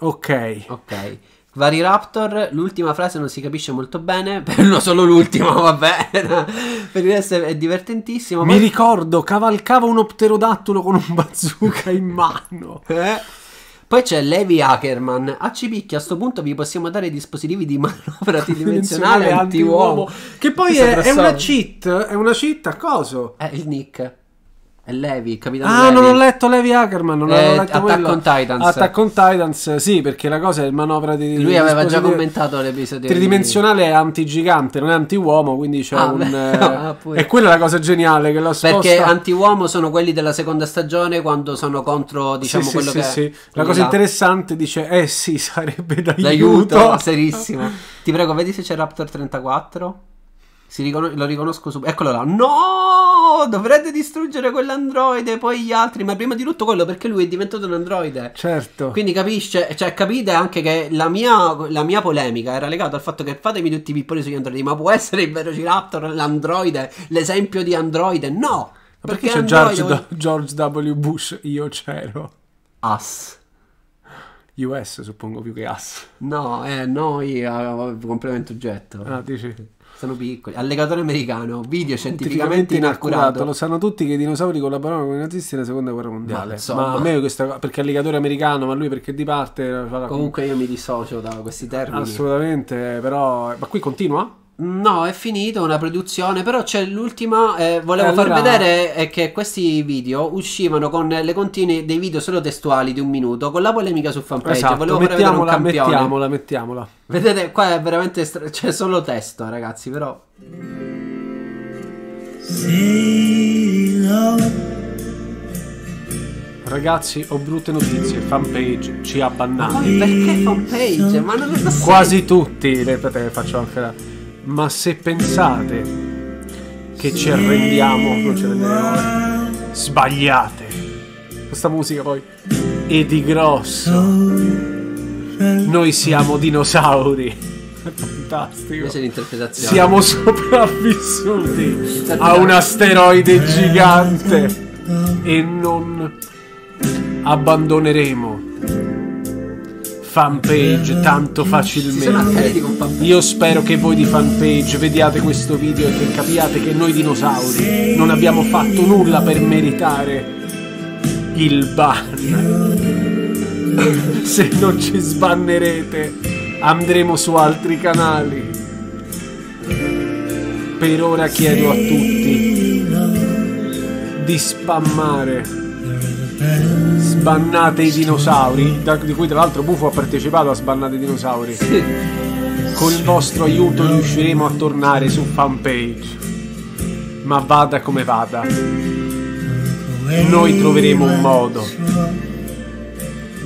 Ok. Ok. Vari Raptor, l'ultima frase non si capisce molto bene, [laughs] no, solo l'ultima, vabbè. [laughs] per il resto è divertentissimo. Mi Poi- ricordo, cavalcava uno pterodattilo con un bazooka in mano. [laughs] Eh? Poi c'è Levi Ackerman. A Cipicchia, a sto punto vi possiamo dare i dispositivi di manovra tridimensionale anti-uomo. Che poi Questo è, è una cheat. È una cheat a coso? È il nick. È Levi, capitano Ah, Levi. non ho letto Levi Ackerman, non Eh, avevo letto Attack quello. on Titans. Attack on Titans, sì, perché la cosa è manovra di Lui aveva già commentato l'episodio. di- Tridimensionale è anti-gigante, non è anti-uomo, quindi c'è Ah, un... beh, eh, [laughs] ah, e quella è la cosa geniale, che lo sposta... Perché anti-uomo sono quelli della seconda stagione quando sono contro, diciamo, sì, sì, quello sì, che... sì. La quelli cosa là. interessante dice, eh sì, [laughs] sarebbe d'aiuto. L'aiuto, serissimo. Ti prego, vedi se c'è Raptor 34. Si ricono- lo riconosco subito. Eccolo là. No! Dovrete distruggere quell'androide, poi gli altri. Ma prima di tutto quello perché lui è diventato un androide. Certo. Quindi capisce, cioè capite anche che la mia, la mia polemica era legata al fatto che fatemi tutti i pipponi sugli androidi, ma può essere il Velociraptor, l'androide, l'esempio di androide? No! Ma perché Perché c'è George, vuol- George W. Bush? Io c'ero. Us. US suppongo più che AS. No, eh, noi a complemento oggetto. Ah, dici. Sono piccoli. Allegatore americano, video Scientificamente inaccurato. inaccurato. Lo sanno tutti che i dinosauri collaborarono con i nazisti nella seconda guerra mondiale. Ma, insomma. Ma a me questa perché è alligatore americano, ma lui perché di parte Comunque io mi dissocio da questi termini. Assolutamente, però. Ma qui continua? No, è finito una produzione, però c'è l'ultima. eh, volevo Eh, far allora- vedere è che questi video uscivano con le continue dei video solo testuali di un minuto, con la polemica su fanpage. Esatto, volevo far vedere un mettiamola, campione. mettiamola, mettiamola. Vedete, qua è veramente. stra- c'è solo testo, ragazzi, però. Ragazzi, ho brutte notizie. Fanpage ci ha Ma bannato. perché fanpage? Ma non è Quasi tutti, ripeto, faccio anche la... Ma se pensate che ci arrendiamo, non ci arrenderemo, sbagliate. Questa musica poi è di grosso. Noi siamo dinosauri. [laughs] Fantastico. Siamo sopravvissuti a un asteroide gigante e non abbandoneremo fanpage tanto facilmente. Io spero che voi di fanpage vediate questo video e che capiate che noi dinosauri non abbiamo fatto nulla per meritare il ban. [laughs] Se non ci sbannerete andremo su altri canali. Per ora chiedo a tutti di spammare. Sbannate i dinosauri, da- di cui tra l'altro Bufo ha partecipato a Sbannate i dinosauri. Con il vostro aiuto riusciremo a tornare su fanpage. Ma vada come vada, noi troveremo un modo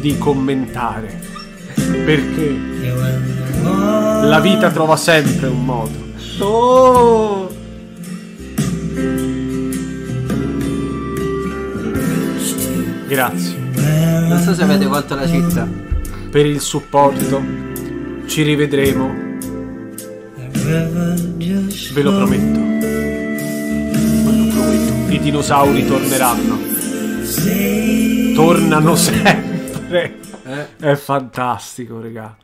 di commentare. Perché la vita trova sempre un modo. Oh! Grazie Non so se avete colto la città. per il supporto. Ci rivedremo. Ve lo prometto. Ve lo prometto. I dinosauri torneranno. Tornano sempre. Eh. È fantastico, regà.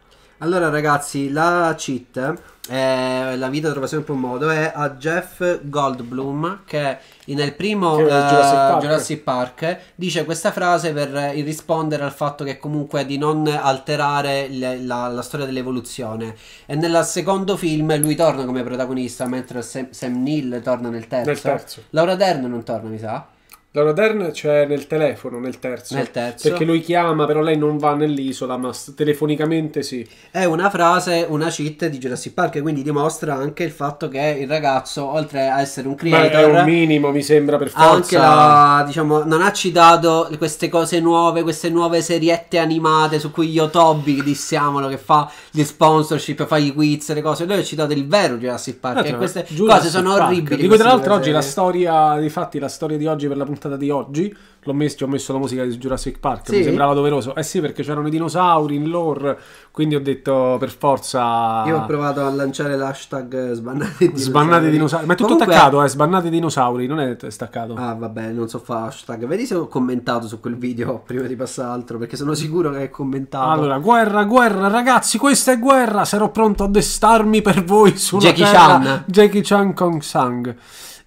Allora ragazzi, la cheat, eh, la vita trova sempre un modo, è a Jeff Goldblum che nel primo Che è eh, Jurassic Park. Jurassic Park rispondere questa frase per rispondere al fatto che comunque di non alterare le- la, la storia dell'evoluzione. E nel secondo film lui torna come protagonista, mentre Sam, Sam Neill torna nel terzo. Nel terzo. Laura Dern non torna, mi sa. Laura Dern c'è nel telefono, nel terzo. Nel terzo. Perché lui chiama, però lei non va nell'isola, ma telefonicamente sì. È una frase, una cheat di Jurassic Park, quindi dimostra anche il fatto che il ragazzo, oltre a essere un Ma è creator, un minimo, mi sembra, per forza. anche la, diciamo, non ha citato queste cose nuove, queste nuove seriette animate su cui Yotobi, dissiamolo, che fa gli sponsorship, fa i quiz, le cose. Lui ha citato il vero Jurassic Park. Eh, e queste Jurassic cose sono Park. orribili. Di cui tra l'altro oggi la storia, difatti la storia di oggi per la puntata di oggi, l'ho messo, ho messo la musica di Jurassic Park, mi Sì? sembrava doveroso. Eh sì, perché c'erano i dinosauri in lore, quindi ho detto per forza... Io ho provato a lanciare l'hashtag sbannate i Sbannate dinosauri. Ma è tutto Comunque- attaccato, eh, sbannate dinosauri, non è staccato. Ah, vabbè, non so fare hashtag. Vedi se ho commentato su quel video prima di passare altro, perché sono sicuro che hai commentato. Allora, guerra, guerra, ragazzi, questa è guerra. Sarò pronto a destarmi per voi sulla Jackie terra. Chan. Jackie Chan Kong Sang.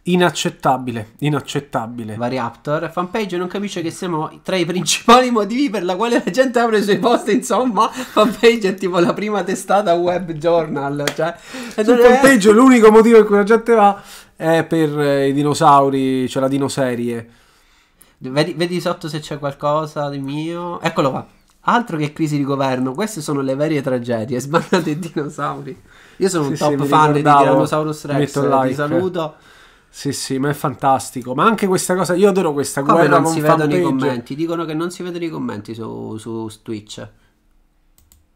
Inaccettabile, inaccettabile. Variaptor fanpage non capisce che siamo tra i principali motivi per la quale la gente apre i suoi post insomma fanpage è tipo la prima testata web journal cioè e Sul non è- fanpage l'unico motivo per cui la gente va è per eh, i dinosauri, c'è la dinoserie. vedi, vedi sotto se c'è qualcosa di mio eccolo qua altro che crisi di governo queste sono le vere tragedie [laughs] sbannate i dinosauri io sono un Sì, top sì, fan di. Tyrannosaurus Rex Metto il ti like. saluto Sì, sì, ma è fantastico. Ma anche questa cosa, io adoro questa come guerra non si vedono i commenti dicono che non si vedono i commenti su, su Twitch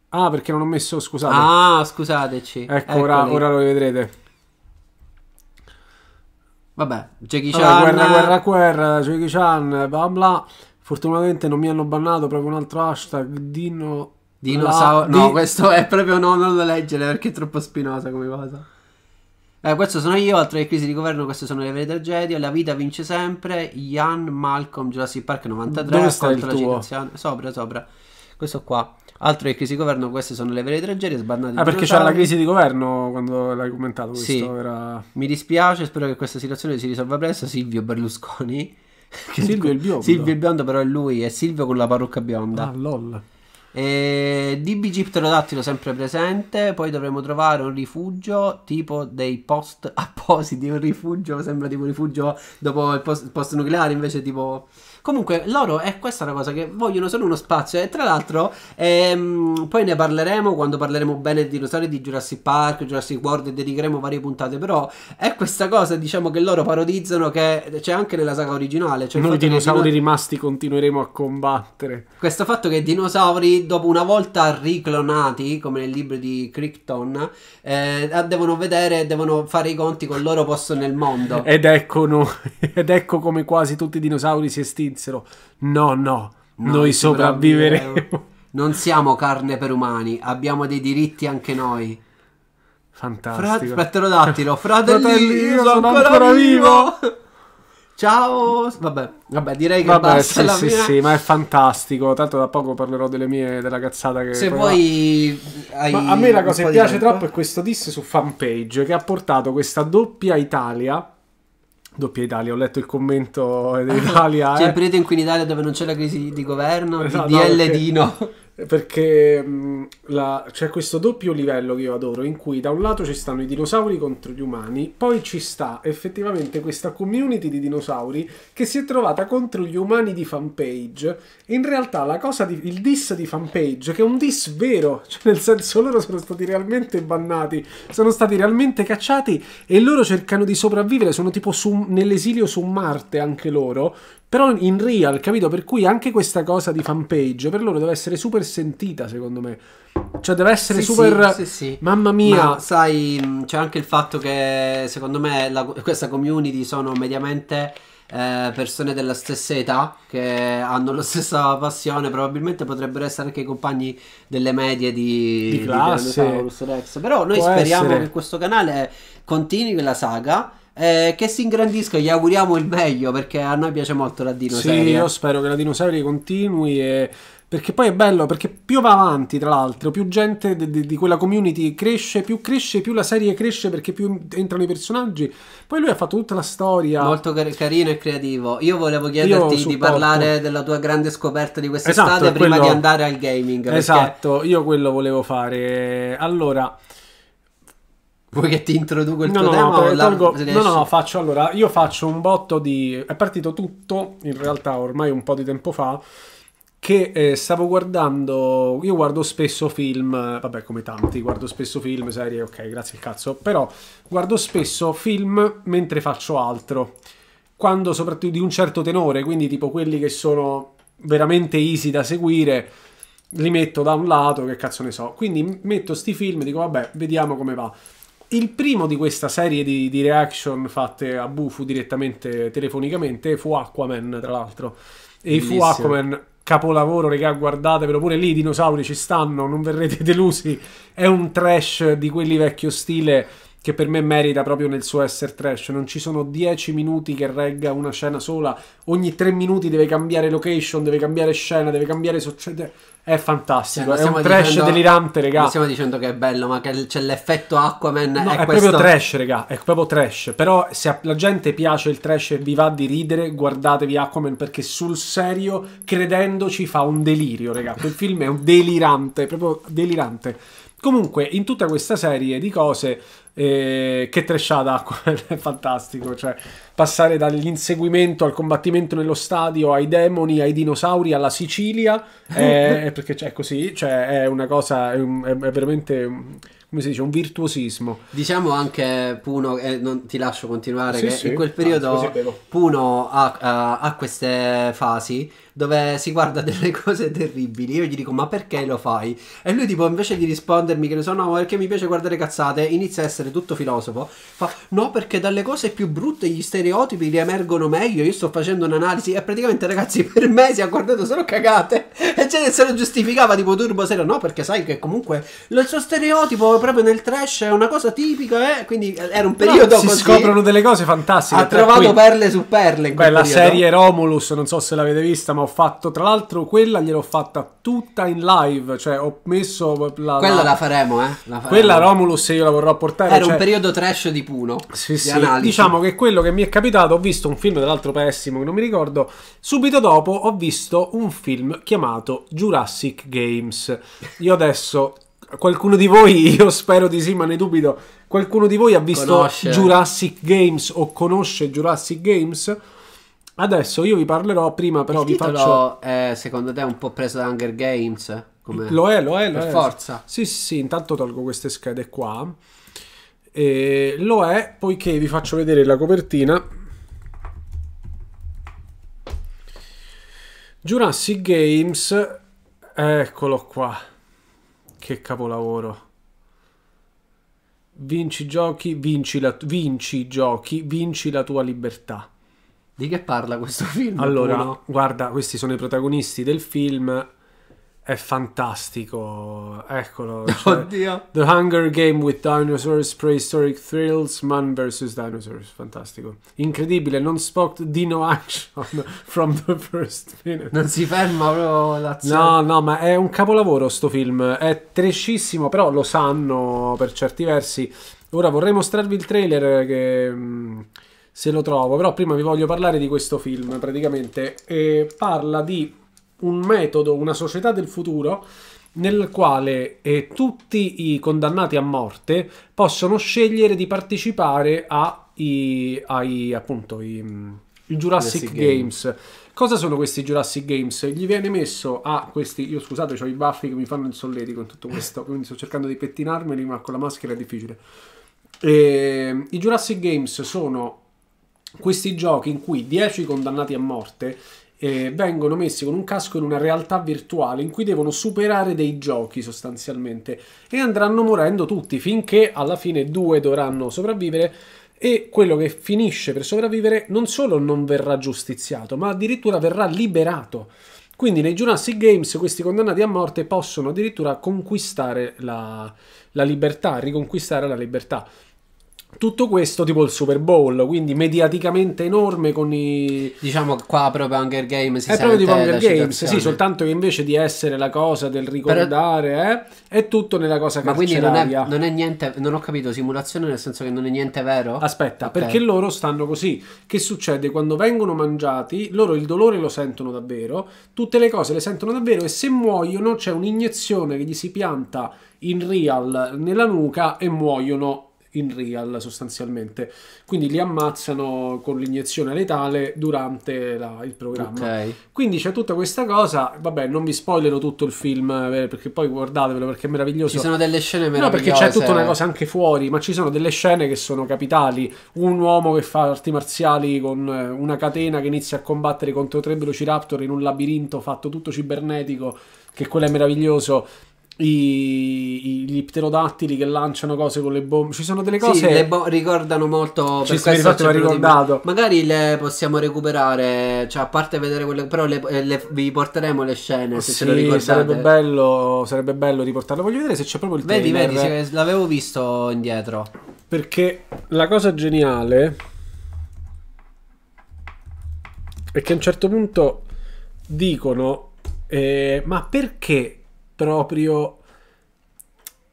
Ah, perché non ho messo, scusate. ah scusateci ecco, ora, Eccoli. ora lo vedrete. vabbè Jackie Chan Allora, guerra, guerra, guerra, Jackie Chan, bla bla. Fortunatamente non mi hanno bannato proprio un altro hashtag. Dino. Dinosauro. la- No, di- questo è proprio no, non lo leggere perché è troppo spinosa come cosa. Eh, questo sono io, altre crisi di governo, queste sono le vere tragedie. La vita vince sempre. Ian Malcolm Jurassic Park 93. Dove sta il tuo? citazione. Sopra, sopra. Questo qua. Altre crisi di governo, queste sono le vere tragedie. Sbandati Ah, perché c'era la crisi di governo quando l'hai commentato questo? Sì. Era... Mi dispiace, spero che questa situazione si risolva presto. Silvio Berlusconi. Silvio il biondo. Silvio il biondo, però è lui, è Silvio con la parrucca bionda. Ah, lol. E DBG pterodattilo sempre presente. Poi dovremo trovare un rifugio tipo dei post appositi. Un rifugio sembra tipo un rifugio dopo il post, post nucleare, invece tipo. Comunque, loro è questa una cosa che vogliono solo uno spazio. E tra l'altro, ehm, poi ne parleremo quando parleremo bene di dinosauri di Jurassic Park, Jurassic World e dedicheremo varie puntate. Però è questa cosa, diciamo, che loro parodizzano che c'è anche nella saga originale. Cioè Noi dinosauri dino- rimasti continueremo a combattere. questo fatto che i dinosauri, dopo una volta riclonati, come nel libro di Crichton, eh, devono vedere, devono fare i conti con il loro posto nel mondo. Ed ecco, no- [laughs] ed ecco come quasi tutti i dinosauri si estinsero. No, no, Noi noi sopravviveremo. Non siamo carne per umani, abbiamo dei diritti anche noi. Fra- Fantastico. Pterodattilo, fratelli, Fratelli, io sono ancora, vivo. Ciao. Vabbè, vabbè, direi che Vabbè, basta sì, sì, mia- sì, ma è fantastico. Tanto da poco parlerò delle mie, della cazzata che... Se vuoi a me la cosa che piace troppo è questo diss su fanpage che ha portato questa doppia Italia. Doppia Italia, ho letto il commento dell'Italia. C'è eh. il periodo in cui in Italia dove non c'è la crisi di governo, Esatto, no, perché- Dino. Perché la- c'è questo doppio livello che io adoro, in cui da un lato ci stanno i dinosauri contro gli umani, poi ci sta effettivamente questa community di dinosauri che si è trovata contro gli umani di fanpage. In realtà la cosa di, il diss di fanpage, che è un diss vero, [laughs] cioè nel senso loro sono stati realmente bannati, sono stati realmente cacciati e loro cercano di sopravvivere, sono tipo su- nell'esilio su Marte anche loro. Però in real, capito? Per cui anche questa cosa di fanpage per loro deve essere super sentita, secondo me. Cioè deve essere Sì, super... sì, sì. Mamma mia. Ma sai, c'è anche il fatto che secondo me la- questa community sono mediamente eh, persone della stessa età che hanno la stessa passione, probabilmente potrebbero essere anche i compagni delle medie di, Di classe. Tyrannosaurus Rex. Però noi Può speriamo essere. che questo canale continui la saga. Eh, che si ingrandisca, gli auguriamo il meglio perché a noi piace molto la dino Sì, io spero che la dinosauri continui e... Perché poi è bello, perché più va avanti, tra l'altro, più gente di, di- di quella community cresce, più cresce, più la serie cresce perché più entrano i personaggi. Poi lui ha fatto tutta la storia. Molto car- carino e creativo. Io volevo chiederti di supporto. parlare della tua grande scoperta di quest'estate Esatto, prima quello- di andare al gaming. Perché Esatto, io quello volevo fare. Allora, vuoi che ti introduco il No, tuo no, tema? no, la- tolgo- se no, no, faccio allora. Io faccio un botto di. È partito tutto in realtà ormai un po' di tempo fa. Che eh, stavo guardando. Io guardo spesso film. Vabbè, come tanti, guardo spesso film, serie, ok, grazie al cazzo. Però guardo spesso film mentre faccio altro. Quando soprattutto di un certo tenore, quindi tipo quelli che sono veramente easy da seguire li metto da un lato, che cazzo ne so. Quindi metto sti film e dico, vabbè, vediamo come va. Il primo di questa serie di, di reaction fatte a Bufu direttamente telefonicamente fu Aquaman, tra l'altro. E fu. Aquaman, capolavoro, regà, guardatevelo, pure lì i dinosauri ci stanno, non verrete [laughs] delusi. È un trash di quelli vecchio stile che per me merita proprio nel suo essere trash. Non ci sono 10 minuti che regga una scena sola. Ogni 3 minuti deve cambiare location, deve cambiare scena, deve cambiare succede. È Cioè, fantastico. non è un trash dicendo- delirante, regà. Non stiamo dicendo che è bello, ma che c'è l'effetto Aquaman. No, è, è, questo... proprio trash, raga. È proprio trash. Però se a la gente piace il trash e vi va di ridere, guardatevi Aquaman perché sul serio, credendoci, fa un delirio, raga. Quel film è un delirante, proprio delirante. Comunque, in tutta questa serie di cose, eh, che Aquaman [laughs] è fantastico. Cioè, passare dall'inseguimento al combattimento nello stadio, ai demoni, ai dinosauri, alla Sicilia, è, [laughs] è perché è così, cioè è una cosa, è, un- è- veramente, come si dice, un virtuosismo. Diciamo anche Puno, e non ti lascio continuare, Sì, che sì. in quel periodo bevo. Puno ha, ha- ha queste fasi dove si guarda [laughs] delle cose terribili. Io gli dico, ma perché lo fai? E lui, tipo, invece di rispondermi che ne so, no, perché mi piace guardare cazzate, inizia a essere tutto filosofo. Fa, no, perché dalle cose più brutte gli stereotipi riemergono meglio. Io sto facendo un'analisi. E praticamente, ragazzi, [laughs] per mesi ha guardato solo cagate. E ne se lo giustificava, tipo, turbo serio. No, perché sai che comunque il suo stereotipo proprio nel trash è una cosa tipica, eh? Quindi era un periodo Però si così. scoprono delle cose fantastiche. Ha trovato cui- perle su perle in Beh, la periodo. serie Romulus, non so se l'avete vista, ma fatto, tra l'altro, quella gliel'ho fatta tutta in live, cioè ho messo la... Quella la- la faremo, eh. La faremo. Quella Romulus io la vorrò portare. Era cioè- un periodo trash di Puno. Sì, di sì. analisi. Diciamo che quello che mi è capitato, ho visto un film, tra l'altro pessimo, che non mi ricordo. Subito dopo ho visto un film chiamato Jurassic Games. Io adesso, qualcuno di voi, [laughs] io spero di sì, ma ne dubito, qualcuno di voi ha visto Conosce. Jurassic Games o conosce Jurassic Games? Adesso io vi parlerò, prima però il vi faccio... è secondo te un po' preso da Hunger Games? Come... Lo è, lo è, lo Per è. forza. Sì, sì, intanto tolgo queste schede qua. E lo è, poiché vi faccio vedere la copertina. Jurassic Games, eccolo qua. Che capolavoro. Vinci giochi, vinci, la, vinci giochi, vinci la tua libertà. Di che parla questo [laughs] film? Allora, Puno? guarda, questi sono i protagonisti del film. È fantastico. Eccolo. [laughs] cioè, Oddio. The Hunger Game with Dinosaurs, Prehistoric Thrills, Man vs. Dinosaurs. Fantastico. Incredibile, non spot Dino Action [laughs] from the first minute. Non si ferma proprio l'azione. No, no, ma è un capolavoro sto film. È trescissimo, però lo sanno per certi versi. Ora vorrei mostrarvi il trailer che mm, se lo trovo, però prima vi voglio parlare di questo film. Praticamente E parla di un metodo, una società del futuro nel quale eh, tutti i condannati a morte possono scegliere di partecipare ai, ai appunto i, mm, i Jurassic, Jurassic Games. Cosa sono questi Jurassic Games? Gli viene messo a questi. Io scusate, ho i baffi che mi fanno il solletico in tutto questo, quindi sto cercando di pettinarmeli, ma con la maschera è difficile. E, I Jurassic Games sono questi giochi in cui 10 condannati a morte eh, vengono messi con un casco in una realtà virtuale in cui devono superare dei giochi sostanzialmente e andranno morendo tutti finché alla fine due dovranno sopravvivere e quello che finisce per sopravvivere non solo non verrà giustiziato ma addirittura verrà liberato. Quindi nei Jurassic Games questi condannati a morte possono addirittura conquistare la, la libertà, riconquistare la libertà. Tutto questo tipo il Super Bowl, quindi mediaticamente enorme con i... Diciamo qua proprio Hunger Games si È proprio tipo Hunger Games, sì, soltanto che invece di essere la cosa del ricordare, eh, è tutto nella cosa Ma quindi non è, carceraria. non è niente, non ho capito, simulazione nel senso che non è niente vero? Aspetta, Ok. perché loro stanno così. Che succede quando vengono mangiati? Loro il dolore lo sentono davvero, tutte le cose le sentono davvero e se muoiono c'è un'iniezione che gli si pianta in real nella nuca e muoiono in real sostanzialmente. Quindi li ammazzano con l'iniezione letale durante la- il programma. Ok. Quindi c'è tutta questa cosa, vabbè, non vi spoilerò tutto il film eh, perché poi guardatevelo perché è meraviglioso. Ci sono delle scene No, meravigliose. perché c'è tutta una cosa anche fuori, ma ci sono delle scene che sono capitali. Un uomo che fa arti marziali con eh, una catena che inizia a combattere contro tre velociraptor in un labirinto fatto tutto cibernetico, che quello è meraviglioso. I, gli pterodattili che lanciano cose con le bombe. Ci sono delle Sì, cose. le bo- ricordano molto. Ci per questo in ricordato. Magari le possiamo recuperare. Cioè, a parte vedere quelle. Però le- eh, le- vi porteremo le scene. Se Sì, ce lo ricordate. sarebbe bello, sarebbe bello riportarlo. Voglio vedere se c'è proprio il Vedi, trailer. vedi, sì, l'avevo visto indietro. Perché la cosa geniale è che a un certo punto dicono: eh, Ma perché proprio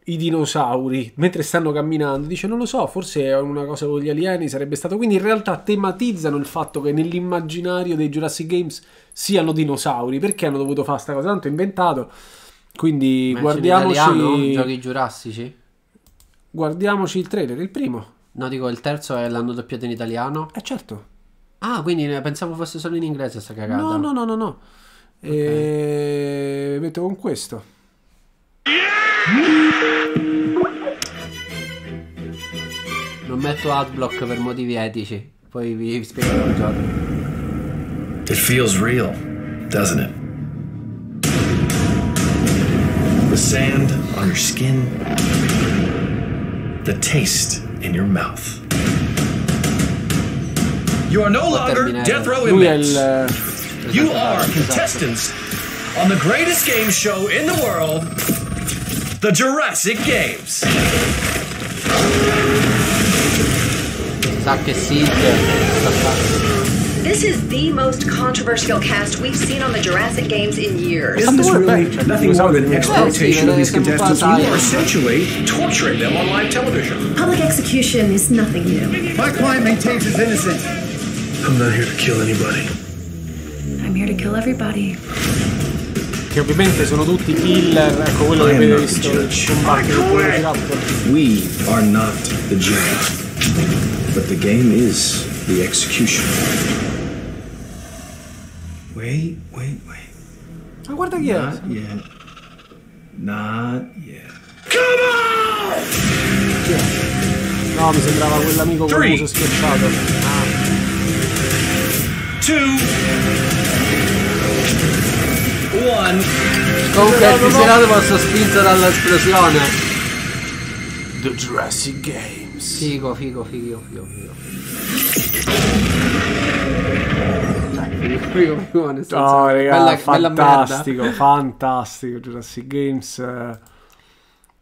i dinosauri mentre stanno camminando? Dice: Non lo so, forse è una cosa con gli alieni. Sarebbe stato. Quindi in realtà tematizzano il fatto che nell'immaginario dei Jurassic Games siano dinosauri. Perché hanno dovuto fare sta cosa? Tanto è inventato. Quindi Ma guardiamoci. italiano, giochi giurassici? Guardiamoci il trailer, il primo. No, dico il terzo è l'hanno doppiato in italiano. Eh certo. Ah, quindi pensavo fosse solo in inglese sta cagata. No, no, no, no, no. E... metto con questo. Non metto adblock per motivi etici. Poi vi spiego un giorno. It feels real. doesn't it? The sand on your skin, the taste in your mouth. You are no longer death row inmates. eh, You are contestants on the greatest game show in the world, the Jurassic Games. Sa che Sid sta fa- This is the most controversial cast we've seen on the Jurassic Games in years. Isn't this really nothing more than exploitation of these contestants? siamo You are sai. essentially torturing them on live television. Public execution is nothing new. My client maintains his innocence. I'm not here to kill anybody. I'm here to kill everybody. Che ovviamente sono tutti killer, ecco quello I che avete visto judge. combattere I con quit. Velociraptor. We are not the jury, but the game is the execution. Wait, wait, wait. Ma guarda chi è? Not yet. Not yet. Come on! No, mi sembrava quell'amico con il muso schiacciato. Two. One. Comunque il triceratops spinto dall'esplosione. The Jurassic Games. Figo, figo, figo, figo, figo. Figo, figo, figo, nel senso, Oh, raga, bella- bella fantastico, fantastico. Jurassic Games. eh,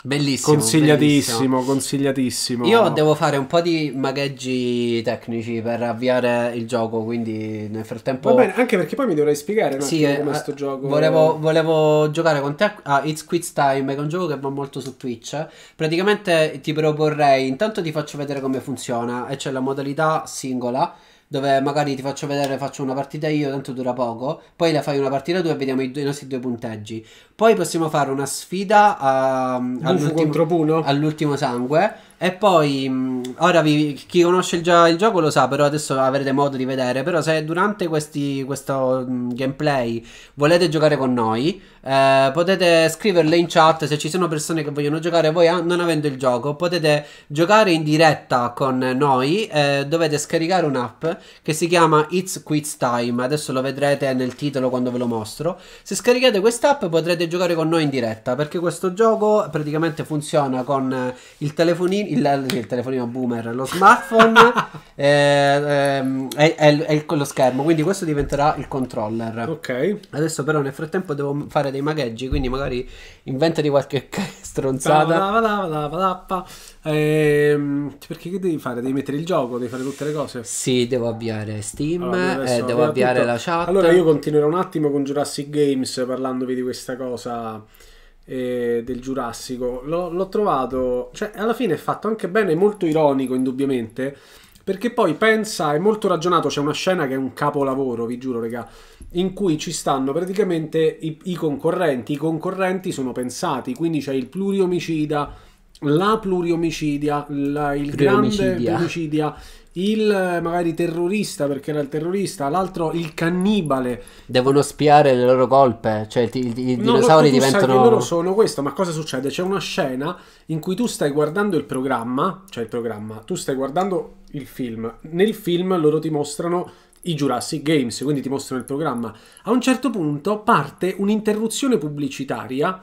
Bellissimo. consigliatissimo, bellissimo. consigliatissimo. Io devo fare un po' di magheggi tecnici per avviare il gioco, quindi nel frattempo... Va bene, anche perché poi mi dovrei spiegare Sì, eh, come sto gioco. Volevo, volevo giocare con te a It's Quiz Time, che è un gioco che va molto su Twitch. Praticamente ti proporrei, intanto ti faccio vedere come funziona, e c'è la modalità singola, dove magari ti faccio vedere, faccio una partita io, tanto dura poco, poi la fai una partita tu e vediamo i, due- i nostri due punteggi. Poi possiamo fare una sfida a, all'ultimo, all'ultimo sangue. E poi, mh, ora vi- chi conosce il, già il gioco lo sa, però adesso avrete modo di vedere. Però se durante questi, questo mh, gameplay volete giocare con noi, eh, potete scriverle in chat se ci sono persone che vogliono giocare. Voi non avendo il gioco, potete giocare in diretta con noi. eh, dovete scaricare un'app che si chiama It's Quiz Time. Adesso lo vedrete nel titolo quando ve lo mostro. Se scaricate quest'app potrete giocare con noi in diretta perché questo gioco praticamente funziona con il telefonino, il, il telefonino boomer, lo smartphone [laughs] eh, ehm, e il- con lo schermo. Quindi questo diventerà il controller. Ok. Adesso però nel frattempo devo fare dei magheggi, quindi magari inventati qualche [laughs] stronzata. Ehm, perché che devi fare? Devi mettere il gioco, devi fare tutte le cose. Sì, devo avviare Steam Allora, e adesso devo avvia avviare tutto. la chat. Allora io continuerò un attimo con Jurassic Games parlandovi di questa cosa eh, del Giurassico. L'ho, l'ho trovato, cioè alla fine è fatto anche bene, è molto ironico indubbiamente, perché poi pensa, è molto ragionato, c'è una scena che è un capolavoro, vi giuro regà, in cui ci stanno praticamente i, i concorrenti, i concorrenti sono pensati, quindi c'è il pluriomicida, la pluriomicidia, la- il grande Pluriomicidia. Il magari terrorista perché era il terrorista, l'altro il cannibale. Devono spiare le loro colpe, cioè i, i- i No, dinosauri diventano... che loro sono questo, ma cosa succede? C'è una scena in cui tu stai guardando il programma, cioè il programma, tu stai guardando il film. Nel film loro ti mostrano i Jurassic Games, quindi ti mostrano il programma. A un certo punto parte un'interruzione pubblicitaria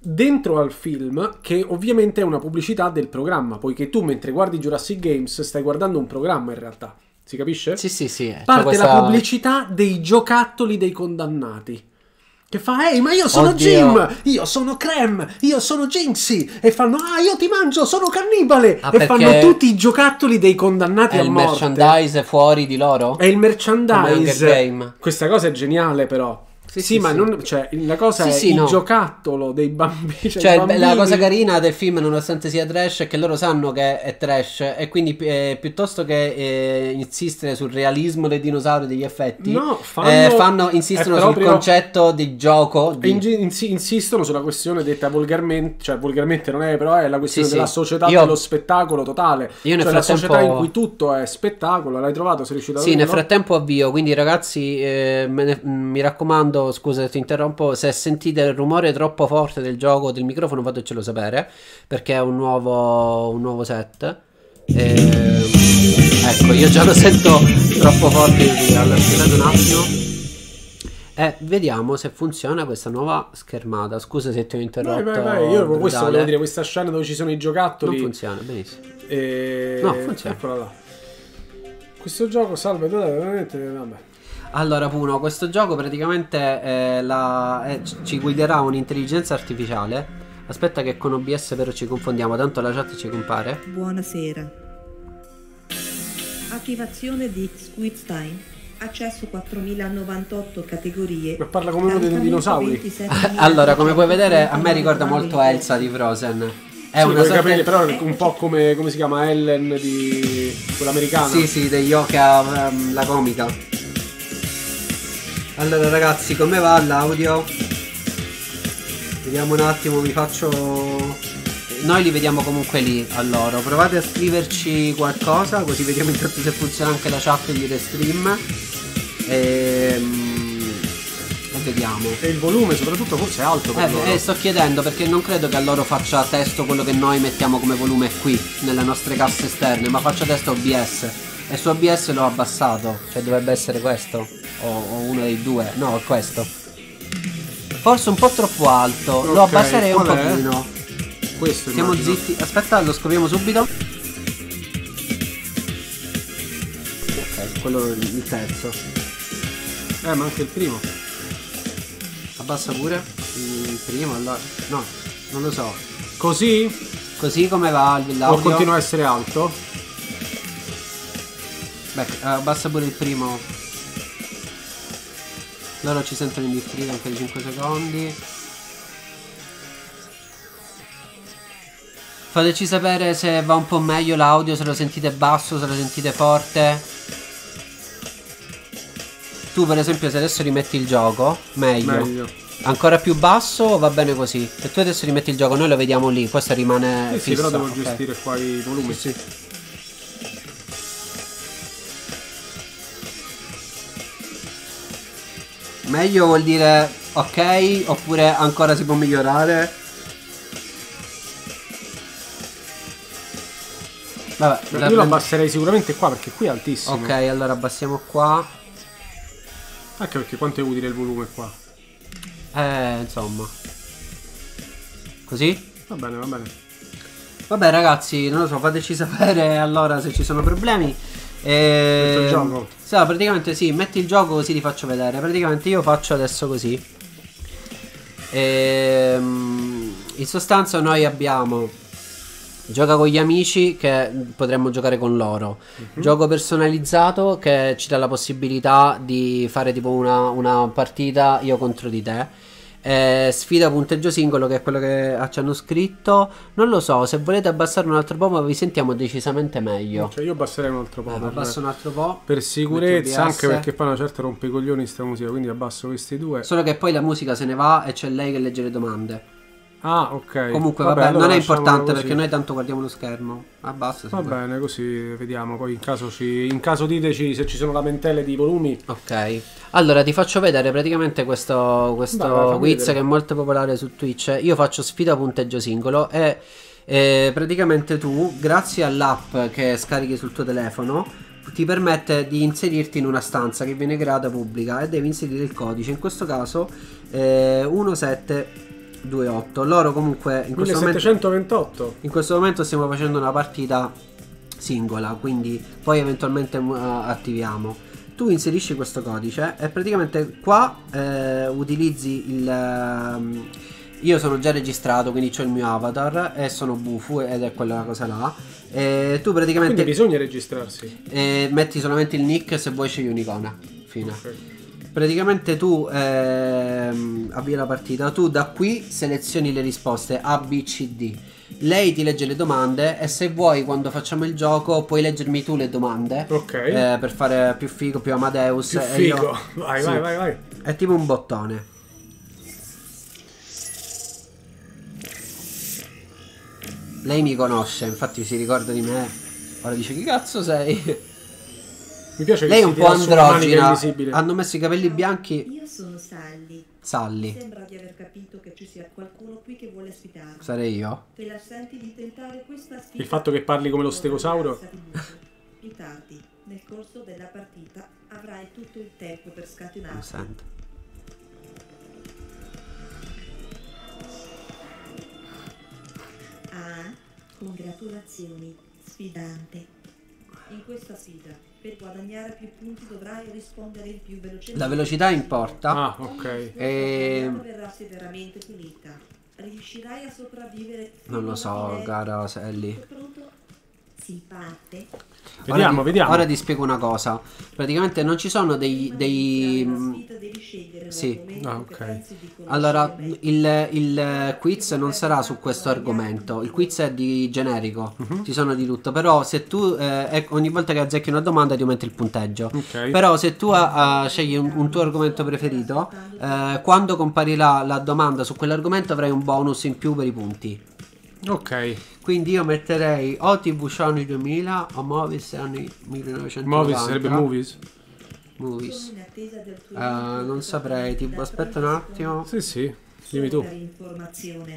dentro al film che ovviamente è una pubblicità del programma, poiché tu mentre guardi Jurassic Games stai guardando un programma in realtà. Si capisce? Sì, sì, sì. Parte questa- la pubblicità dei giocattoli dei condannati. Che fa, ehi, ma io sono Oddio. Jim, io sono Clem, io sono Jinxie. E fanno, ah, io ti mangio, sono cannibale. Ah, e fanno tutti i giocattoli dei condannati È a il morte. merchandise fuori di loro? È il merchandise. Game. Questa cosa è geniale, però. Sì, Sì, sì, ma non, cioè, la cosa è il no. giocattolo dei bambini. Cioè, Cioè, i il- la bambini- cosa carina del film, nonostante sia trash, è che loro sanno che è trash e quindi eh, piuttosto che eh, insistere sul realismo dei dinosauri e degli effetti, No, fanno- eh, fanno- insistono è sul proprio- concetto di gioco. di- insi- insistono sulla questione detta volgarmente, cioè volgarmente non è, però è la questione Sì, della società Io- dello spettacolo totale. Io nel cioè la frattempo- società in cui tutto è spettacolo, l'hai trovato, sei riuscito a Sì, nel frattempo avvio, quindi ragazzi, eh, ne- mm, mi raccomando, scusa se ti interrompo, se sentite il rumore troppo forte del gioco, del microfono, fatecelo sapere, perché è un nuovo, un nuovo set. Ehm, ecco, io già lo sento troppo forte, quindi allora, aspettate un attimo. E vediamo se funziona questa nuova schermata. Scusa se ti ho interrotto. Vai, vai, vai. Io questo volevo dire, questa scena dove ci sono i giocattoli. Non funziona, benissimo. E... No, funziona. Questo gioco salva veramente. Vabbè. Allora, Puno, questo gioco praticamente eh, la- eh, ci- guiderà un'intelligenza artificiale. Aspetta che con OBS però ci confondiamo, tanto la chat ci compare. Buonasera. Attivazione di Squid Time. Accesso 4098 categorie. Ma parla come uno dei dinosauri. [laughs] 27.000 allora, come puoi vedere, a me ricorda molto Elsa di Frozen. È Sì, una sorta capelli, però è un po' come, come si chiama Ellen di quella americana. Sì, sì, degli Yoka, ehm, la comica. Allora ragazzi, come va l'audio? Vediamo un attimo, vi faccio... Noi li vediamo comunque lì a loro. Provate a scriverci qualcosa, così vediamo intanto se funziona anche la chat di Restream. Ehm, E... vediamo. E il volume soprattutto forse è alto per loro. Eh, eh, sto chiedendo perché non credo che a loro faccia testo quello che noi mettiamo come volume qui, nelle nostre casse esterne, ma faccia testo OBS. E su OBS l'ho abbassato, cioè dovrebbe essere questo, o, o uno dei due, no, questo. Forse un po' troppo alto, lo abbasserei un pochino. Questo Stiamo immagino. zitti, aspetta, lo scopriamo subito. Ok, quello è il terzo. Eh, ma anche il primo. Abbassa pure il primo, allora. No, non lo so. Così? Così come va O l'audio? continua a essere alto? Beh, eh, abbassa pure il primo. Loro ci sentono in differita anche di 5 secondi. Fateci sapere se va un po' meglio l'audio, se lo sentite basso, se lo sentite forte. Tu per esempio se adesso rimetti il gioco, meglio. Meglio. Ancora più basso o va bene così? Se tu adesso rimetti il gioco, noi lo vediamo lì, questo rimane Sì, sì, fisso. però devo ok. gestire qua i volumi. Sì. Meglio vuol dire ok oppure ancora si può migliorare? Vabbè, Io la lo abbasserei sicuramente qua perché qui è altissimo. Ok, allora abbassiamo qua. Anche perché quanto è utile il volume qua. Eh, insomma. Così? Va bene, va bene. Vabbè ragazzi, non lo so, fateci sapere allora se ci sono problemi. E... Il gioco? Sì, praticamente sì, metti il gioco così ti faccio vedere. Praticamente io faccio adesso così. Ehm, in sostanza noi abbiamo Gioca con gli amici che potremmo giocare con loro. Gioco personalizzato che ci dà la possibilità di fare tipo una, una partita io contro di te. Eh, sfida punteggio singolo che è quello che ci hanno scritto. Non lo so, se volete abbassare un altro po', ma vi sentiamo decisamente meglio. Cioè io abbasserei un altro po'. Eh, per, abbasso un altro po'. per sicurezza, anche perché poi una certa rompe i coglioni sta musica, quindi abbasso questi due. Solo che poi la musica se ne va e c'è lei che legge le domande. Ah, ok. Comunque, vabbè, allora non è importante perché noi tanto guardiamo lo schermo. Abbassa. Va bene, così vediamo. Poi in caso, ci... in caso diteci se ci sono lamentele di volumi. Ok, allora ti faccio vedere praticamente questo, questo fammi quiz vedere. che è molto popolare su Twitch. Io faccio sfida punteggio singolo e eh, praticamente tu, grazie all'app che scarichi sul tuo telefono, ti permette di inserirti in una stanza che viene creata pubblica e devi inserire il codice. In questo caso eh, 1728. Loro comunque in questo momento 1728. in questo momento stiamo facendo una partita singola, quindi poi eventualmente uh, attiviamo. Tu inserisci questo codice e praticamente qua eh, utilizzi il... ehm, io sono già registrato, quindi ho il mio avatar e sono Bufu ed è quella cosa là. E tu praticamente Quindi bisogna registrarsi. eh, metti solamente il nick se vuoi scegli un'icona. Fine. Praticamente tu ehm, avvii la partita, tu da qui selezioni le risposte A, B, C, D. Lei ti legge le domande e se vuoi quando facciamo il gioco puoi leggermi tu le domande. Ok. eh, per fare più figo, più Amadeus. Più e io- figo. Vai, vai, vai, vai. È tipo un bottone. Lei mi conosce, infatti si ricorda di me. Ora dice chi cazzo sei? Mi piace Lei è un po' androgina. Hanno messo i capelli bianchi. Io sono Sally. Sally. Sembra di aver capito che ci sia qualcuno qui che vuole sfidarmi. Sarei io. Te la senti di tentare questa sfida? Il fatto che parli come lo stegosauro. Più tardi, nel corso della partita, avrai tutto il tempo per scatenarti. Non sento. Ah, congratulazioni, sfidante. In questa sfida per guadagnare più punti dovrai rispondere il più velocemente. La velocità importa. Ah, ok. E... La verrà severamente punita. Riuscirai a sopravvivere Non lo so, cara Sally. pronto? Si parte. Vediamo, ora ti, vediamo. Ora ti spiego una cosa. Praticamente non ci sono dei... dei... Sì. Ah, ok. Allora, il, il quiz non sarà su questo argomento. Il quiz è di generico. Mhm. Ci sono di tutto. Però se tu eh, ecco, ogni volta che azzecchi una domanda ti aumenta il punteggio. Ok. Però se tu ah, ah, scegli un, un tuo argomento preferito, eh, quando comparirà la domanda su quell'argomento avrai un bonus in più per i punti. Ok. Quindi io metterei o TV Show anni 2000 o Movies anni 1990. Movies sarebbe movies? Movies. Eh, non saprei, tipo aspetta un attimo. Sì, sì. Dimmi tu.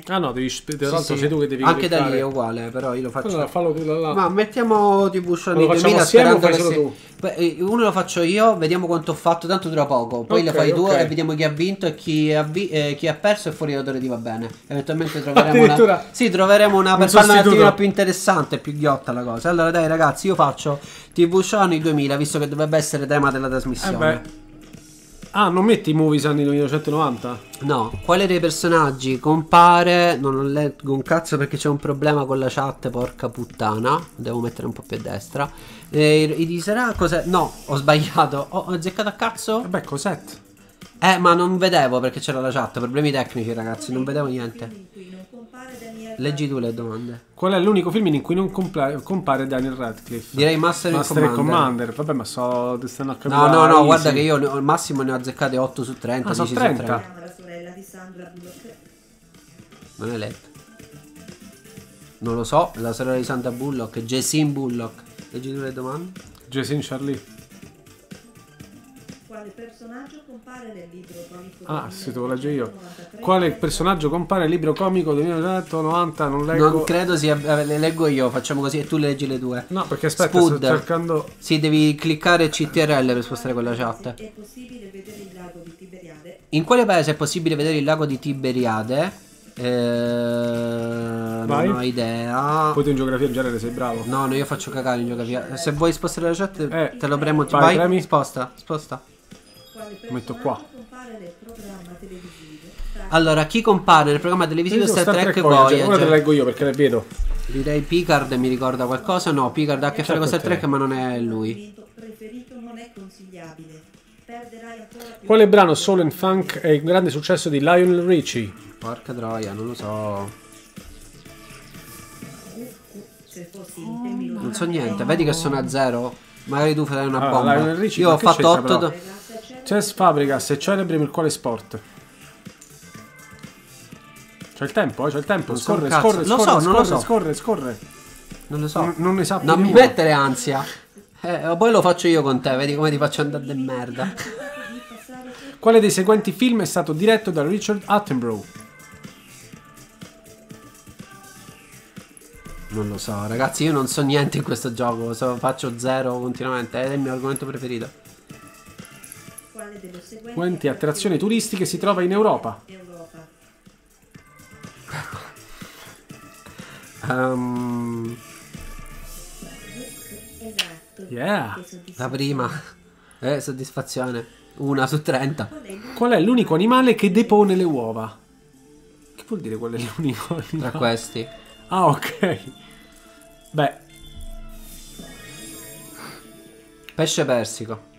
Ah no, devi sp- tra Sì, l'altro sì. sei tu che devi Anche da cliccare. lì è uguale, però io lo faccio. Allora, fallo tu da là. Ma mettiamo TV Show anni Lo facciamo 2000 assieme o sperando che si- Beh, eh, Uno lo faccio io, vediamo quanto ho fatto, tanto dura poco. Poi lo Ok, fai tu ok. e vediamo chi ha vinto e chi ha, vi- eh, chi ha perso e fuori odore di va bene. Eventualmente [laughs] troveremo una... Sì, troveremo una un per farla un attimino più interessante, più ghiotta la cosa. Allora dai ragazzi, io faccio TV Show anni 2000, visto che dovrebbe essere tema della Eh trasmissione. beh. Ah, non metti i movies anni 1990? No, quale dei personaggi compare? Non leggo un cazzo perché c'è un problema con la chat, porca puttana. Devo mettere un po' più a destra. E i di sarà cos'è? No, ho sbagliato. Ho, ho azzeccato a cazzo? Vabbè, Cosette. Eh, ma non vedevo perché c'era la chat. Problemi tecnici, ragazzi, non vedevo niente. Leggi tu le domande. Qual è l'unico film in cui non compla- compare Daniel Radcliffe? Direi Master, Master and and Commander. Commander. Vabbè, ma so, ti stanno a capire. No, no, no, easy. guarda che io ne- al massimo ne ho azzeccate 8 su 30. Ah, sono 10 su 30. La sorella di Sandra Bullock. Non è letto. Non lo so, la sorella di Sandra Bullock, Jason Bullock. Leggi tu le domande. Jason Charlie. Quale personaggio compare nel libro comico Ah, sì, te lo leggo io. 1993? Quale personaggio compare nel libro comico del 1990? Non leggo. Non credo sia. eh, Le leggo io, facciamo così e tu leggi le due. No, perché aspetta, Spud. sto cercando. Sì, devi cliccare CTRL per spostare quella chat. È possibile vedere il lago di Tiberiade? In quale paese è possibile vedere il lago di Tiberiade? Eh, non ho idea. Poi tu in geografia in genere sei bravo. No, no, io faccio cagare in geografia. Se vuoi spostare la chat, Eh, te lo premo. vai, Vai, premi. sposta, sposta. Metto qua. Star Allora, chi compare nel programma televisivo Star Star Trek Trek Voyager. Ora te Voyager? le leggo io perché le vedo. Direi Picard mi ricorda qualcosa. No, Picard ha a che fare con Star Certo, Trek, ma non è lui. Quale brano Soul and Funk è il grande successo di Lionel Richie? Porca troia, non lo so. te Non so niente. Vedi che sono a zero? Magari tu fai una Ah, bomba. Lionel Richie, Io ho fatto c'entra 8. però? Chess Fabregas e celebre il quale sport? C'è il tempo, eh? C'è il tempo. Non so Scorre, scorre, scorre, so, scorre, so. scorre, scorre. Non lo so. N- non ne sappi Non mi mettere ansia. Eh, poi lo faccio io con te, vedi come ti faccio andare de merda. Quale dei seguenti film è stato diretto da Richard Attenborough? Non lo so, ragazzi, io non so niente in questo gioco. so- faccio zero continuamente. È il mio argomento preferito. Quale delle seguenti Quante attrazioni turistiche si trova in Europa? Europa? Ehm, Esatto. Yeah. La prima. Eh, soddisfazione. Una su 30. Qual è l'unico animale che depone le uova? Che vuol dire qual è l'unico Tra animale? questi. Ah, ok. Beh, Pesce persico.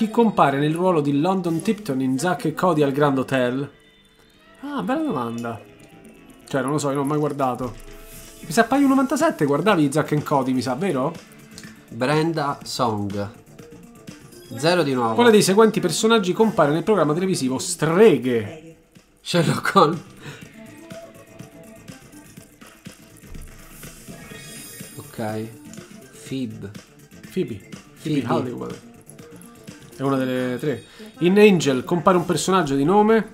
Chi compare nel ruolo di London Tipton in Zack e Cody al Grand Hotel? Ah, bella domanda. Cioè, non lo so, io non ho mai guardato. Mi sa paio 97, guardavi Zack e Cody, mi sa, vero? Brenda Song. Zero di nuovo. Quale dei seguenti personaggi compare nel programma televisivo Streghe? Sherlock Holmes. Ok. Fib. Phoebe. Phoebe Phoebe. Hollywood. È una delle tre. In Angel compare un personaggio di nome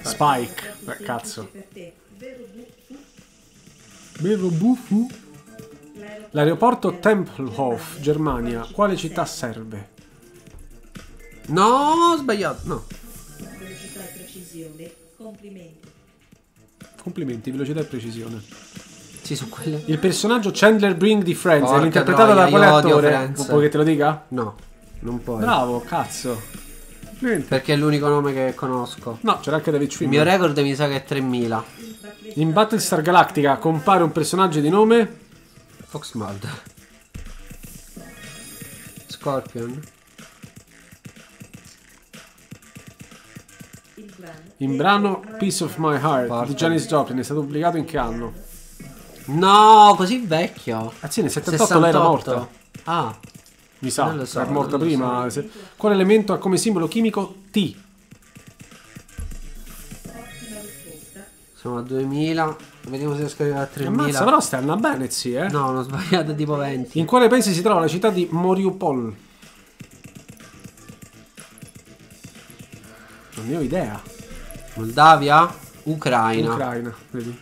Spike. Beh, cazzo. Vero buffo? L'aeroporto Tempelhof, Germania. Quale città serve? No, ho sbagliato. No. Velocità e precisione. Complimenti. Complimenti, velocità e precisione. Sì, su quelle. Il personaggio Chandler Bing di Friends Porca è interpretato da quale attore? Vuoi che te lo dica? No, non puoi. Bravo, cazzo. Niente. Perché è l'unico nome che conosco. No, c'era anche David Il Schwimmer. mio record mi sa che è 3000. In Battlestar Galactica compare un personaggio di nome Fox Mulder. Scorpion. Il brano in brano Piece of My Heart Porca. di Janis Joplin. È stato pubblicato in che anno? No, così vecchio. Ah sì, nel 78 lei era morta. Ah, Mi sa, Non lo so, è morta prima. Se- Quale elemento ha come simbolo chimico T? sono a 2000. Vediamo se riesco ad arrivare a 3000. Ammazza, però stai andando bene, sì, eh? No, non ho sbagliato tipo 20. In quale paese si trova la città di Mariupol? Non ne ho idea. Moldavia? Ucraina. Ucraina, vedi?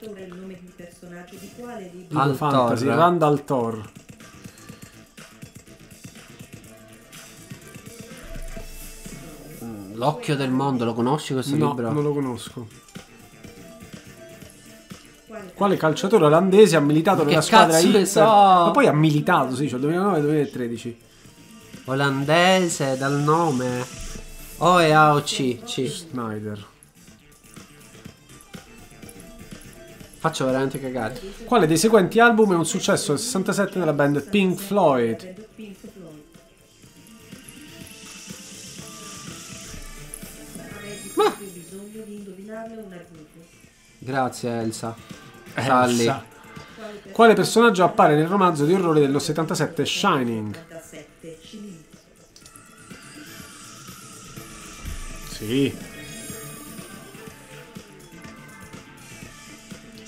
Thor è il nome di un personaggio di quale libro? Al Fantasy, Thor. Randall Thor. L'occhio del mondo, lo conosci questo No, libro? non lo conosco. Quale calciatore olandese ha militato Ma nella che squadra Inter? so? Ma poi ha militato, sì, cioè 2009-2013. Olandese dal nome. O e A o C. C. Snyder. Faccio veramente cagare. Quale dei seguenti album è un successo del 67 della band Pink Floyd? Gruppo. Grazie Elsa. Sally. Elsa. Quale personaggio appare nel romanzo di orrore dello 77 Shining? 87 Cimini. Sì.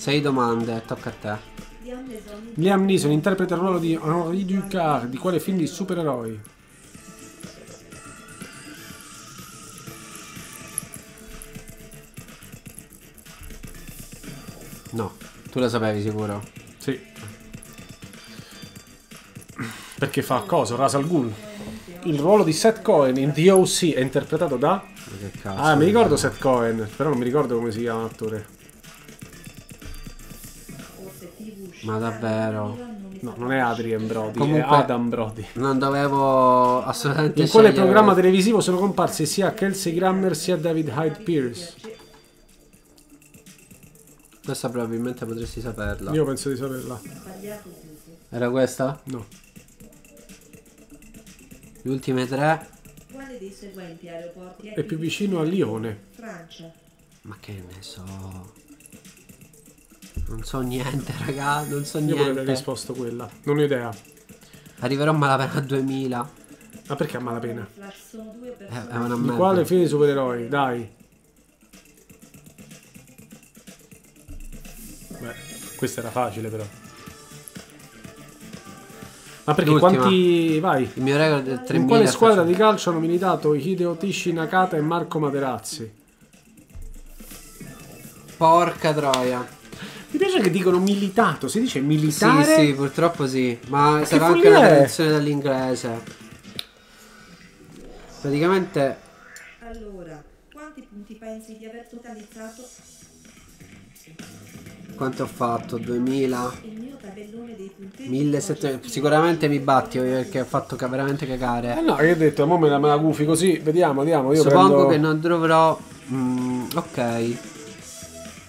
Sei domande, tocca a te. Liam Neeson interpreta il ruolo di Henri Ducard di quale film di supereroi? No, tu lo sapevi sicuro. Sì. Perché fa cosa? Ras al Ghul. Il ruolo di Seth Cohen in The O.C. è interpretato da... Ma che cazzo. Ah, mi ricordo Seth Cohen, però non mi ricordo come si chiama l'attore. Ma davvero? No, non è Adrian Brody, Comunque- è Adam Brody. Non dovevo assolutamente In quale scegliere- programma televisivo sono comparsi sia Kelsey Grammer sia David Hyde Pierce? Questa probabilmente potresti saperla. Io penso di saperla. Era questa? No. Le ultime tre? Quale dei seguenti aeroporti È più vicino a Lione. Francia. Ma che ne so. Non so niente, [laughs] raga. Non so Io pure avrei niente. risposto quella. Non ho idea. Arriverò a malapena a 2000. Ma perché a malapena? Eh, è una Di merda. quale film di supereroi? Dai. Beh, questa era facile però. Ma perché L'ultima. quanti... Vai. Il mio record è 3000. In quale squadra di calcio hanno militato Hideo Tishi Nakata e Marco Materazzi? Porca troia. Mi piace che dicono militato, si dice Sì, militare? sì, purtroppo sì. Ma che sarà anche una traduzione dall'inglese. Praticamente Allora, quanti punti pensi di aver totalizzato? quanto ho fatto? 2000? Il mio tabellone dei punteggi 1700 sicuramente mi batti perché ho fatto veramente Eh cagare. no, che ho detto, mo me la, me la gufi così, vediamo, vediamo. Io Suppongo prendo... che non dovrò. Mm, ok.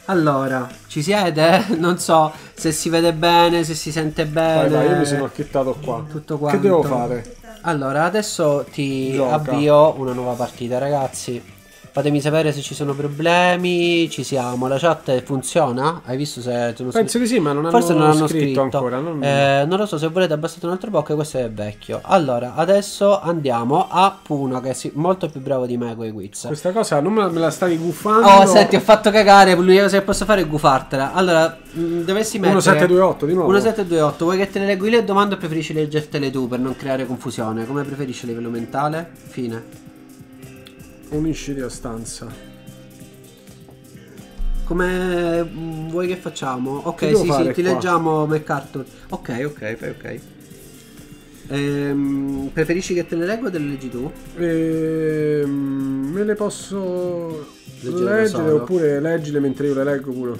Allora, ci siete? [laughs] Non so se si vede bene, se si sente bene. Vai, vai, io mi sono acchittato qua. Tutto quanto. Che devo fare? Allora, adesso ti Gioca. avvio una nuova partita, ragazzi. Fatemi sapere se ci sono problemi. Ci siamo. La chat funziona? Hai visto se sono Penso di sì, ma non Forse hanno non hanno scritto scritto, ancora, non- Eh, non lo so se volete abbassate un altro po' che questo è vecchio. Allora, adesso andiamo a Puno che è molto più bravo di me con i quiz. Questa cosa non me la, me la stavi guffando. Oh, senti, ho fatto cagare. L'unica cosa che posso fare è gufartela. Allora, mh, dovessi mettere 1728 di nuovo. 1728. Vuoi che te le leggo io le domande o preferisci leggertele tu per non creare confusione? Come preferisci a livello mentale? Fine. Unisciti a stanza. Come vuoi che facciamo? Ok, Che sì, sì, ti qua? leggiamo MacArthur. Ok, ok, fai ok. Ehm, preferisci che te le leggo o te le leggi tu? Ehm, me le posso Leggere leggere oppure leggile mentre io le leggo pure.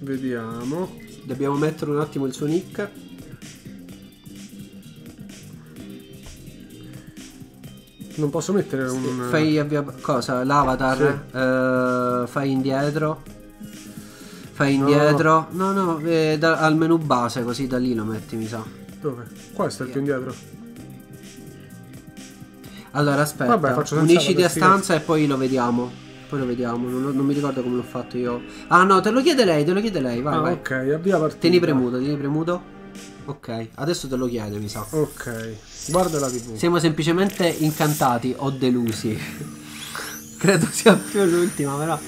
Vediamo. Dobbiamo mettere un attimo il suo nick. Non posso mettere un. Fai avvia- cosa? L'avatar? Eh, fai indietro. Fai No. indietro. No, no, eh, da- al menu base, così da lì lo metti, mi sa. Dove? Qua sta il più indietro. Allora, aspetta. Vabbè, la a stanza e poi lo vediamo. Poi lo vediamo. Non, non mi ricordo come l'ho fatto io. Ah, no, te lo chiede lei, te lo chiede lei. Vai, ah, vai. ok, avvia partita. Tieni premuto, tieni premuto. Ok, adesso te lo chiede, mi sa. Ok, guarda la TV. Siamo semplicemente incantati o delusi. [laughs] Credo sia più l'ultima, però.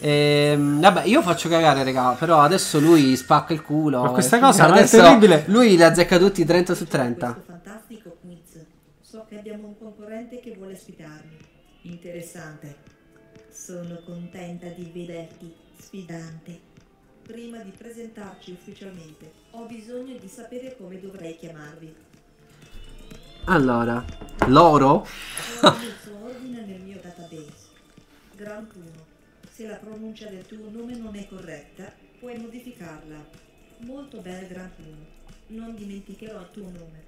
Ehm, vabbè, io faccio cagare, raga. Però adesso lui spacca il culo. Ma questa cosa non è terribile. Lui li azzecca tutti 30 su 30. Questo fantastico quiz. So che abbiamo un concorrente che vuole sfidarmi. Interessante. Sono contenta di vederti, sfidante. Prima di presentarci ufficialmente, ho bisogno di sapere come dovrei chiamarvi. Gran Puno. Se la pronuncia del tuo nome non è corretta, puoi modificarla. Molto bene, Gran Puno. Non dimenticherò il tuo nome.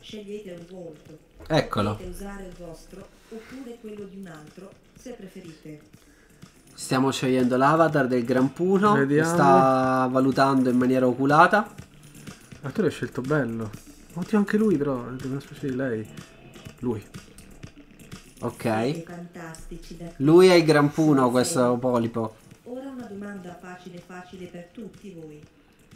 Scegliete un volto. Eccolo. Potete usare il vostro oppure quello di un altro, se preferite. Stiamo scegliendo l'avatar del Gran Puno. che Vediamo. Sta valutando in maniera oculata. Ma tu l'hai scelto bello. Oddio, anche lui, però. È una specie di lei. Lui. Ok. Lui è il Gran Puno, questo polipo. Ora una domanda facile facile per tutti voi.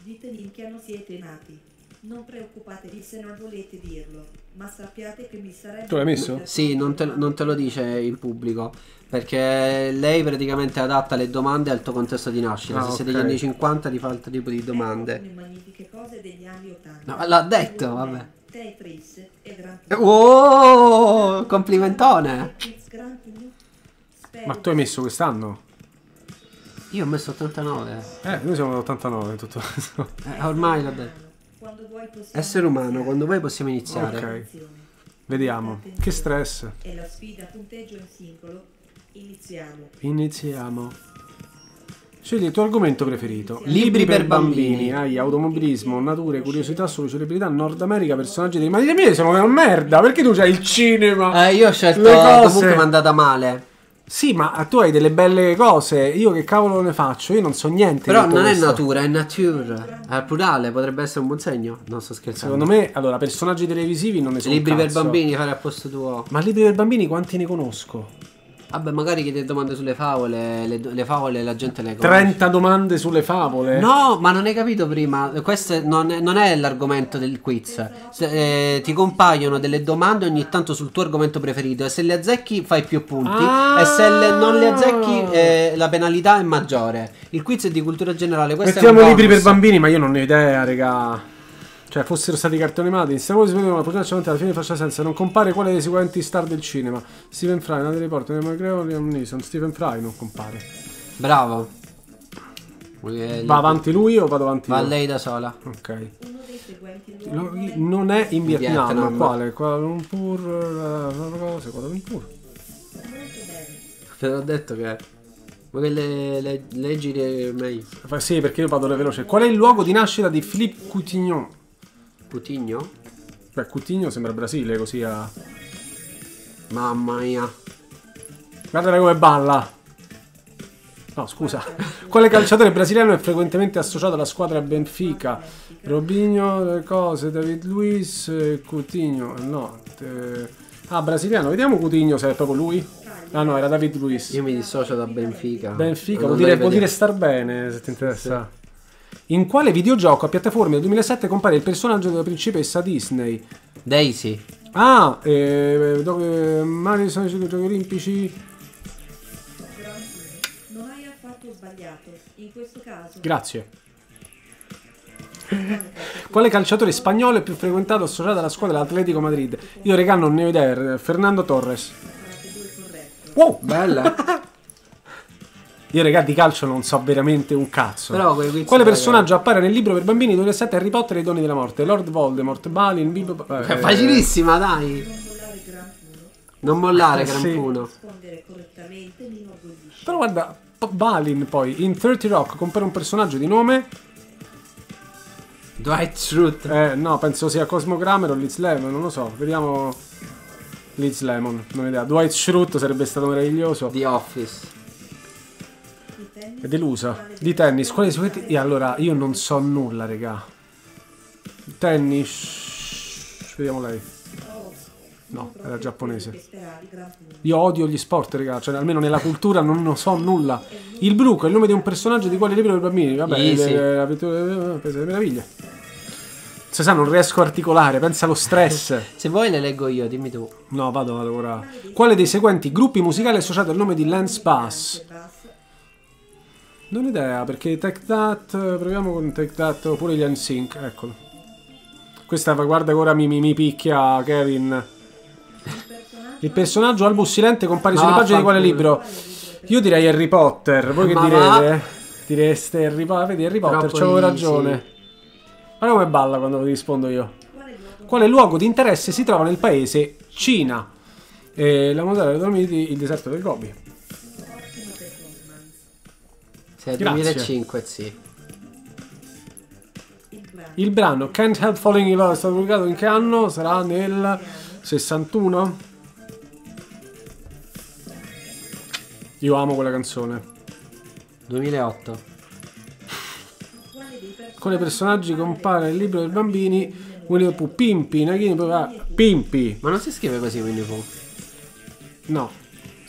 Ditemi in che anno siete nati. Non preoccupatevi se non volete dirlo, ma sappiate che mi sarebbe... Tu l'hai messo? Sì, non te, non te lo dice il pubblico. Perché lei praticamente adatta le domande al tuo contesto di nascita. Ah, Se sei ok. degli anni 50 ti fa altro tipo di domande. Le magnifiche cose degli anni 80. No, l'ha detto, vabbè. Tetris e Gran Oh, complimentone. Ma tu hai messo quest'anno? Io ho messo 89. Eh, noi siamo all'89 in tutto questo. Eh, ormai l'ho detto. Quando vuoi possiamo Essere umano, quando vuoi possiamo iniziare. Ok. Vediamo. Che stress. È la sfida punteggio in singolo. Iniziamo. Iniziamo. Scegli il tuo argomento preferito. Libri per bambini. Ai, automobilismo, nature, curiosità sulle celebrità, Nord America, personaggi dei... Ma di me siamo una merda, perché tu c'hai il cinema? Eh, io ho scelto Le cose. comunque mi è andata male. Sì, ma tu hai delle belle cose, io che cavolo ne faccio? Io non so niente. Però non è questo. natura, è nature. Al plurale potrebbe essere un buon segno. Non sto scherzando. Secondo me, allora, personaggi televisivi non ne sono Libri per bambini fare al posto tuo. Ma libri per bambini quanti ne conosco? Vabbè, magari chiedi domande sulle favole. Le, le favole la gente le conosce. 30 domande sulle favole? No, ma non hai capito prima. Questo non è, non è l'argomento del quiz. Se- eh, ti compaiono delle domande ogni tanto sul tuo argomento preferito. E se le azzecchi fai più punti. Ah! E se le- non le azzecchi eh, la penalità è maggiore. Il quiz è di cultura generale. Questo Mettiamo libri per bambini, ma io non ne ho idea, raga. Cioè, fossero stati cartoni animati, stiamo vedendo una progettazione alla fine faccia senso. Non compare quale dei seguenti star del cinema. Stephen Fry, Natalie Portman, Emma Graham, Liam Neeson. Stephen Fry non compare. Bravo. Va avanti lui o vado avanti Va io? lei da sola. Ok. Lo- non è in Vietnam, Vietnam. quale? Kuala Lumpur, eh, cosa? Kuala Lumpur. Te l'ho detto che. Ma che le, le- leggi le- meglio. Sì, perché io vado veloce. Qual è il luogo di nascita di Philippe Coutinho? Putigno? Beh, Coutinho sembra Brasile, così a... Mamma mia. Guardate come balla. No, scusa. Quale calciatore brasiliano è frequentemente associato alla squadra Benfica? Robinho, le cose, David Luiz, Coutinho. No. eh, Ah, brasiliano. Vediamo Coutinho se è proprio lui. Ah no, era David Luiz. Io mi dissocio da Benfica. Benfica, vuol dire, vuol dire star bene, se ti interessa. In quale videogioco a piattaforme del 2007 compare il personaggio della principessa Disney? Daisy. Ah, eh, dove Mario sono i giochi olimpici. Non hai affatto sbagliato. In questo caso Grazie. Quale calciatore spagnolo è più frequentato associato alla squadra dell'Atletico Madrid? Io regà non ne ho idea, Fernando Torres. Wow! Bella. [laughs] Io, raga, di calcio non so veramente un cazzo. Però Quale personaggio appare nel libro per bambini 2007 Harry Potter e i doni della morte? Lord Voldemort, Balin, Bilbo... È eh, facilissima, dai. Non mollare, Eh, Gran sì. Però guarda, Balin poi, in 30 Rock compare un personaggio di nome... Dwight Schrute. Eh, no, penso sia Cosmo Kramer o Liz Lemon, non lo so. Vediamo... Liz Lemon, non ho idea. Dwight Schrute sarebbe stato meraviglioso. The Office. È delusa. Di tennis, quali sono i... E allora, io non so nulla, regà. Tennis... Vediamo lei. No, era giapponese. Io odio gli sport, raga. Cioè, almeno nella cultura non ne so nulla. Il bruco è il nome di un personaggio di quale libro per bambini? Vabbè, Easy. eh, l'avventura- eh, Paese delle meraviglie. Se sa, non riesco a articolare, pensa allo stress. [laughs] Se vuoi le leggo io, dimmi tu. No, vado, vado ora. Quale dei seguenti gruppi musicali è associato al nome di Lance Bass? Non ho idea, perché Take That, proviamo con Take That oppure gli NSYNC, eccolo. Questa, guarda che ora mi, mi, mi picchia Kevin. Il personaggio Albus Silente compare sulle Ah, pagine di quale libro? Io direi Harry Potter, voi che Ma direte? Direste Harry Potter, vedi Harry Potter, c'avevo ragione. Guarda come balla quando vi rispondo io. Quale luogo di interesse si trova nel paese Cina? E la modella dei Dolomiti, il deserto del Gobi. Se è Grazie. 2005, sì. Il brano Can't Help Falling in Love è stato pubblicato in che anno? Sarà nel 61? Io amo quella canzone. 2008. Con i personaggi compare nel libro dei bambini Winnie the Pooh, Pimpi, Nagini, ah, Pimpi. Ma non si scrive così Winnie Pooh. No.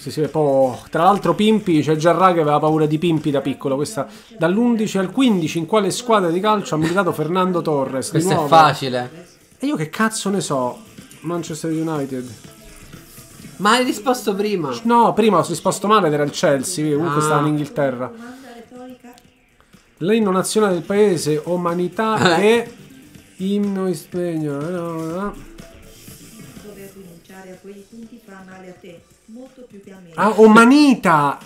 Si scrive po'. Tra l'altro Pimpi, c'è già Ra che aveva paura di Pimpi da piccolo. Questa dall'11 al 15 in quale squadra di calcio ha militato Fernando Torres? Questo è facile. E io che cazzo ne so? Manchester United. Ma hai risposto prima. No, prima ho risposto male ed era il Chelsea, comunque Ah. stava in Inghilterra. L'inno nazionale del paese, Umanità [laughs] Eh. e inno in spagnolo. no, no. Dover rinunciare a quei punti Ah, Umanita!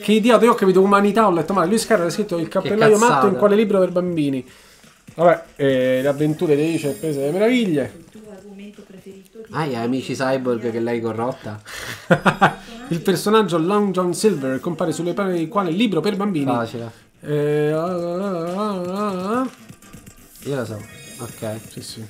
Che idiota, io ho capito Umanità, ho letto male. Luis Carra ha scritto Il cappellaio matto in quale libro per bambini? Vabbè, eh, le avventure di Alice e il Paese delle Meraviglie. Ah, amici cyborg che lei corrotta. [laughs] Il personaggio Long John Silver compare sulle pagine di quale libro per bambini? Facile. Eh, ah, ah, ah, ah. Io lo so. Ok. Sì, sì.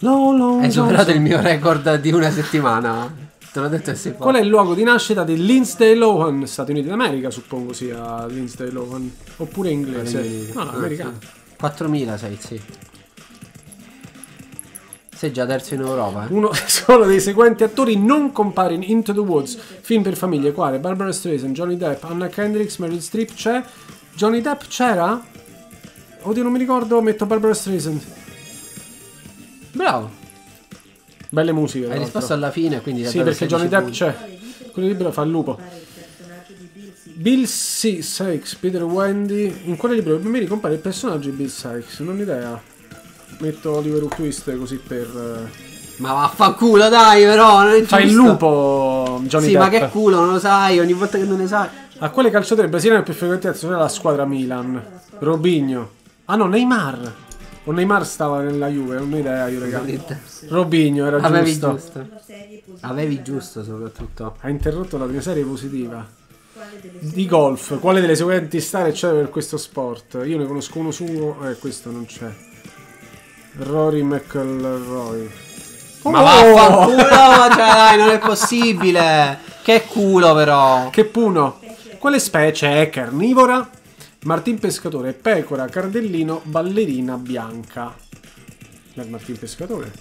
Long, long Hai John superato il mio record di una settimana. Te l'ho detto può. Qual è il luogo di nascita di Lindsay Lohan? Stati Uniti d'America, suppongo sia Lindsay Lohan. Oppure inglese? No, no, americano. sì. 4000 sei, sì. Sei già terzo in Europa, eh? Uno [laughs] solo dei seguenti attori non compare in Into the Woods, film per famiglie, quale? Barbara Streisand, Johnny Depp, Anna Kendricks, Meryl Streep, c'è? Johnny Depp c'era? Oddio, non mi ricordo, metto Barbara Streisand. Bravo. Belle musiche. Hai risposto alla fine, quindi Sì, perché Johnny 16 Depp c'è. Quello libro fa il lupo. Bill C. Sykes, Peter Wendy. In quale libro per bambini compare il personaggio di Bill Sykes? Non ho idea. Metto Oliver Twist così per. eh, Ma vaffanculo, dai, però. Non è Fa il lupo Johnny Sì, Depp. ma che culo, non lo sai. Ogni volta che non ne sai. A quale calciatore brasiliano più frequentato la squadra Milan? Robinho. Ah no, Neymar. O Neymar stava nella Juve, non ho idea io, raga. Robinho era Avevi giusto. giusto. Avevi giusto, soprattutto. Ha interrotto la mia serie positiva. Di golf, quale delle seguenti star c'è per questo sport? Io ne conosco uno suo, eh, questo non c'è. Rory McIlroy. Ma Oh! vaffanculo, [laughs] cioè, dai, non è possibile. Che culo, però. Che puno. Quale specie è carnivora? Martin Pescatore, pecora, cardellino, ballerina bianca. Martin Pescatore?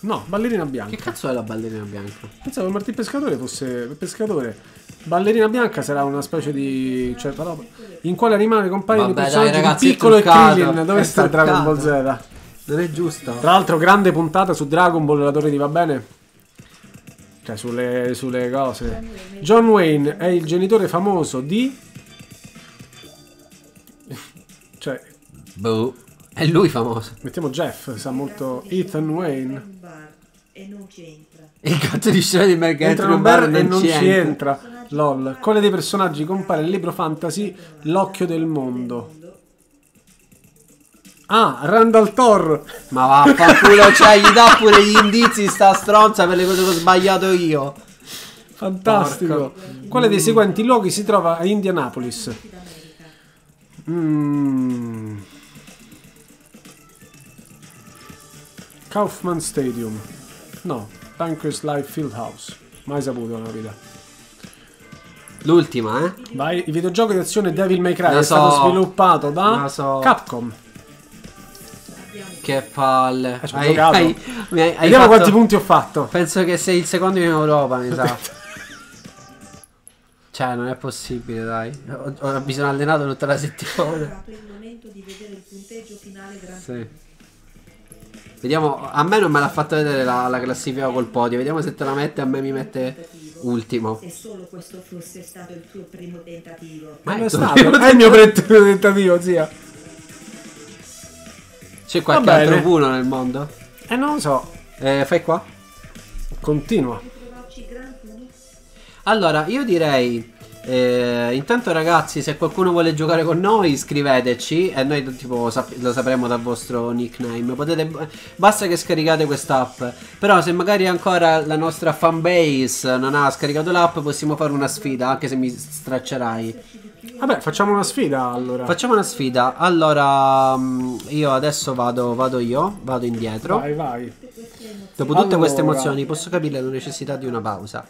No, ballerina bianca. Che cazzo è la ballerina bianca? Pensavo che Martin Pescatore fosse pescatore. Ballerina bianca sarà una specie di certa roba. In quale animale compaiono i Vabbè, dai, personaggi ragazzi, Piccolo e. Krillin? Dove sta Dragon Ball. Z? Non è giusto. Tra l'altro, grande puntata su Dragon Ball, la torre di va bene? Cioè, sulle, sulle cose. John Wayne è il genitore famoso di. Boh. È lui famoso. mettiamo Jeff, sa molto. Ethan Wayne. e non ci entra. Il gatto di Schrödinger che Entra in un bar e non ci entra. LOL. Quale dei personaggi compare nel libro fantasy L'occhio del mondo? Ah, Randall Thor. Ma vaffanculo, cioè gli dà pure gli indizi sta stronza per le cose che ho sbagliato io. Fantastico. Quale dei seguenti luoghi si trova a Indianapolis? Mm. Kaufman Stadium. No, Bankers Life Fieldhouse. Mai saputo nella vita. L'ultima, eh? Vai, il videogioco di azione Devil May Cry La è stato sviluppato da La so. Capcom. Che palle. Eh, ci ho giocato. mi hai- hai Vediamo fatto- quanti punti ho fatto. Penso che sei il secondo in Europa, mi sa. [laughs] cioè, non è possibile, dai. Ho, ho- mi sono allenato tutta la È settimana. arrivato il momento di vedere il punteggio finale Gran Sì. Vediamo, a me non me l'ha fatto vedere la, la classifica col podio. Vediamo se te la mette, a me mi mette ultimo. Se solo questo fosse stato il tuo primo tentativo. Ma Non è stato. È il mio primo tentativo, zia. C'è qualche altro puno nel mondo? Eh, non lo so. Eh, fai qua? Continua. Allora, io direi. Eh, intanto, ragazzi, se qualcuno vuole giocare con noi, scriveteci e noi tipo sap- lo sapremo dal vostro nickname. Potete, basta che scaricate quest'app. Però, se magari ancora la nostra fanbase non ha scaricato l'app, possiamo fare una sfida. Anche se mi straccerai. Vabbè, facciamo una sfida allora. Facciamo una sfida. Allora, mm, io adesso vado, vado io, vado indietro. Vai, vai. Dopo tutte queste Allora. emozioni, posso capire la necessità di una pausa.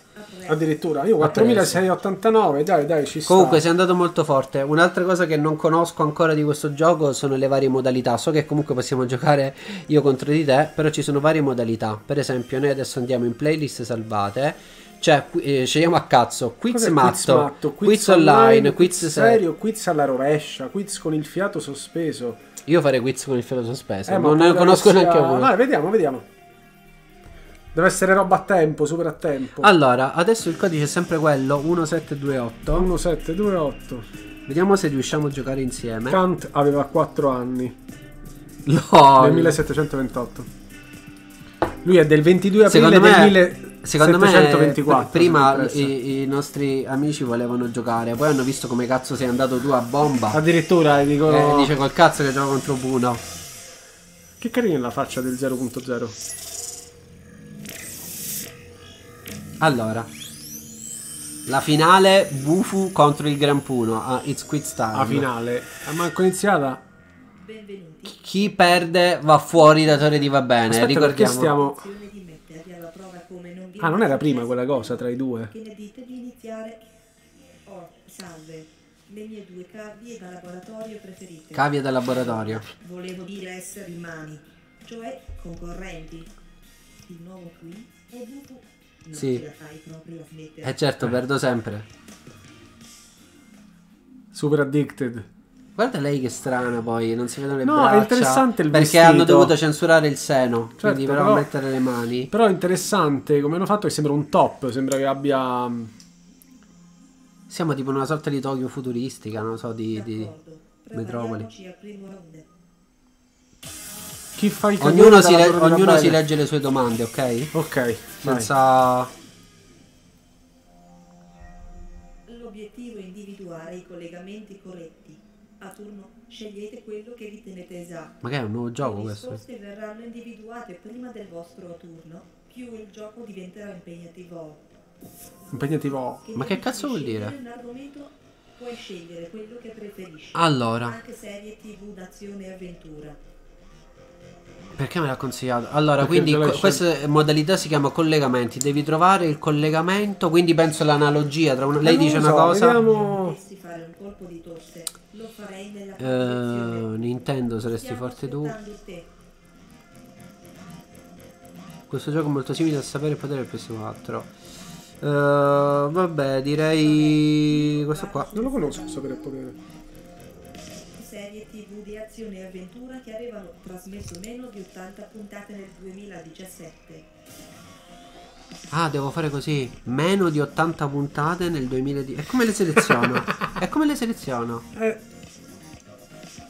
Addirittura. Io 4689, dai, dai, ci sta. Comunque sei andato molto forte. Un'altra cosa che non conosco ancora di questo gioco sono le varie modalità. So che comunque possiamo giocare io contro di te, però ci sono varie modalità. Per esempio, noi adesso andiamo in playlist salvate. Cioè, eh, scegliamo a cazzo quiz Cos'è matto, quiz, online, quiz, quiz serio. serio, quiz alla rovescia, quiz con il fiato sospeso. Io farei quiz con il filo sospeso. Eh, ma non ne conosco sia- neanche uno. Vai, vediamo, vediamo. Deve essere roba a tempo, super a tempo. Allora, adesso il codice è sempre quello 1728. 1728. Vediamo se riusciamo a giocare insieme. Kant aveva 4 anni LOL. nel 1728. Lui è del 22 aprile Secondo del me, secondo me 1724. pr- prima i, i nostri amici volevano giocare, poi hanno visto come cazzo sei andato tu a bomba. Addirittura eh, dicono... Eh, dice col cazzo che gioca contro Puno. Che carina la faccia del 0.0. Allora, la finale Bufu contro il Gran Puno a It's Quiz Time. La finale. A manco iniziata. Chi perde va fuori da Torre di va bene. Aspetta, perché ricordiamo. stiamo... di mettervi alla prova come non vi Ah, non era prima quella cosa tra i due? Che ne dite di iniziare? Oh, salve. Le mie due cavie da laboratorio preferite. Cavie da laboratorio. Volevo dire esseri umani, cioè concorrenti. Il nuovo qui è Bufu. Non Sì. ce la fai proprio a smettere. Eh certo, perdo sempre. Super addicted. Guarda lei che strana poi, non si vedono le No, braccia. è interessante il Perché vestito. hanno dovuto censurare il seno. Certo, quindi però, però- mettere le mani. Però è interessante come hanno fatto che sembra un top, sembra che abbia... Siamo tipo in una sorta di Tokyo futuristica, non so, di, di metropoli. Chi fa il Ognuno, si, le- ognuno si legge le sue domande, ok? Ok. Senza... L'obiettivo è individuare i collegamenti corretti. A turno scegliete quello che ritenete esatto. Ma che è un nuovo gioco Le questo? risposte verranno individuate prima del vostro turno, più il gioco diventerà impegnativo. Impegnativo. Ma che cazzo vuol dire? un argomento, puoi scegliere quello che preferisci. Allora. Anche serie tv d'azione e avventura. Perché me l'ha consigliato? Allora, Perché quindi co- questa modalità si chiama collegamenti. Devi trovare il collegamento. Quindi penso l'analogia tra una. Lei Eh, dice lo una so, cosa. vediamo- Potessi fare un colpo di tosse, lo farei nella Eh, Nintendo, saresti Stiamo forte tu. Questo gioco è molto simile al sapere e potere del PS4. Eh, vabbè, direi. Questo qua. Non lo conosco, sapere il potere. Tv di azione e avventura che avevano trasmesso meno di 80 puntate nel 2017. Ah, devo fare così. Meno di 80 puntate nel 2010. E come le seleziono? [laughs] e come le seleziono? Eh.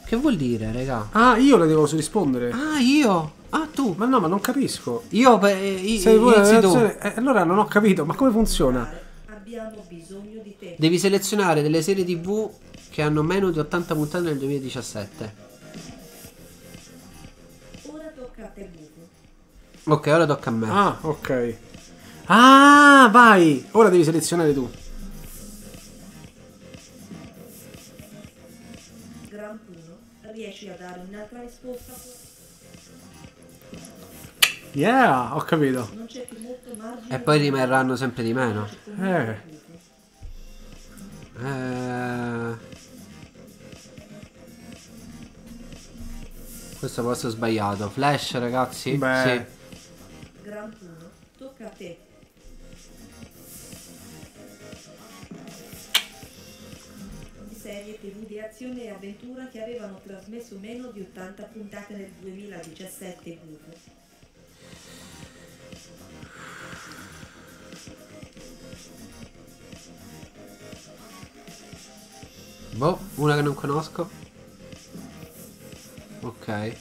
Che vuol dire, raga? Ah, io le devo rispondere. Ah, io? Ah, tu? Ma no, ma non capisco. Io, per, i, Sei pure inizi tu. eh, allora non ho capito, ma come funziona? Abbiamo bisogno di te. Devi selezionare delle serie tv che hanno meno di 80 puntate nel 2017. Ora tocca a te, Buco. Ok, ora tocca a me. Ah, ok. Ah, vai! Ora devi selezionare tu. Gran Puno, riesci a dare un'altra risposta? Yeah, ho capito. Non c'è più molto margine. E poi rimarranno sempre di meno. Eh. Eh... Questo può essere sbagliato. Flash, ragazzi? Beh. Gran Puno, tocca a te. Serie tv di azione e avventura che avevano trasmesso meno di 80 puntate nel 2017 Buco. Sì. Boh, una che non conosco. Ok.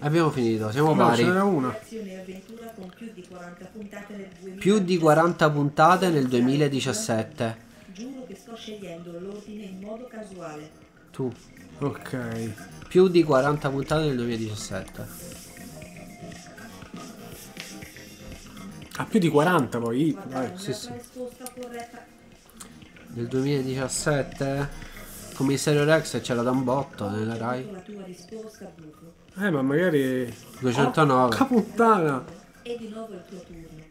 Abbiamo finito, siamo No, pari. una. Azione avventura con più di 40 puntate nel 2017. Più di 40 puntate nel 2017. Giuro che sto scegliendo l'ordine in modo casuale. Tu. Ok. Più di 40 puntate nel 2017. Ha più di 40 poi. Vai. sì, sì. Nel 2017 Commissario Rex c'era da un botto nella Rai. La tua risposta Buco. Eh, ma magari. 209. Porca puttana. E di nuovo il tuo turno.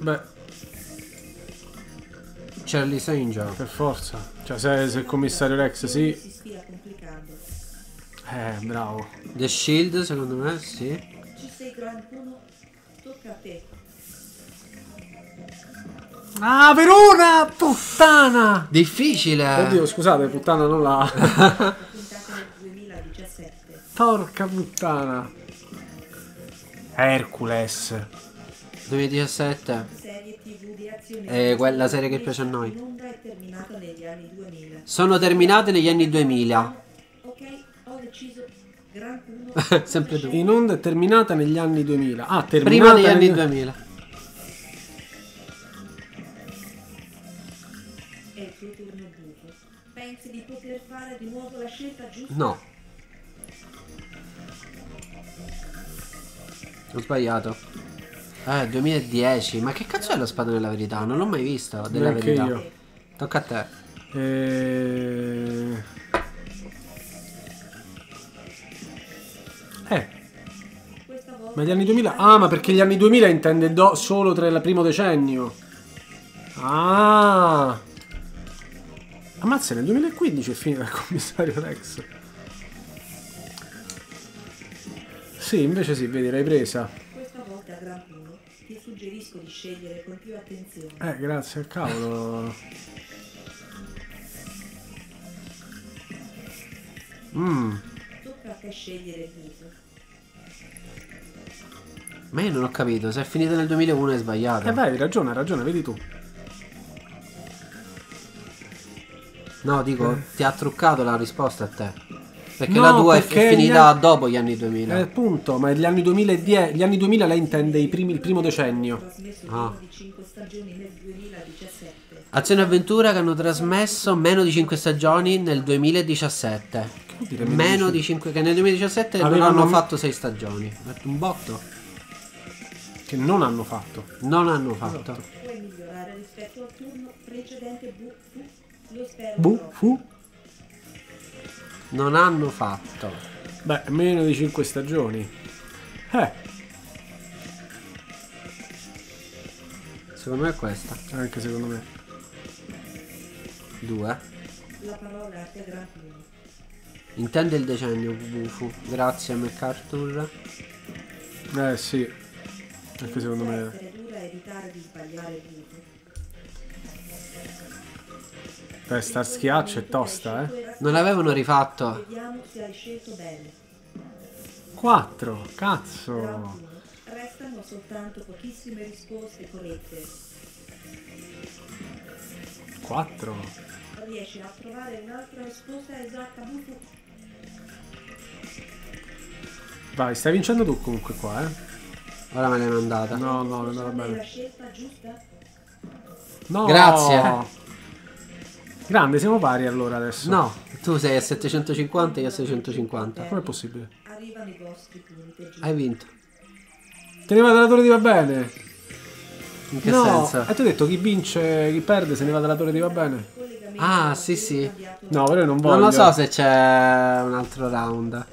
Beh, Charlie Sanger. per forza. Cioè, se, se il commissario Rex sì. Eh, bravo. The Shield secondo me sì. Ci sei Gran Puno, tocca a te. Ah, Verona! Puttana! Difficile. Oddio, scusate, puttana non la. Puntate nel 2017. Porca puttana. Hercules. 2017. Serie tv di azione. Eh, quella serie che piace a noi. [laughs] In onda è terminata negli anni 2000. Sono terminate negli anni 2000. Ok, ho deciso. Sempre tu. In onda è terminata negli anni 2000. Ah, terminata Prima degli anni negli- 2000. No. Ho sbagliato. Eh, 2010. Ma che cazzo è la spada della verità? Non l'ho mai visto. Della Neanche verità. io. Tocca a te. Eh... Eh, ma gli anni 2000? Ah, ma perché gli anni 2000 intende do- solo tra il primo decennio. Ah. Ammazza, nel 2015 è finito il commissario Rex. Sì, invece sì, vedi, l'hai presa. Questa volta Gran Puno ti suggerisco di scegliere con più attenzione. Eh, grazie al cavolo. Mm. Tocca a te scegliere Buco. Ma io non ho capito. Se è finita nel 2001 è sbagliato. Eh, vai, hai ragione, hai ragione, vedi tu. No, dico, ti ha truccato la risposta a te. Perché No, la tua è- perché è finita gli- dopo gli anni 2000. Eh, appunto, ma gli anni 2010, gli anni 2000 lei intende i primi- il primo decennio. Trasmesso Ah. meno di 5 stagioni nel 2017. Azione e avventura che hanno trasmesso meno di 5 stagioni nel 2017. Che vuol dire Meno di 5 che nel 2017 non Avevano- hanno fatto 6 stagioni. Un botto. Che non hanno fatto. Non hanno fatto. Puoi migliorare rispetto al turno precedente Bu. Fu. Lo spero Bu, proprio. fu. Non hanno fatto. Beh, meno di 5 stagioni. Eh, Secondo me è questa. anche secondo me. 2. La parola a te Gran Puno. Intende il decennio Bufu. Grazie a MacArthur. Eh sì. Anche secondo me. Essere dura evitare di sbagliare Buco. Beh, sta schiaccia è tosta, eh. Non avevano rifatto. Vediamo se hai scelto bene. 4, Gran cazzo. Restano soltanto pochissime risposte corrette. 4. Riesci a trovare un'altra risposta esatta Buco? Vai, stai vincendo tu comunque qua, eh. Ora me l'hai mandata. No, no, non andava bene. scelta giusta? No. Grazie. Grande, siamo pari allora adesso. No, tu sei a 750 e io a 650. Com'è possibile? Arrivano i vostri punti giusti. Hai vinto. Te ne va dalla torre di va bene? In che no, senso? e tu hai detto chi vince, chi perde se ne va dalla torre di va bene? Ah, sì, sì. No, però io non voglio. Non lo so se c'è un altro round.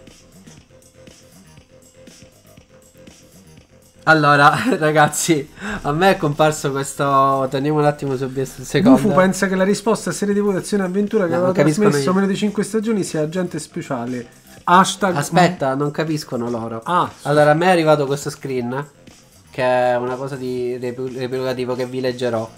Allora, [laughs] ragazzi, a me è comparso questo. Torniamo un attimo su BS un secondo. Bufu pensa che la risposta a serie TV d'azione e avventura che No, aveva trasmesso io. meno di 5 stagioni sia agente speciale. Hashtag Aspetta, non capiscono loro. Ah, Allora, a me è arrivato questo screen. Che è una cosa di riepi- riepilogativo che vi leggerò.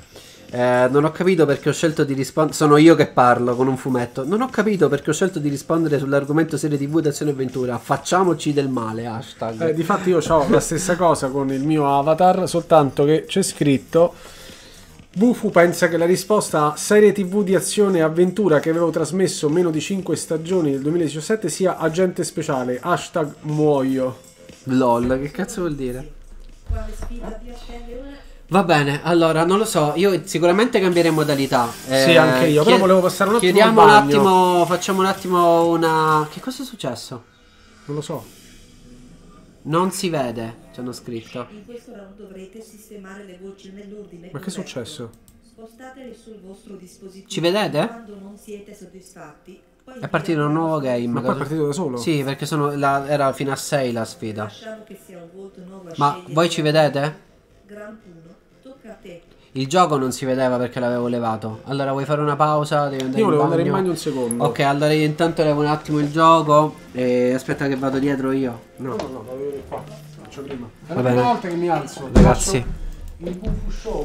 Eh, non ho capito perché ho scelto di rispondere. Sono io che parlo con un fumetto. Non ho capito perché ho scelto di rispondere sull'argomento serie TV d'azione e avventura. Facciamoci del male. Hashtag. Eh, difatti io ho la stessa cosa con il mio avatar, soltanto che c'è scritto Bufu pensa che la risposta a serie tv di azione e avventura che avevo trasmesso meno di 5 stagioni nel 2017 sia agente speciale, hashtag muoio. LOL, che cazzo vuol dire? Quale sfida vi attende ora? Va bene, allora non lo so, io sicuramente cambierei modalità. Eh, Sì, anche io, però volevo passare un attimo Chiediamo un attimo, facciamo un attimo una... Che cosa è successo? Non lo so. Non si vede, ci hanno scritto. In questo round dovrete sistemare le voci nell'ordine Ma che è successo? Spostatele sul vostro dispositivo. Ci vedete? Quando non siete soddisfatti, È partito un nuovo game. Ma poi è partito da solo? Sì, perché sono, la- era fino a 6 la sfida. lasciamo che sia un volto nuovo a Ma voi ci vedete? Gran te. Il gioco non si vedeva perché l'avevo levato. Allora vuoi fare una pausa? Devi andare Io volevo in andare in bagno un secondo. Ok, allora io intanto levo un attimo il gioco e aspetta che vado dietro io. No. No, no, vado vedere qua. Faccio prima. È Va la bene. prima volta che mi alzo. Ragazzi,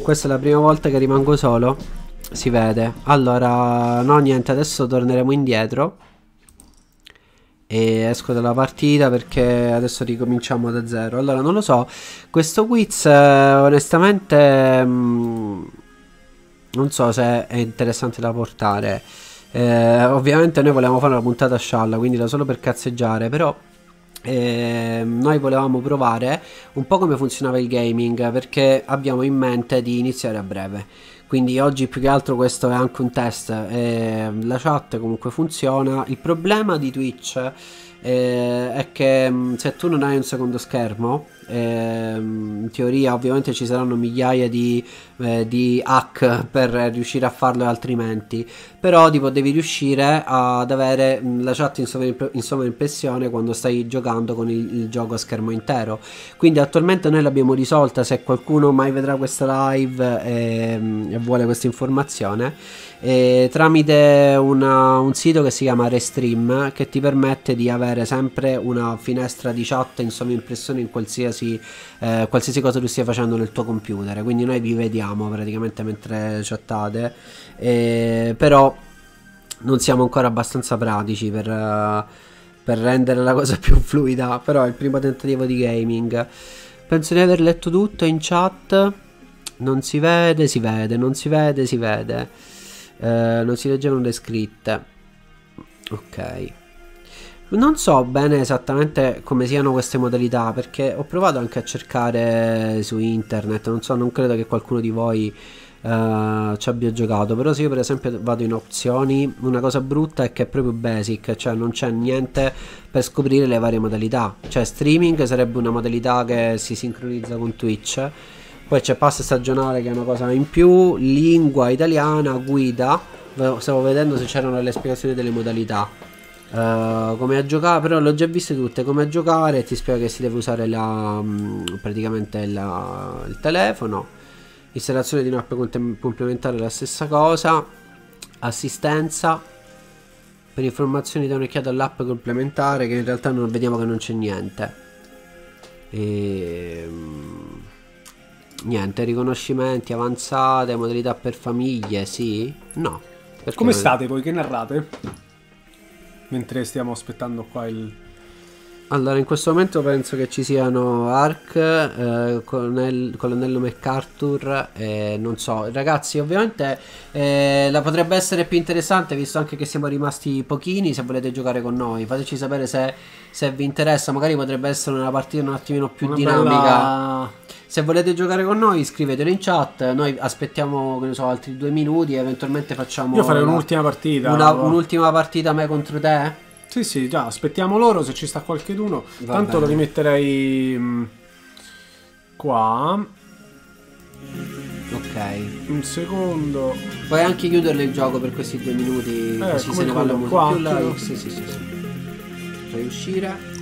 questa è la prima volta che rimango solo. Si vede. Allora, no, niente, adesso torneremo indietro. E esco dalla partita perché adesso ricominciamo da zero. Allora, non lo so. Questo quiz, eh, onestamente, mm, non so se è interessante da portare. Eh, ovviamente noi volevamo fare una puntata a scialla, quindi era solo per cazzeggiare, però eh, noi volevamo provare un po' come funzionava il gaming perché abbiamo in mente di iniziare a breve. Quindi oggi più che altro questo è anche un test. eh, la chat comunque funziona. Il problema di Twitch eh, è che mh, se tu non hai un secondo schermo, ehm, in teoria ovviamente ci saranno migliaia di, eh, di hack per riuscire a farlo altrimenti. Però tipo devi riuscire ad avere mh, la chat in, sovraimp- in sovraimpressione quando stai giocando con il, il gioco a schermo intero. Quindi attualmente noi l'abbiamo risolta. Se qualcuno mai vedrà questa live ehm, e vuole questa informazione, eh, tramite una- un sito che si chiama Restream che ti permette di avere sempre una finestra di chat in sovraimpressione in qualsiasi, eh, qualsiasi cosa tu stia facendo nel tuo computer. Quindi noi vi vediamo praticamente mentre chattate, eh, però non siamo ancora abbastanza pratici per, eh, per rendere la cosa [laughs] più fluida. Però è il primo tentativo di gaming. Penso di aver letto tutto in chat. Non si vede, si vede, non si vede, si vede. Eh, non si leggevano le scritte. Ok. Non so bene esattamente come siano queste modalità perché ho provato anche a cercare su internet. Non so, non credo che qualcuno di voi eh, ci abbia giocato. Però se io per esempio vado in opzioni, una cosa brutta è che è proprio basic, cioè non c'è niente per scoprire le varie modalità. Cioè streaming sarebbe una modalità che si sincronizza con Twitch. Poi c'è pass stagionale che è una cosa in più, lingua italiana, guida. Stavo vedendo se c'erano le spiegazioni delle modalità. Eh, come a giocare, però l'ho già viste tutte. Come a giocare, ti spiega che si deve usare la, mm, praticamente la- il telefono. Installazione di un'app complementare la stessa cosa. Assistenza. Per informazioni da un'occhiata all'app complementare che in realtà non vediamo che non c'è niente. E... Niente, riconoscimenti avanzate, modalità per famiglie, sì? No. Perché Come state voi? Che narrate? Mentre stiamo aspettando qua il... Allora, in questo momento penso che ci siano Ark, eh, Colonnello, Colonnello MacArthur e non so. Ragazzi, ovviamente eh, la potrebbe essere più interessante visto anche che siamo rimasti pochini. Se volete giocare con noi, fateci sapere se, se vi interessa. Magari potrebbe essere una partita un attimino più Una dinamica. bella- Se volete giocare con noi, scrivetelo in chat. Noi aspettiamo, che ne so, altri due minuti. E eventualmente facciamo. Io farei un'ultima partita. una- un'ultima partita me contro te. Sì, sì, già, aspettiamo loro se ci sta qualcheduno. Va Tanto bene. lo rimetterei mm, qua. Ok. Un secondo. Puoi anche chiuderlo il gioco per questi due minuti, Eh, così se ne parla molto più là. quattro. Sì, sì, sì, sì. Puoi uscire.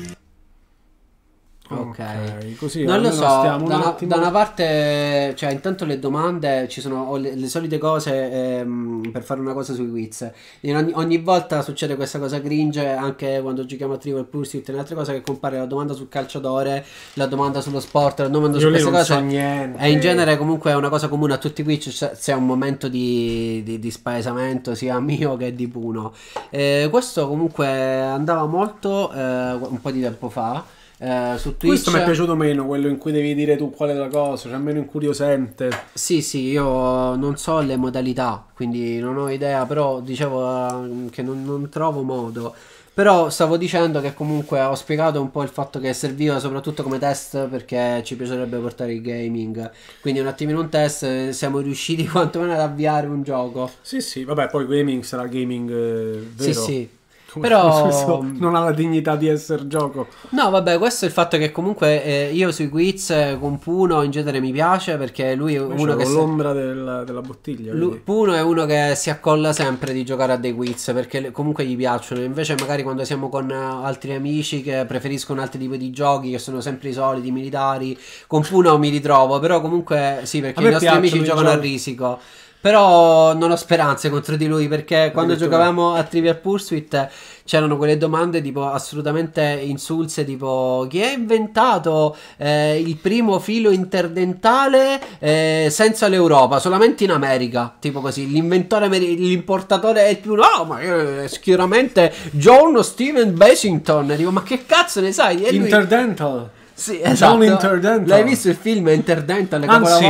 Ok. Così non lo so, da una, attimo- da una parte, cioè intanto le domande ci sono ho le, le solite cose ehm, per fare una cosa sui quiz. Ogni, ogni volta succede questa cosa cringe, anche quando giochiamo a Trivial Pursuit e le altre cose che compare la domanda sul calciatore, la domanda sullo sport, la domanda su queste non cose. so niente. E in genere comunque è una cosa comune a tutti i quiz, c'è, c'è un momento di, di, di spaesamento sia [laughs] mio che di Puno. Eh, questo comunque andava molto eh, un po' di tempo fa. Eh, su Twitch Questo mi è piaciuto meno, quello in cui devi dire tu qual è la cosa, cioè meno incuriosente. Sì, sì, io non so le modalità, quindi non ho idea, però dicevo eh, che non, non trovo modo. Però stavo dicendo che comunque ho spiegato un po' il fatto che serviva soprattutto come test perché ci piacerebbe portare il gaming. Quindi un attimino un test, eh, siamo riusciti [laughs] quantomeno ad avviare un gioco. Sì, sì, vabbè, poi gaming sarà gaming eh, vero. Sì, sì. Come- Però- non ha la dignità di essere gioco. No, vabbè, questo è il fatto che comunque eh, io sui quiz eh, con Puno in genere mi piace perché lui è Invece uno che... con se- l'ombra del- della bottiglia. Vedi? Puno è uno che si accolla sempre di giocare a dei quiz perché comunque gli piacciono. Invece, magari quando siamo con eh, altri amici che preferiscono altri tipi di giochi, che sono sempre i soliti militari, con Puno mi ritrovo. Però, comunque, sì, perché A i nostri amici giocano a giochi. risico. Però non ho speranze contro di lui perché quando detto giocavamo a Trivial Pursuit c'erano quelle domande tipo assolutamente insulse tipo chi ha inventato eh, il primo filo interdentale eh, senza l'Europa? Solamente in America. Tipo così l'inventore l'importatore è il più no ma eh, sicuramente John Steven Basington dico ma che cazzo ne sai? E lui- Interdental. Sì, esatto. John Interdental. l'hai visto il film Interdental Anzi,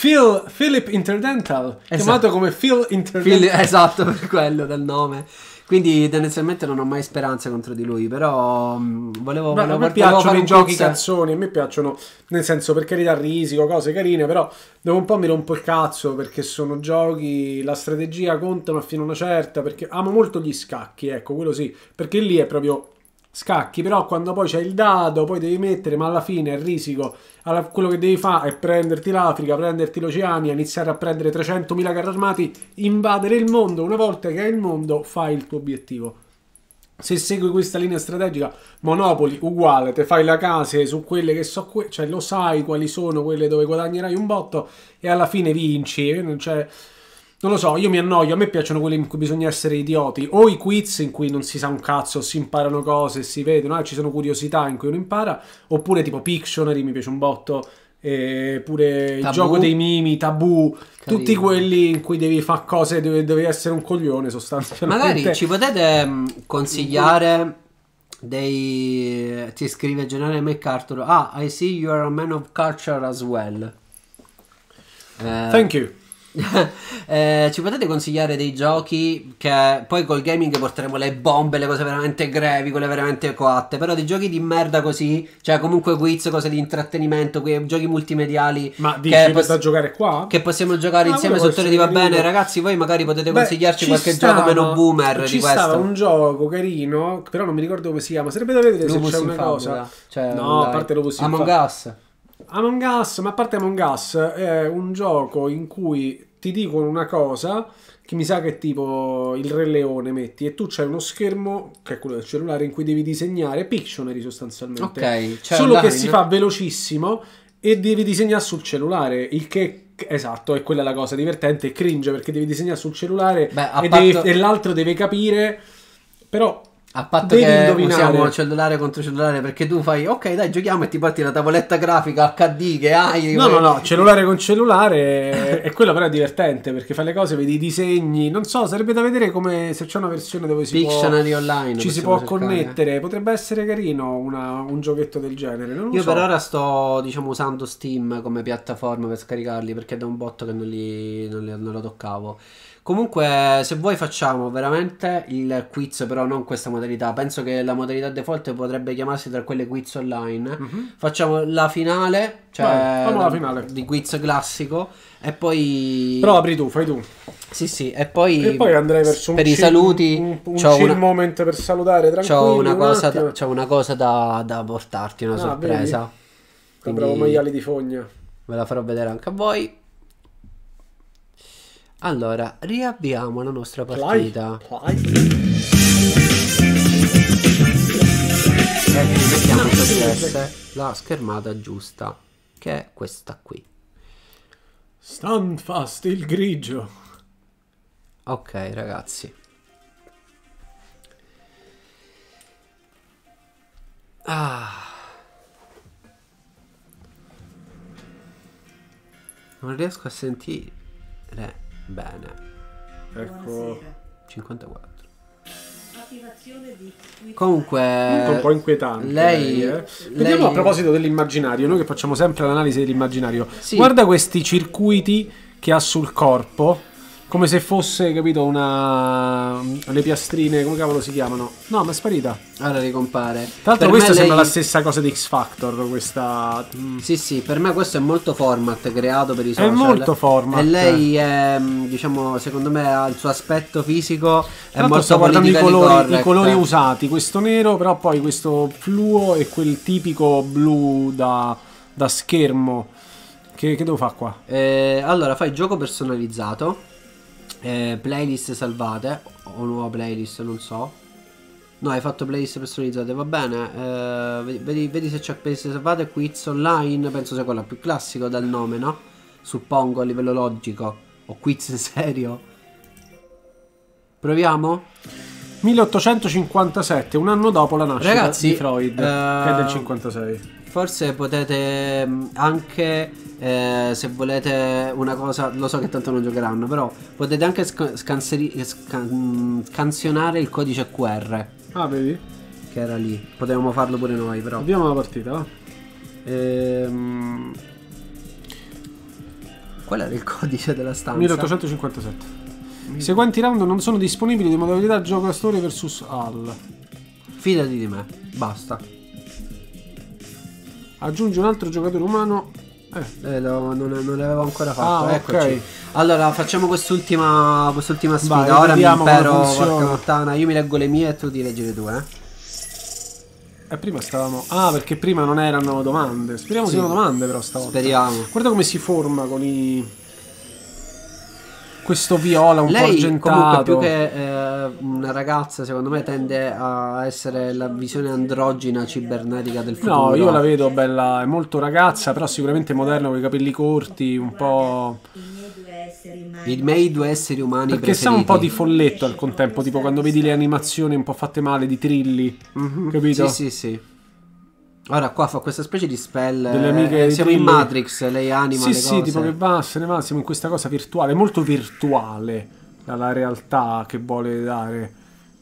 Phil, Philip Interdental, Esatto. chiamato come Phil Interdental. Fil- esatto, per quello del nome. Quindi tendenzialmente non ho mai speranze contro di lui, però mh, volevo, Beh, a volevo, me volevo piacciono i giochi quiz. cazzoni, a me piacciono, nel senso per carità risico, cose carine, però dopo un po' mi rompo il cazzo perché sono giochi, la strategia conta ma fino a una certa, perché amo molto gli scacchi, ecco, quello sì, perché lì è proprio scacchi, però quando poi c'è il dado, poi devi mettere, ma alla fine è risico, alla- quello che devi fare è prenderti l'Africa, prenderti l'Oceania, iniziare a prendere 300.000 carri armati, invadere il mondo, una volta che hai il mondo fai il tuo obiettivo. Se segui questa linea strategica, Monopoli uguale, te fai la case su quelle che so, cioè lo sai quali sono quelle dove guadagnerai un botto e alla fine vinci. c'è- non lo so, io mi annoio, a me piacciono quelli in cui bisogna essere idioti, o i quiz in cui non si sa un cazzo, si imparano cose, si vedono, eh, ci sono curiosità in cui uno impara, oppure tipo Pictionary mi piace un botto, e pure il Tabù. gioco dei mimi, tabù, Carino. tutti quelli in cui devi fare cose, dove devi essere un coglione sostanzialmente. Magari [laughs] ci potete mh, consigliare dei... Ti scrive Generale MacArthur. Ah, I see you are a man of culture as well. Eh, Thank you. [laughs] eh, ci potete consigliare dei giochi che poi col gaming porteremo le bombe, le cose veramente grevi, quelle veramente coatte. Però dei giochi di merda così, cioè comunque quiz, cose di intrattenimento, quei giochi multimediali. Ma dici che, per pos- da giocare qua? che possiamo giocare Ah, insieme può Tori va bene, ragazzi. Voi magari potete Beh, consigliarci ci qualche stava- gioco meno boomer ci di stava questo. un gioco carino, però non mi ricordo come si chiama. Sarebbe da vedere se Lumus c'è una cosa. cioè, no, a parte Lumus in Among. Us. Among Us, ma a parte Among Us, è un gioco in cui ti dicono una cosa che mi sa che è tipo il Re Leone metti e tu c'hai uno schermo che è quello del cellulare in cui devi disegnare Pictionary sostanzialmente. Ok, cioè Solo che online. si fa velocissimo e devi disegnare sul cellulare, il che esatto, è quella la cosa divertente e cringe perché devi disegnare sul cellulare Beh, e, patto- devi- e l'altro deve capire però A patto Devi che indovinare. usiamo cellulare contro cellulare perché tu fai ok dai giochiamo e ti porti la tavoletta grafica HD che hai. No, no, no, cellulare con cellulare e quello però è divertente perché fai le cose, vedi i disegni, non so, sarebbe da vedere come se c'è una versione dove si Pictionary può, online. ci si può cercare. connettere, potrebbe essere carino una- un giochetto del genere, non lo Io so. per ora sto diciamo usando Steam come piattaforma per scaricarli perché è da un botto che non, li, non, li- non lo toccavo. Comunque, se vuoi facciamo veramente il quiz, però non questa modalità. Penso che la modalità default potrebbe chiamarsi tra quelle quiz online. Facciamo la finale, cioè. Vai, la finale. di quiz classico. E poi. Però apri tu, fai tu. Sì, sì. E poi. E poi andrei verso un per i chill- saluti. un, un chill una- moment per salutare tranquilli. C'ho una, un cosa da, c'ho una cosa da, da portarti, una Ah, sorpresa. vedi? Quindi Compravo maiali di fogna. ve la farò vedere anche a voi. Allora, riavviamo la nostra partita. Play. E mettiamo sotto la schermata giusta, che è questa qui. Stand fast il grigio. Ok, ragazzi. Ah. Non riesco a sentire bene. Ecco. Buonasera. 54. Attivazione di Quick Comunque, un po' inquietante. lei, eh. lei- Vediamo a proposito dell'immaginario, noi che facciamo sempre l'analisi dell'immaginario. Sì. Guarda questi circuiti che ha sul corpo, come se fosse, capito, una. le piastrine, come cavolo si chiamano? No, ma è sparita. Ora ricompare. Tra l'altro, questa me sembra lei- la stessa cosa di X Factor. Questa. mm. Sì, sì, per me questo è molto format creato per i È social. molto format. E lei è, mm, diciamo, secondo me ha il suo aspetto fisico è Tra molto sto guardando i colori, i colori usati, questo nero, però poi questo fluo e quel tipico blu da, da schermo. Che, che devo fare qua? Eh, allora, fai gioco personalizzato, eh, playlist salvate o nuova playlist, non so. No, hai fatto playlist personalizzate, va bene. eh, vedi- vedi, se c'è playlist salvate, quiz online, penso sia quella più classica dal nome, no? Suppongo a livello logico. O quiz [laughs] serio. Proviamo? 1857, un anno dopo la nascita Ragazzi, di Freud, che è del eh, 56. Forse potete mh, anche, eh, se volete una cosa, lo so che tanto non giocheranno, però potete anche sca- scanseri- scan- scansionare il codice QR Ah, vedi? che era lì. Potevamo farlo pure noi, però. Abbiamo la partita, va? Ehm, Qual era il codice della stanza? 1857. I seguenti round non sono disponibili di modalità giocatore vs Al. Fidati di me, basta. Aggiungi un altro giocatore umano. Eh, Eh, lo- non, non l'avevo ancora fatto. Ah. Eccoci. Allora, facciamo quest'ultima, quest'ultima sfida. Vai, Ora mi funziona. porca puttana. Io mi leggo le mie e tu ti leggi le tue. Eh? E prima stavamo. Ah, perché prima non erano domande. Speriamo Sì. siano domande, però stavolta. Speriamo. Guarda come si forma con i. Questo viola un po' Lei argentato. comunque più che eh, una ragazza secondo me tende a essere la visione androgina cibernetica del futuro. No, io la vedo bella, è molto ragazza, però sicuramente moderna con i capelli corti, un po'. I miei due esseri umani. Perché sa un preferiti. po' di folletto al contempo, tipo quando vedi le animazioni un po' fatte male di trilli, capito? Mhm. Sì, sì, sì. Ora qua fa questa specie di spell. Delle eh, amiche siamo di in. Matrix, lei anima Sì, le sì, cose. tipo che va, se ne va, siamo in questa cosa virtuale, molto virtuale dalla realtà che vuole dare.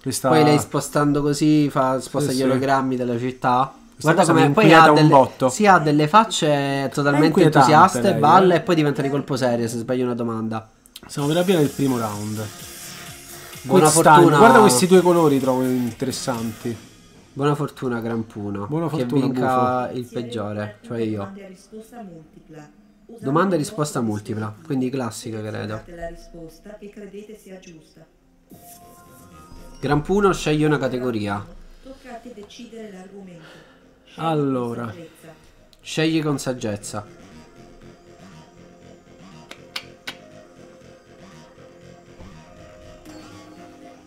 Questa... Poi lei spostando così fa, sposta Sì, gli sì. ologrammi della città. Questa Guarda come poi ha un delle, botto. sì, ha delle facce totalmente entusiaste, lei, balla eh. e poi diventa di colpo serio se sbagli una domanda. Siamo per la piena del primo round. Buona time. fortuna. Guarda questi due colori, trovo interessanti. Buona fortuna, Grampuno. Buona che fortuna, vinca il peggiore, cioè io. Domanda e risposta multipla. Usate Domanda e il risposta vostro multipla, dispositivo. quindi classica credo. Selezionate la risposta che credete sia giusta. Grampuno sceglie una categoria. Tocca a te decidere l'argomento. Allora. Scegli con saggezza.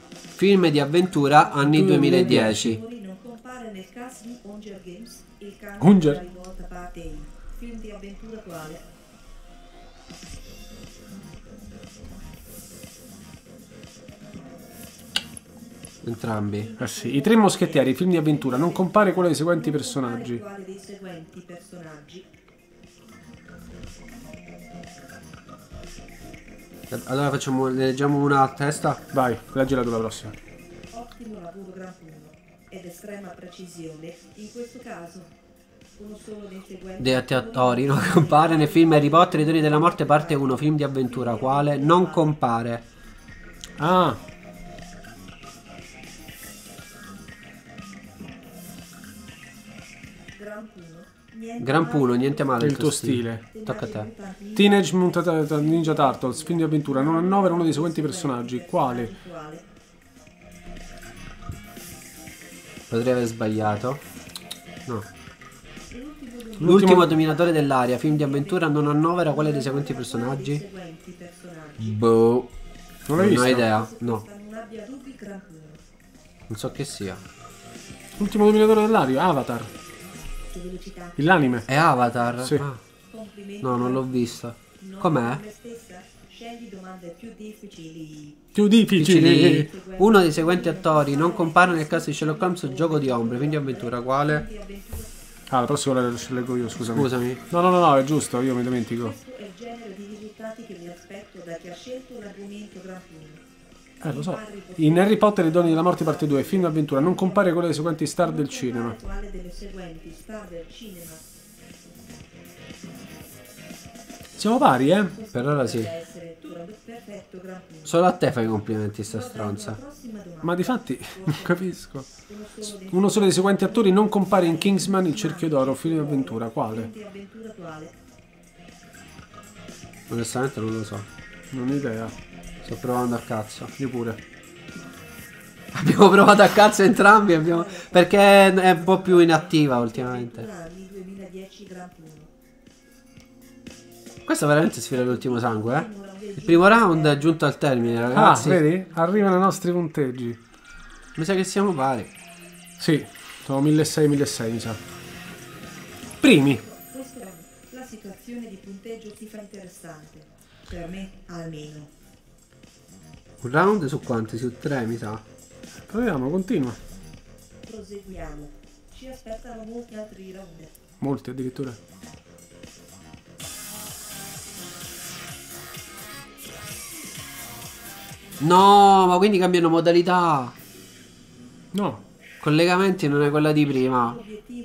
Film di avventura anni 2010. Compare nel cast di Hunger Games, il cane Hunger. della rivolta parte I. Film di avventura quale? Entrambi. Eh sì, I Tre Moschettieri, film di avventura, non compare quello dei seguenti personaggi. Quale dei seguenti personaggi? Allora facciamo, leggiamo una a testa. Vai, leggila tu la prossima. Ottimo lavoro Puno ed estrema precisione. In questo caso, uno solo dei seguenti Dei attori non compare nel film Harry Potter i Doni della Morte parte 1, film di avventura. Quale? Non compare. Ah, Gran Puno. Niente Gran Puno, niente male. il tuo stile. Tocca a te. Teenage Mutant Ninja Turtles, film di avventura, non annovera uno dei seguenti personaggi. Quale? Potrei aver sbagliato. No. L'ultimo dominatore dell'aria, film di avventura, non annovera quale dei seguenti personaggi? Boh. Non Non ho idea. No, Non so che sia. L'ultimo dominatore dell'aria, Avatar. L'anime. È Avatar? Sì. Ah, no, non l'ho visto. Com'è? Scegli domande più difficili. Più difficili. Uno dei seguenti attori non compare nel caso di Sherlock Holmes Gioco di ombre, film di avventura. Quale? Ah, la prossima la leggo io, scusami. Scusami. No, no, no, no, è giusto, io mi dimentico. Questo è il genere di risultati che mi aspetto da chi ha scelto l'argomento Gran Puno. Eh, lo so. In Harry Potter e i Doni della Morte parte 2, film d'avventura, non compare quello dei seguenti star del cinema. Quale delle seguenti star del cinema Siamo pari, eh? Per ora sì. Perfetto. Solo a te fai i complimenti, sta stronza. Ma di fatti, [laughs] non capisco. Uno solo dei seguenti attori non compare in Kingsman il cerchio d'oro, film d'avventura. Quale? Di avventura quale? Onestamente non lo so. Non ho idea. Sto provando a cazzo. Io pure. Abbiamo provato a cazzo entrambi. abbiamo- Perché è un po' più inattiva ultimamente. Anni 2010 Gran Puno. Questo veramente sfida l'ultimo sangue, eh? Il primo round è giunto al termine, Ah, ragazzi. vedi? Arrivano i nostri punteggi. Mi sa che siamo pari. Sì, sono 1600-1600 mi sa. Primi. Questo è la situazione di punteggio si fa interessante. Per me, almeno. Un round su quanti? Su tre, mi sa. Proviamo, continua. Proseguiamo. Ci aspettano molti altri round. Molti addirittura. No, ma quindi cambiano modalità. No. Collegamenti non è quella di prima.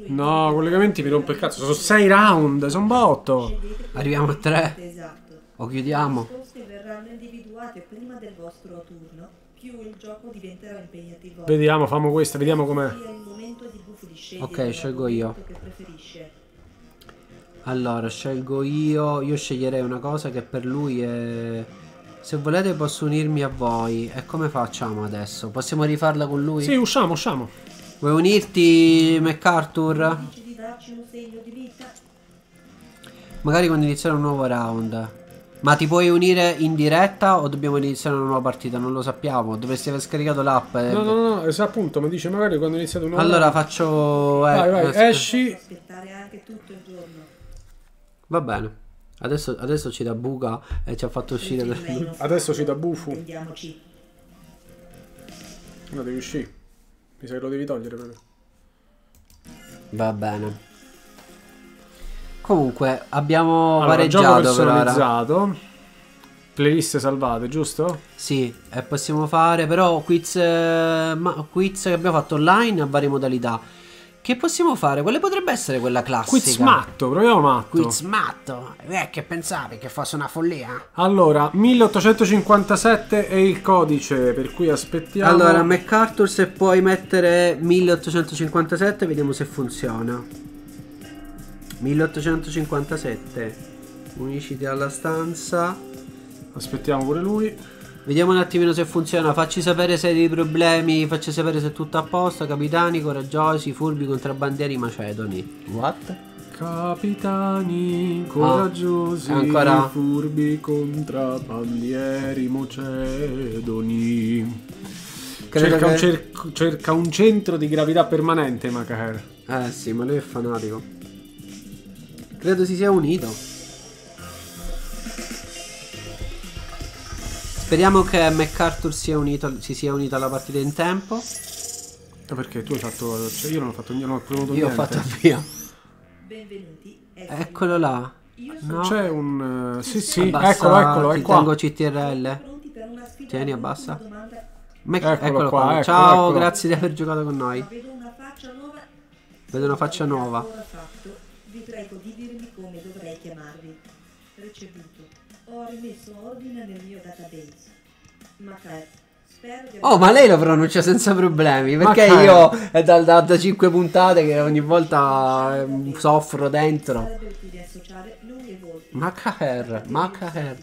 No, collegamenti mi rompe il cazzo. Sono 6 round, sono botto. Arriviamo a tre. Esatto. O chiudiamo. Le risposte verranno individuate prima del vostro turno. Più il gioco diventerà impegnativo. Vediamo, famo questa, vediamo com'è. Sia il momento di Buffy di scegliere Ok, scelgo io. l'argomento che preferisce. Allora, scelgo io. Io sceglierei una cosa che per lui è. Se volete posso unirmi a voi. E come facciamo adesso? Possiamo rifarla con lui? Sì, usciamo, usciamo. Vuoi unirti, MacArthur? Dici di darci un segno di vita? Magari quando iniziare un nuovo round. Ma ti puoi unire in diretta o dobbiamo iniziare una nuova partita? Non lo sappiamo. Dovresti aver scaricato l'app. eh. No, no, no, esatto, appunto, mi dice magari quando è iniziato un nuovo Allora round. faccio. eh, Vai, vai, aspetta. esci. Aspettare anche tutto il giorno. Va bene. Adesso, adesso ci dà buca e ci ha fatto uscire lui. Adesso ci dà bufu. Andiamoci. No, devi uscire. Mi sa che lo devi togliere proprio. Va bene. Comunque abbiamo Allora, pareggiato per ora. personalizzato. Playlist salvate, giusto? Sì, e possiamo fare però quiz, eh, ma- quiz che abbiamo fatto online a varie modalità. Che possiamo fare? Quale potrebbe essere quella classica? Quiz matto, proviamo matto. Quiz matto. Eh, che pensavi che fosse una follia? Allora, 1857 è il codice, per cui aspettiamo. Allora, MacArthur, se puoi mettere 1857, vediamo se funziona. 1857. Unisciti alla stanza. Aspettiamo pure lui. Vediamo un attimino se funziona. Facci sapere se hai dei problemi. Facci sapere se è tutto a posto. Capitani, coraggiosi, furbi, contrabbandieri, macedoni. What? Capitani coraggiosi, Ah, ancora? furbi contrabbandieri mocedoni. Credo Cerca, un che- cer- cerca un centro di gravità permanente, Macaher. Eh sì, ma lui è fanatico. Credo si sia unito. Speriamo che MacArthur sia unito, si sia unito alla partita in tempo. Ma Perché tu hai fatto. Cioè io non ho fatto io non ho premuto Io ho niente. fatto via. Benvenuti. Eccolo là. No. C'è un. eh, sì, sì, Abbassa, eccolo, eccolo, ti è qua. tengo CTRL. Tieni, abbassa. Mac- Eccolo eccolo, qua, qua. eccolo, Ciao, eccolo. grazie di aver giocato con noi. Vedo una faccia nuova. Vedo una faccia nuova. Vi prego di dirmi rimesso ordine nel mio database. Macaire. Spero di Oh, ma lei lo pronuncia senza problemi. Perché Ma che- io è da, da, da 5 puntate che ogni volta ehm, soffro dentro. Macaher, Macaher.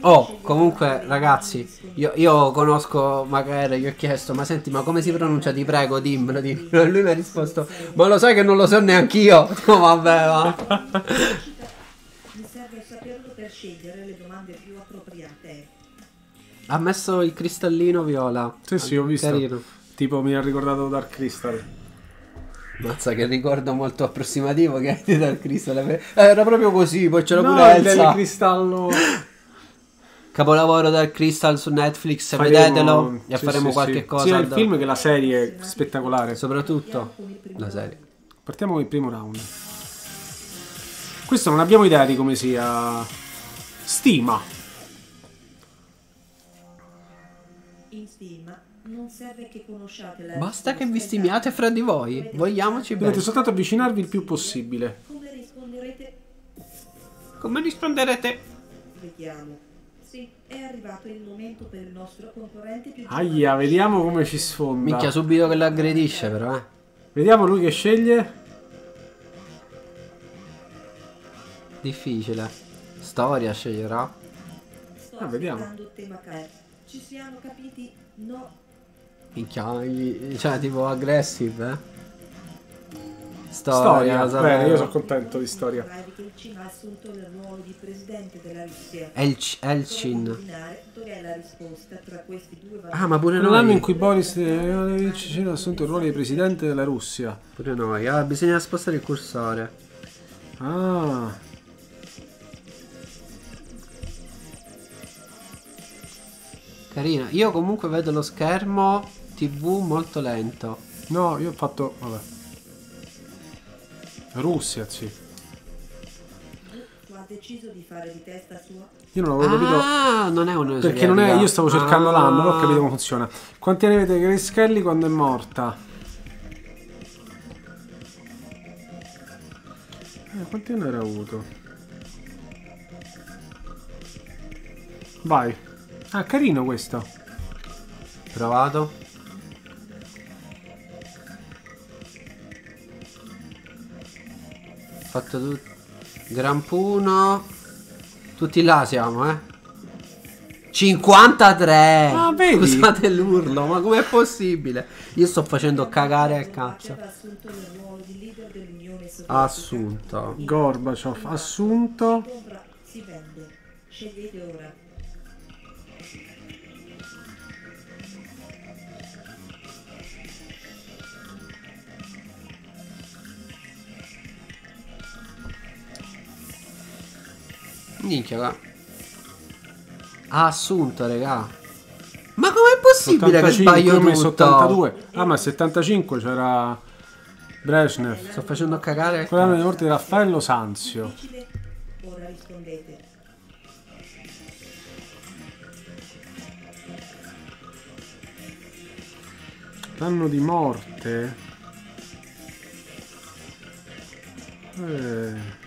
Oh, comunque, ragazzi, io, io conosco Macaher, gli ho chiesto, ma senti, ma come si pronuncia? Ti prego, dimmelo, dimmelo. E lui mi ha risposto, ma lo sai che non lo so neanch'io. [laughs] Dico, vabbè, va. Mi serve saperlo per scegliere le. Ha messo il cristallino viola. Sì, sì, ho visto. Carino. Tipo mi ha ricordato Dark Crystal. Mazza che ricordo molto approssimativo che hai di Dark Crystal. Eh, Era proprio così, poi c'era No, pure il Elsa. del cristallo. Capolavoro Dark Crystal su Netflix, Faremo- vedetelo e sì, faremo sì, qualche sì. cosa. Sia il film che la serie è spettacolare. Soprattutto la serie. Partiamo con il primo round. Questo non abbiamo idea di come sia. Stima. Stima non serve che conosciate la Basta che vi stimiate fra di voi. Vogliamoci bene. Dovete soltanto avvicinarvi il più possibile. Come risponderete? Come risponderete? Vediamo. Sì, è arrivato il momento per il nostro concorrente più Aia, vediamo come ci sfonda. Minchia, subito che l'aggredisce, però, eh. Vediamo lui che sceglie. Difficile. Storia sceglierà. Sto Ah, vediamo. aspettando te Macaire. Ci siamo capiti? No. Minchia, cioè, tipo aggressive, eh. Storia, Storia. Bene, io sono contento di storia. Questi due Ah, ma pure noi. in cui Boris Yeltsin ha assunto il ruolo di presidente della Russia. Pure noi. Ah, bisogna spostare il cursore. Ah. Carina. Io comunque vedo lo schermo TV molto lento. No, io ho fatto. Vabbè. Russia, sì. Tu ha deciso di fare di testa sua? Io non avevo capito. Ah, non è un Perché non è. Io stavo cercando Ah. l'anno, non ho capito come funziona. Quanti anni avete Grace Kelly quando è morta? Eh, quanti anni era avuto? Vai. Ah, carino questo. Provato. Fatto tutto. Gran Puno. Tutti là siamo, eh. 53! Ah, vedi? Scusate l'urlo, ma com'è possibile? Io sto facendo cagare al cazzo. Assunto. Gorbaciov assunto. Si vende. Scegliete ora. Minchia, qua. Ha assunto, regà. Ma com'è possibile che 85, sbaglio io ho messo tutto? 82. Ah, ma il 75 c'era Brezhnev. Sto facendo cagare. Quell'anno di morte di Raffaello Sanzio. Ora rispondete. L'anno di morte. Eh.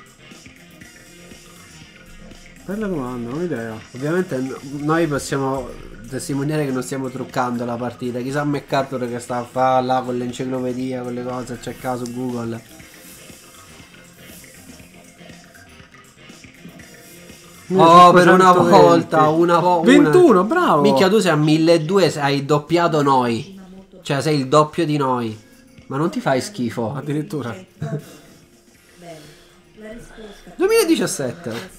Bella domanda, non ho idea. Ovviamente noi possiamo testimoniare che non stiamo truccando la partita. Chissà MacArthur che sta a fare là con l'enciclopedia, con le cose, cercare su Google. Oh, per una 1520. volta, una volta. 21, bravo. Minchia, tu sei a 1200, hai doppiato noi. Cioè, sei il doppio di noi. Ma non ti fai schifo. Addirittura. Bene. La risposta 2017.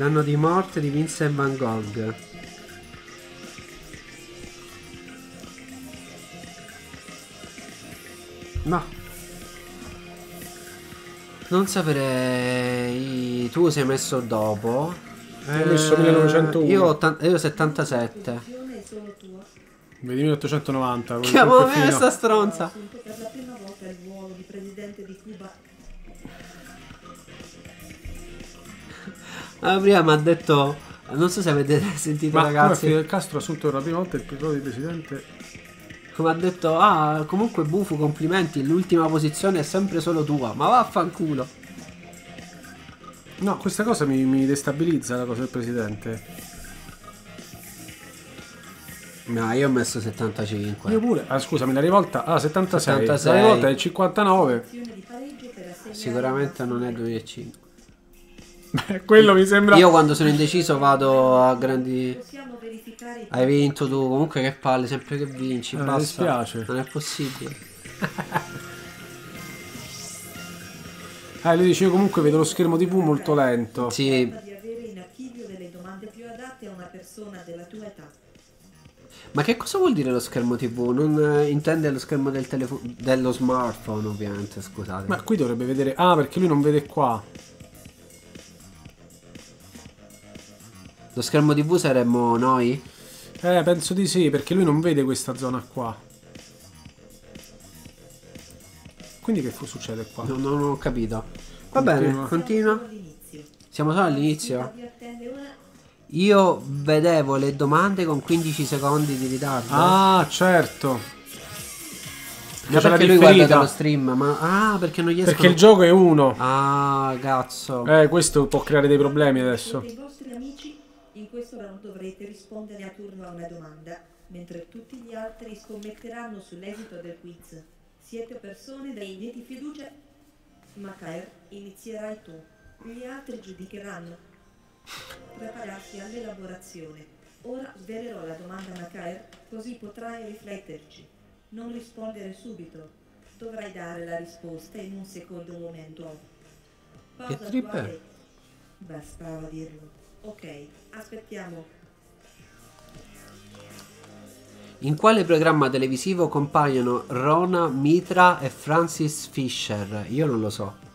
L'anno di morte di Vincent Van Gogh. No. Non saprei. Tu sei messo dopo. Io ho messo 1901. Io, io 77. È solo tua. Vedi 1890. con Chiamo quel me fino. sta stronza. Ah, prima mi ha detto. Non so se avete [laughs] sentito, Ma ragazzi. Fidel Castro ha assunto per la prima volta il ruolo di presidente? Come ha detto, ah, comunque Bufu, complimenti. L'ultima posizione è sempre solo tua. Ma vaffanculo. No, questa cosa mi, mi destabilizza la cosa del presidente. No, io ho messo 75. Io pure. Ah, scusami, la rivolta. Ah, 76. 76. La rivolta è il 59. Sicuramente non è 2005. [laughs] Quello mi sembra. Io quando sono indeciso vado a grandi. Possiamo verificare i Hai vinto tu, comunque che palle, sempre che vinci. Eh, mi dispiace. Non è possibile. [laughs] Ah, lui dice io comunque vedo lo schermo TV molto lento. Sì, di avere in archivio delle domande più adatte a una persona della tua età. ma che cosa vuol dire lo schermo TV? Non eh, intende lo schermo del telefono, dello smartphone, ovviamente, scusate. Ma qui dovrebbe vedere. Ah, perché lui non vede qua. Lo schermo TV saremmo noi? Eh, penso di sì, perché lui non vede questa zona qua. Quindi che succede qua? No, non ho capito. Va Continua. bene, continua. Siamo solo all'inizio. Io vedevo le domande con 15 secondi di ritardo. Ah, certo. La perché lui guarda dallo stream? Ma ah, perché non gli escono... Perché il gioco è uno. Ah, cazzo. Eh, questo può creare dei problemi adesso. Questo round dovrete rispondere a turno a una domanda, mentre tutti gli altri scommetteranno sull'esito del quiz. Siete persone degne di fiducia. Macaer, inizierai tu. Gli altri giudicheranno. Prepararsi all'elaborazione. Ora svelerò la domanda a Macaer, così potrai rifletterci. Non rispondere subito. Dovrai dare la risposta in un secondo momento. Che Pausa trip è? attuale. Bastava dirlo. Ok, aspettiamo. In quale programma televisivo compaiono Rona Mitra e Francis Fisher? Io non lo so.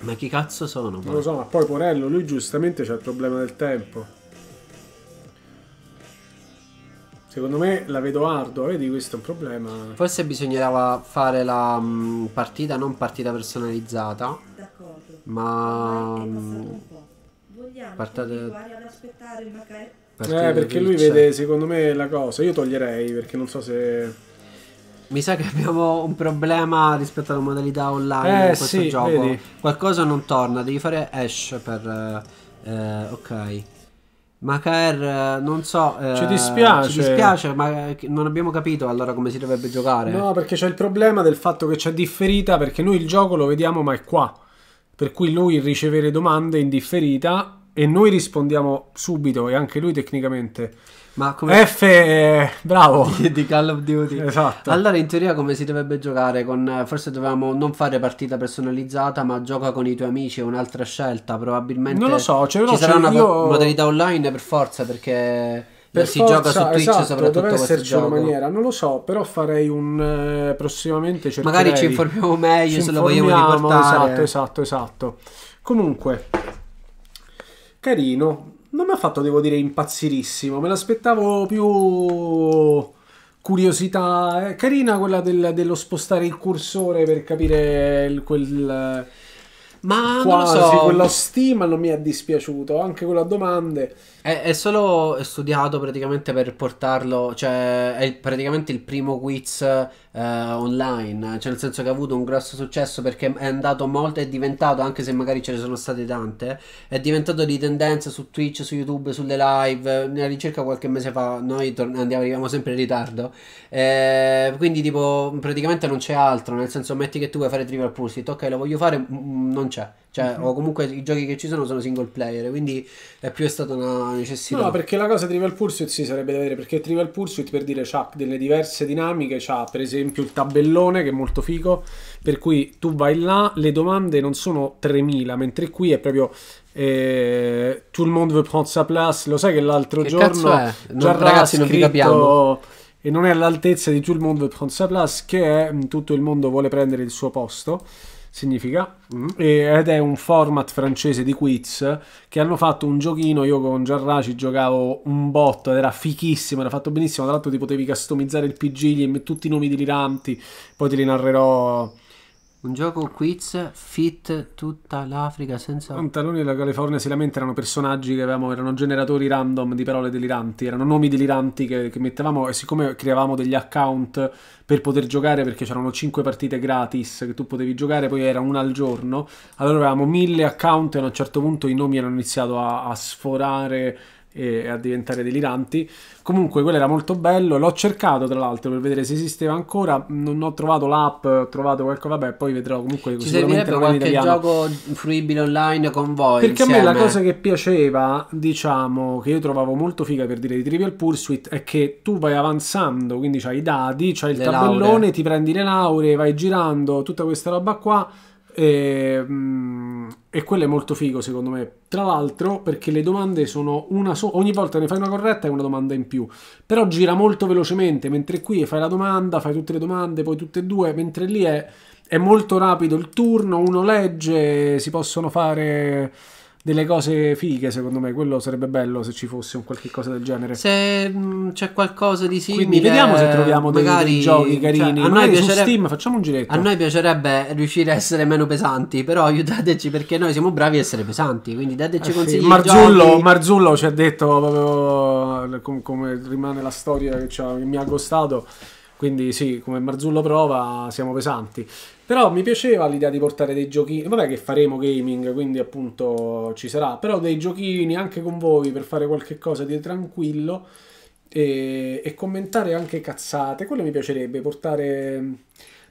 Ma chi cazzo sono? Non lo so, ma poi Porello, lui giustamente c'ha il problema del tempo. Secondo me la vedo ardua, vedi questo è un problema. Forse bisognava fare la mm, partita, non partita personalizzata. Ma Ormai è passato mm, un po'. Vogliamo Partate- continuare ad aspettare il Macaer? partita Eh, perché lui vede secondo me la cosa. Io toglierei perché non so se. Mi sa che abbiamo un problema rispetto alla modalità online Eh, in questo sì, gioco. vedi. Qualcosa non torna, devi fare hash per... eh, ok. Macaer, non so... eh, Ci dispiace. Ci dispiace, ma non abbiamo capito allora come si dovrebbe giocare. No, perché c'è il problema del fatto che c'è differita perché noi il gioco lo vediamo ma è qua. Per cui lui riceve le domande in differita e noi rispondiamo subito e anche lui tecnicamente. Ma come... F, eh, bravo. [laughs] di Call of Duty. Esatto. Allora in teoria come si dovrebbe giocare? Con, eh, forse dovevamo non fare partita personalizzata ma gioca con i tuoi amici, è un'altra scelta probabilmente. Non lo so, cioè, ci sarà cioè, una io- modalità online per forza perché Per si forza, gioca su Twitch esatto, soprattutto deve esserci una maniera, non lo so, però farei un eh, prossimamente cercherei. Magari ci informiamo meglio Ci se lo vogliamo riportare. Esatto, esatto, esatto. Comunque carino, non mi ha fatto devo dire impazzirissimo, me l'aspettavo più curiosità, è carina quella del- dello spostare il cursore per capire il- quel Ma quasi non lo so, quello stima non mi è dispiaciuto, anche quello a domande. È, è solo studiato praticamente per portarlo, cioè è praticamente il primo quiz eh, online, cioè nel senso che ha avuto un grosso successo perché è andato molto, è diventato, anche se magari ce ne sono state tante, è diventato di tendenza su Twitch, su YouTube, sulle live, nella ricerca qualche mese fa noi andiamo, arriviamo sempre in ritardo, Eh, quindi tipo praticamente non c'è altro, nel senso metti che tu vuoi fare Trivial Pursuit, ok lo voglio fare, mm, non c'è, cioè Mhm. o comunque i giochi che ci sono sono single player, quindi è più stata una necessità. No, perché la cosa Trivial Pursuit si sarebbe da vedere, perché Trivial Pursuit per dire c'ha delle diverse dinamiche, c'ha per esempio il tabellone che è molto figo, per cui tu vai là, le domande non sono 3000, mentre qui è proprio eh, tout le monde veut prendre sa place, lo sai che l'altro Che giorno è? Non- ragazzi, ha non vi capiamo. e non è all'altezza di tout le monde prend sa place, che è tutto il mondo vuole prendere il suo posto, significa, Mm. Ed è un format francese di quiz che hanno fatto un giochino, io con Giarra ci giocavo un botto ed era fichissimo, era fatto benissimo, tra l'altro ti potevi customizzare il PG, gli tutti i nomi deliranti, poi te li narrerò... Un gioco quiz fit tutta l'Africa senza... Pantaloni della California si lamenta erano personaggi che avevamo, erano generatori random di parole deliranti, erano nomi deliranti che, che mettevamo e siccome creavamo degli account per poter giocare perché c'erano 5 partite gratis che tu potevi giocare, poi era una al giorno, allora avevamo mille account e a un certo punto i nomi hanno iniziato a, a sforare e a diventare deliranti. Comunque quello era molto bello, l'ho cercato tra l'altro per vedere se esisteva ancora, non ho trovato l'app, ho trovato qualcosa, vabbè poi vedrò comunque Ci sicuramente qualche italiano. gioco fruibile online con voi Perché a me la insieme. cosa che piaceva, diciamo, che io trovavo molto figa per dire di Trivial Pursuit è che tu vai avanzando, quindi c'hai i dadi, c'hai il Le tabellone, lauree. ti prendi le lauree, vai girando, tutta questa roba qua. E, mm, e quello è molto figo secondo me. Tra l'altro, perché le domande sono una sola, ogni volta ne fai una corretta e una domanda in più. Però gira molto velocemente, mentre qui fai la domanda, fai tutte le domande, poi tutte e due, mentre lì è, è molto rapido il turno, uno legge, si possono fare delle cose fighe secondo me. Quello sarebbe bello se ci fosse un qualche cosa del genere. Se mh, c'è qualcosa di simile, Quindi vediamo se troviamo dei, magari, dei giochi cioè, carini. a, noi piacerebbe, Steam facciamo un giretto. a noi piacerebbe riuscire a essere meno pesanti, però aiutateci perché noi siamo bravi a essere pesanti. Quindi dateci Eh consigli. Marzullo, giochi. Marzullo ci ha detto proprio com- come rimane la storia che, che mi ha costato. Quindi sì, come Marzullo prova, siamo pesanti. Però mi piaceva l'idea di portare dei giochini. Vabbè che faremo gaming, quindi appunto ci sarà. Però dei giochini anche con voi per fare qualche cosa di tranquillo. E, e commentare anche cazzate. Quello mi piacerebbe portare...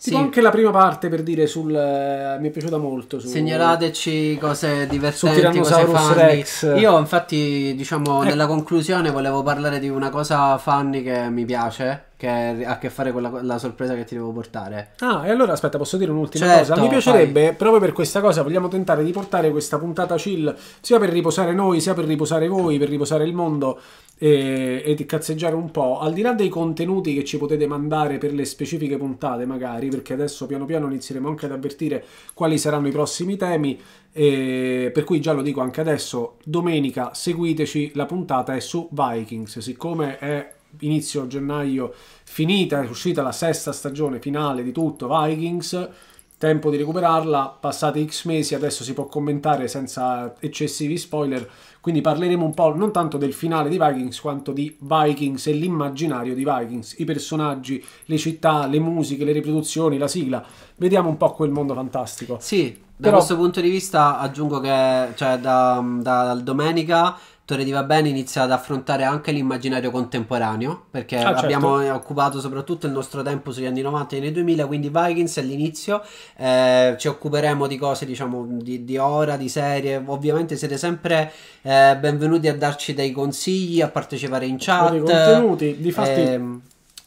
Tipo Sì. anche la prima parte per dire sul... mi è piaciuta molto. Su, Segnalateci cose [laughs] divertenti, cose funny. Rex. Io infatti, diciamo, Eh. nella conclusione volevo parlare di una cosa funny che mi piace, che ha a che fare con la, la sorpresa che ti devo portare. Ah, e allora aspetta, posso dire un'ultima Certo, cosa? Mi piacerebbe, proprio per questa cosa, vogliamo tentare di portare questa puntata chill sia per riposare noi, sia per riposare voi, per riposare il mondo e, e di cazzeggiare un po'. Al di là dei contenuti che ci potete mandare per le specifiche puntate, magari, perché adesso piano piano inizieremo anche ad avvertire quali saranno i prossimi temi. E per cui già lo dico anche adesso, domenica seguiteci, la puntata è su Vikings, siccome è inizio gennaio finita, è uscita la sesta stagione finale di tutto Vikings, tempo di recuperarla, passati X mesi, adesso si può commentare senza eccessivi spoiler, quindi parleremo un po' non tanto del finale di Vikings quanto di Vikings e l'immaginario di Vikings, i personaggi, le città, le musiche, le riproduzioni, la sigla, vediamo un po' quel mondo fantastico. Sì, da Però- questo punto di vista aggiungo che cioè, da, da domenica Torre di Va Bene inizia ad affrontare anche l'immaginario contemporaneo perché Ah, certo. abbiamo occupato soprattutto il nostro tempo sugli anni 90 e anni 2000 quindi Vikings è l'inizio. Eh, ci occuperemo di cose diciamo di, di ora, di serie. Ovviamente siete sempre eh, benvenuti a darci dei consigli a partecipare in chat. dei contenuti, difatti- ehm,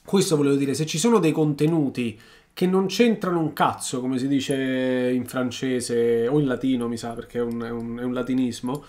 Questo volevo dire, se ci sono dei contenuti che non c'entrano un cazzo, come si dice in francese o in latino, mi sa, perché è un, è un- è un latinismo,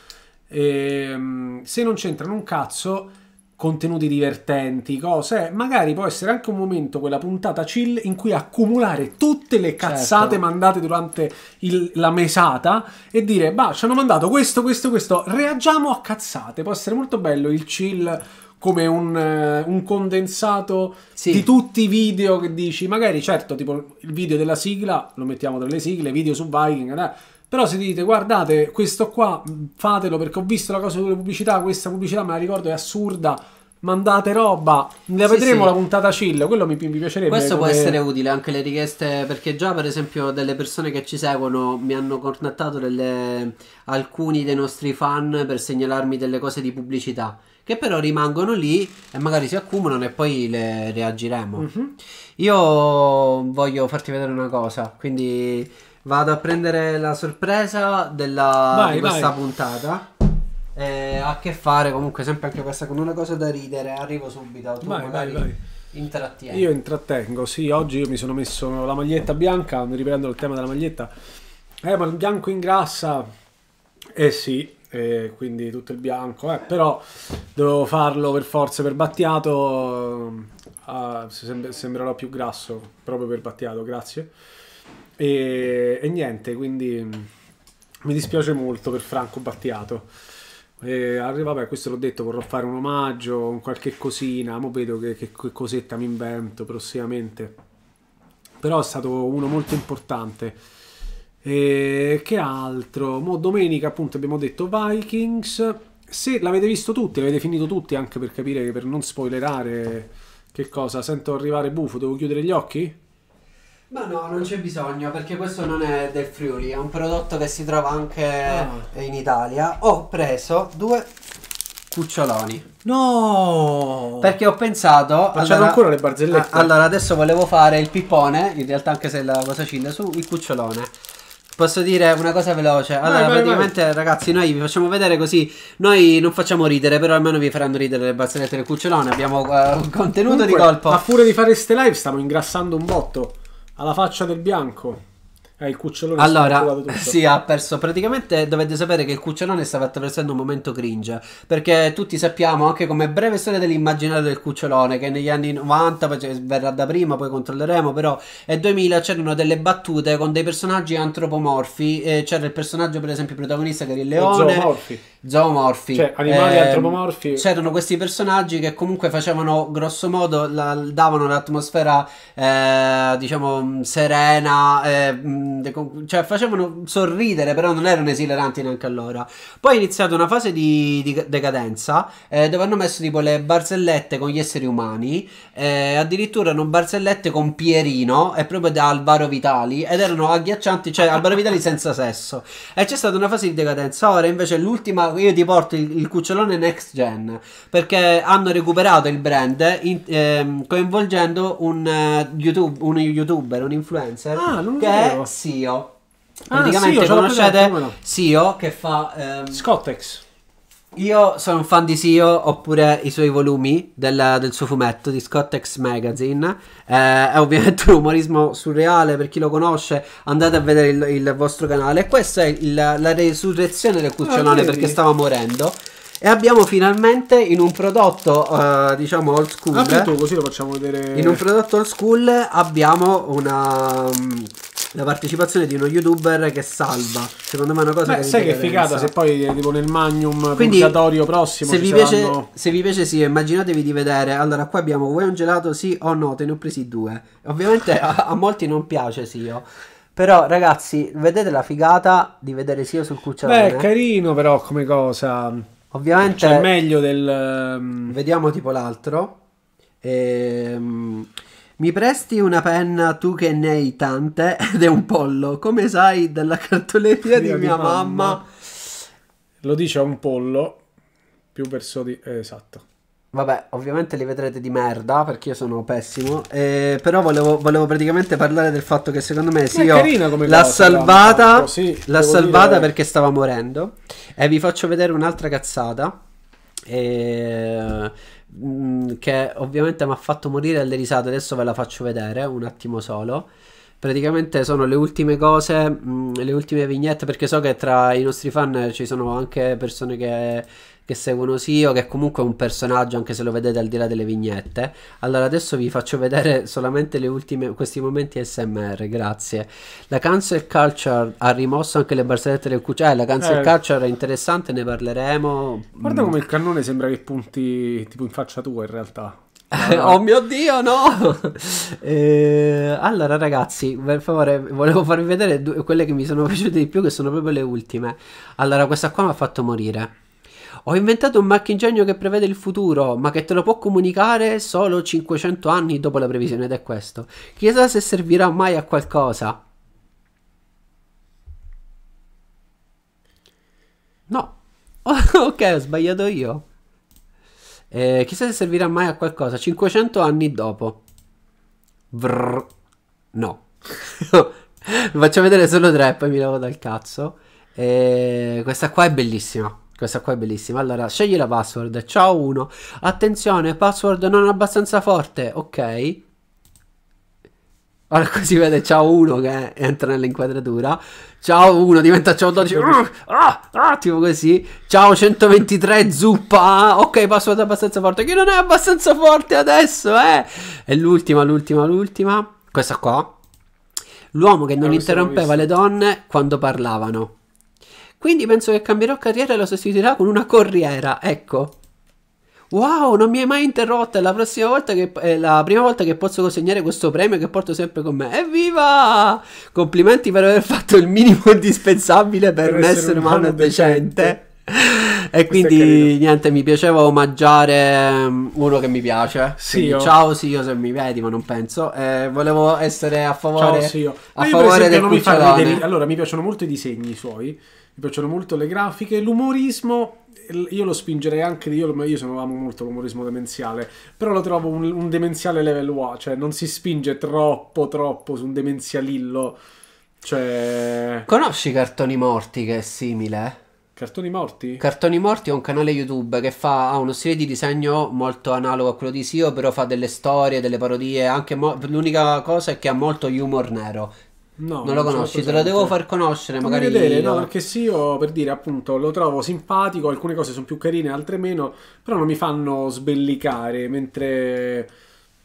ehm, se non c'entrano un cazzo, contenuti divertenti, cose, magari può essere anche un momento, quella puntata chill, in cui accumulare tutte le cazzate Certo. mandate durante il- la mesata e dire, bah, ci hanno mandato questo, questo, questo, reagiamo a cazzate. Può essere molto bello il chill come un, eh, un condensato Sì. di tutti i video che dici, magari certo, tipo il video della sigla, lo mettiamo tra le sigle, video su Viking, eh, però se dite guardate questo qua, fatelo perché ho visto la cosa sulle pubblicità, questa pubblicità me la ricordo è assurda, mandate roba, la Sì, vedremo sì. la puntata chill, quello mi, mi piacerebbe. Questo può come- essere utile anche le richieste perché già per esempio delle persone che ci seguono mi hanno contattato delle- alcuni dei nostri fan per segnalarmi delle cose di pubblicità che però rimangono lì e magari si accumulano e poi le reagiremo. Mhm. Io voglio farti vedere una cosa, quindi vado a prendere la sorpresa della, Vai, di questa vai. puntata. Eh, ha a che fare comunque sempre anche questa con una cosa da ridere. Arrivo subito. Tu Vai, magari vai, vai. intrattieni. Io intrattengo, sì, oggi io mi sono messo la maglietta bianca, riprendo il tema della maglietta. Eh, ma il bianco ingrassa. Eh sì, e quindi tutto il bianco, eh, però dovevo farlo per forza per Battiato, eh, sem- sembrerò più grasso proprio per Battiato, grazie. E, e niente, quindi mi dispiace molto per Franco Battiato. Arriva, vabbè, questo l'ho detto, vorrò fare un omaggio, un qualche cosina, mo vedo che, che- che cosetta mi invento prossimamente. Però è stato uno molto importante. E che altro? Mo domenica appunto abbiamo detto Vikings. Se l'avete visto tutti, l'avete finito tutti anche per capire, per non spoilerare che cosa, sento arrivare bufo, devo chiudere gli occhi? Ma no, non c'è bisogno perché questo non è del Friuli, è un prodotto che si trova anche Ah. in Italia. Ho preso due cuccioloni. No! Perché ho pensato. Facciamo ancora le barzellette? Ah, allora, adesso volevo fare il pippone. In realtà, anche se la cosa cilla su il cucciolone. Posso dire una cosa veloce? Allora, vai, praticamente, ragazzi, noi vi facciamo vedere così. Noi non facciamo ridere, però almeno vi faranno ridere le barzellette del cucciolone. Abbiamo un contenuto di Comunque, colpo. A furia di fare ste live stiamo ingrassando un botto. Alla faccia del bianco. Eh, il cucciolone Allora, sì, ha perso. Praticamente dovete sapere che il cucciolone stava attraversando un momento cringe. Perché tutti sappiamo, anche come breve storia dell'immaginario del cucciolone, che negli anni 90, poi verrà da prima, poi controlleremo, però e 2000 c'erano delle battute con dei personaggi antropomorfi. eh, c'era il personaggio, per esempio, protagonista che era il leone. zoomorfi. Zoomorfi. Cioè, animali Ehm, antropomorfi. C'erano questi personaggi che comunque facevano grosso modo, la- davano un'atmosfera, eh, diciamo, serena, eh, de- cioè facevano sorridere, però non erano esileranti neanche allora. Poi è iniziata una fase di, di decadenza eh, dove hanno messo tipo le barzellette con gli esseri umani, eh, addirittura erano barzellette con Pierino e proprio da Alvaro Vitali ed erano agghiaccianti, cioè Alvaro Vitali senza sesso. E c'è stata una fase di decadenza. Ora invece l'ultima, io ti porto il, il cucciolone next gen perché hanno recuperato il brand in- ehm, coinvolgendo un, eh, YouTube, un youtuber, un influencer Ah, che è Sio. Ah, Praticamente Sio, l'ho conoscete? Sio che fa ehm, Scottex. Io sono un fan di Sio, oppure i suoi volumi del, del suo fumetto di Scottex Magazine. Eh, è ovviamente un umorismo surreale, per chi lo conosce andate a vedere il, il vostro canale. E questa è il- la resurrezione del cucciolone Ah, perché stava morendo. E abbiamo finalmente in un prodotto, eh, diciamo, old school. Apri tu così lo facciamo vedere. In un prodotto old school abbiamo una... mm, la partecipazione di uno youtuber che salva. Secondo me è una cosa Beh, che sai che figata se poi eh, tipo nel Magnum Quindi, purgatorio prossimo se vi, piace, saranno- se vi piace sì, immaginatevi di vedere. Allora, qua abbiamo vuoi un gelato sì o no? Te ne ho presi due. Ovviamente a, a molti non piace sì io. Però ragazzi, vedete la figata di vedere Sio sul cucciolone? Beh, è carino però come cosa. Ovviamente Cioè, meglio del. Vediamo tipo l'altro. Ehm, mi presti una penna tu che ne hai tante [laughs] ed è un pollo. Come sai della cartoleria di Dio mia di mamma. mamma. Lo dice un pollo. Più verso di. eh, esatto. Vabbè, ovviamente li vedrete di merda perché io sono pessimo. eh, però volevo, volevo praticamente parlare del fatto che secondo me sì, io l'ha cosa, salvata. sì, l'ha salvata dire- perché stava morendo. E vi faccio vedere un'altra cazzata. eh, mm, che ovviamente mi ha fatto morire alle risate. Adesso ve la faccio vedere un attimo solo. Praticamente sono le ultime cose, mm, le ultime vignette, perché so che tra i nostri fan ci sono anche persone che, che seguono Sio, che è comunque un personaggio, anche se lo vedete al di là delle vignette. Allora adesso vi faccio vedere solamente le ultime, questi momenti SMR, grazie. La cancel culture ha rimosso anche le barzellette del cucciolo. Eh, la cancel Eh. culture è interessante, ne parleremo. Guarda Mm. come il cannone sembra che punti tipo in faccia tua in realtà. [laughs] oh mio dio, no! [laughs] Eh, allora, ragazzi, per favore, volevo farvi vedere due- quelle che mi sono [laughs] piaciute di più, che sono proprio le ultime. Allora, questa qua mi ha fatto morire. Ho inventato un macchingegno che prevede il futuro, ma che te lo può comunicare solo 500 anni dopo la previsione, ed è questo. Chissà se servirà mai a qualcosa. No. [laughs] ok, ho sbagliato io. Eh, chissà se servirà mai a qualcosa. 500 anni dopo. Vrr. No. Vi [laughs] faccio vedere solo tre e poi mi lavo dal cazzo. Eh, questa qua è bellissima. Questa qua è bellissima. Allora, scegli la password. Ciao 1. Attenzione, password non abbastanza forte. Ok. Ora qui si vede ciao 1 che entra nell'inquadratura. Ciao 1 diventa ciao 12. Ah, ah, ah, tipo così. Ciao 123 zuppa. Ah, Ok, passo abbastanza forte. Chi non è abbastanza forte adesso, eh? E l'ultima, l'ultima, l'ultima. Questa qua. L'uomo che non interrompeva le donne quando parlavano. Quindi penso che cambierò carriera e lo sostituirà con una corriera. Ecco. Wow, non mi hai mai interrotta. È la prossima volta che è la prima volta che posso consegnare questo premio che porto sempre con me. Evviva! Complimenti per aver fatto il minimo [laughs] indispensabile per, un essere umano decente. E quindi niente, mi piaceva omaggiare um, uno che mi piace. Sì, ciao Sio se mi vedi, ma non penso. Eh, volevo essere a favore, Ciao, sì, io. a per favore del non mi Allora, mi piacciono molto i disegni suoi, mi piacciono molto le grafiche, l'umorismo. Io lo spingerei anche io, io sono amo molto l'umorismo demenziale, però lo trovo un, un demenziale level 1, cioè non si spinge troppo troppo su un demenzialillo, cioè Conosci Cartoni Morti che è simile? cartoni morti? Cartoni Morti è un canale YouTube che fa, ha uno stile di disegno molto analogo a quello di Sio, però fa delle storie, delle parodie, anche mo- l'unica cosa è che ha molto humor nero. No, non lo conosci, te lo devo far conoscere, Fammi magari vedere, no, perché sì, io per dire appunto lo trovo simpatico, alcune cose sono più carine, altre meno, però non mi fanno sbellicare, mentre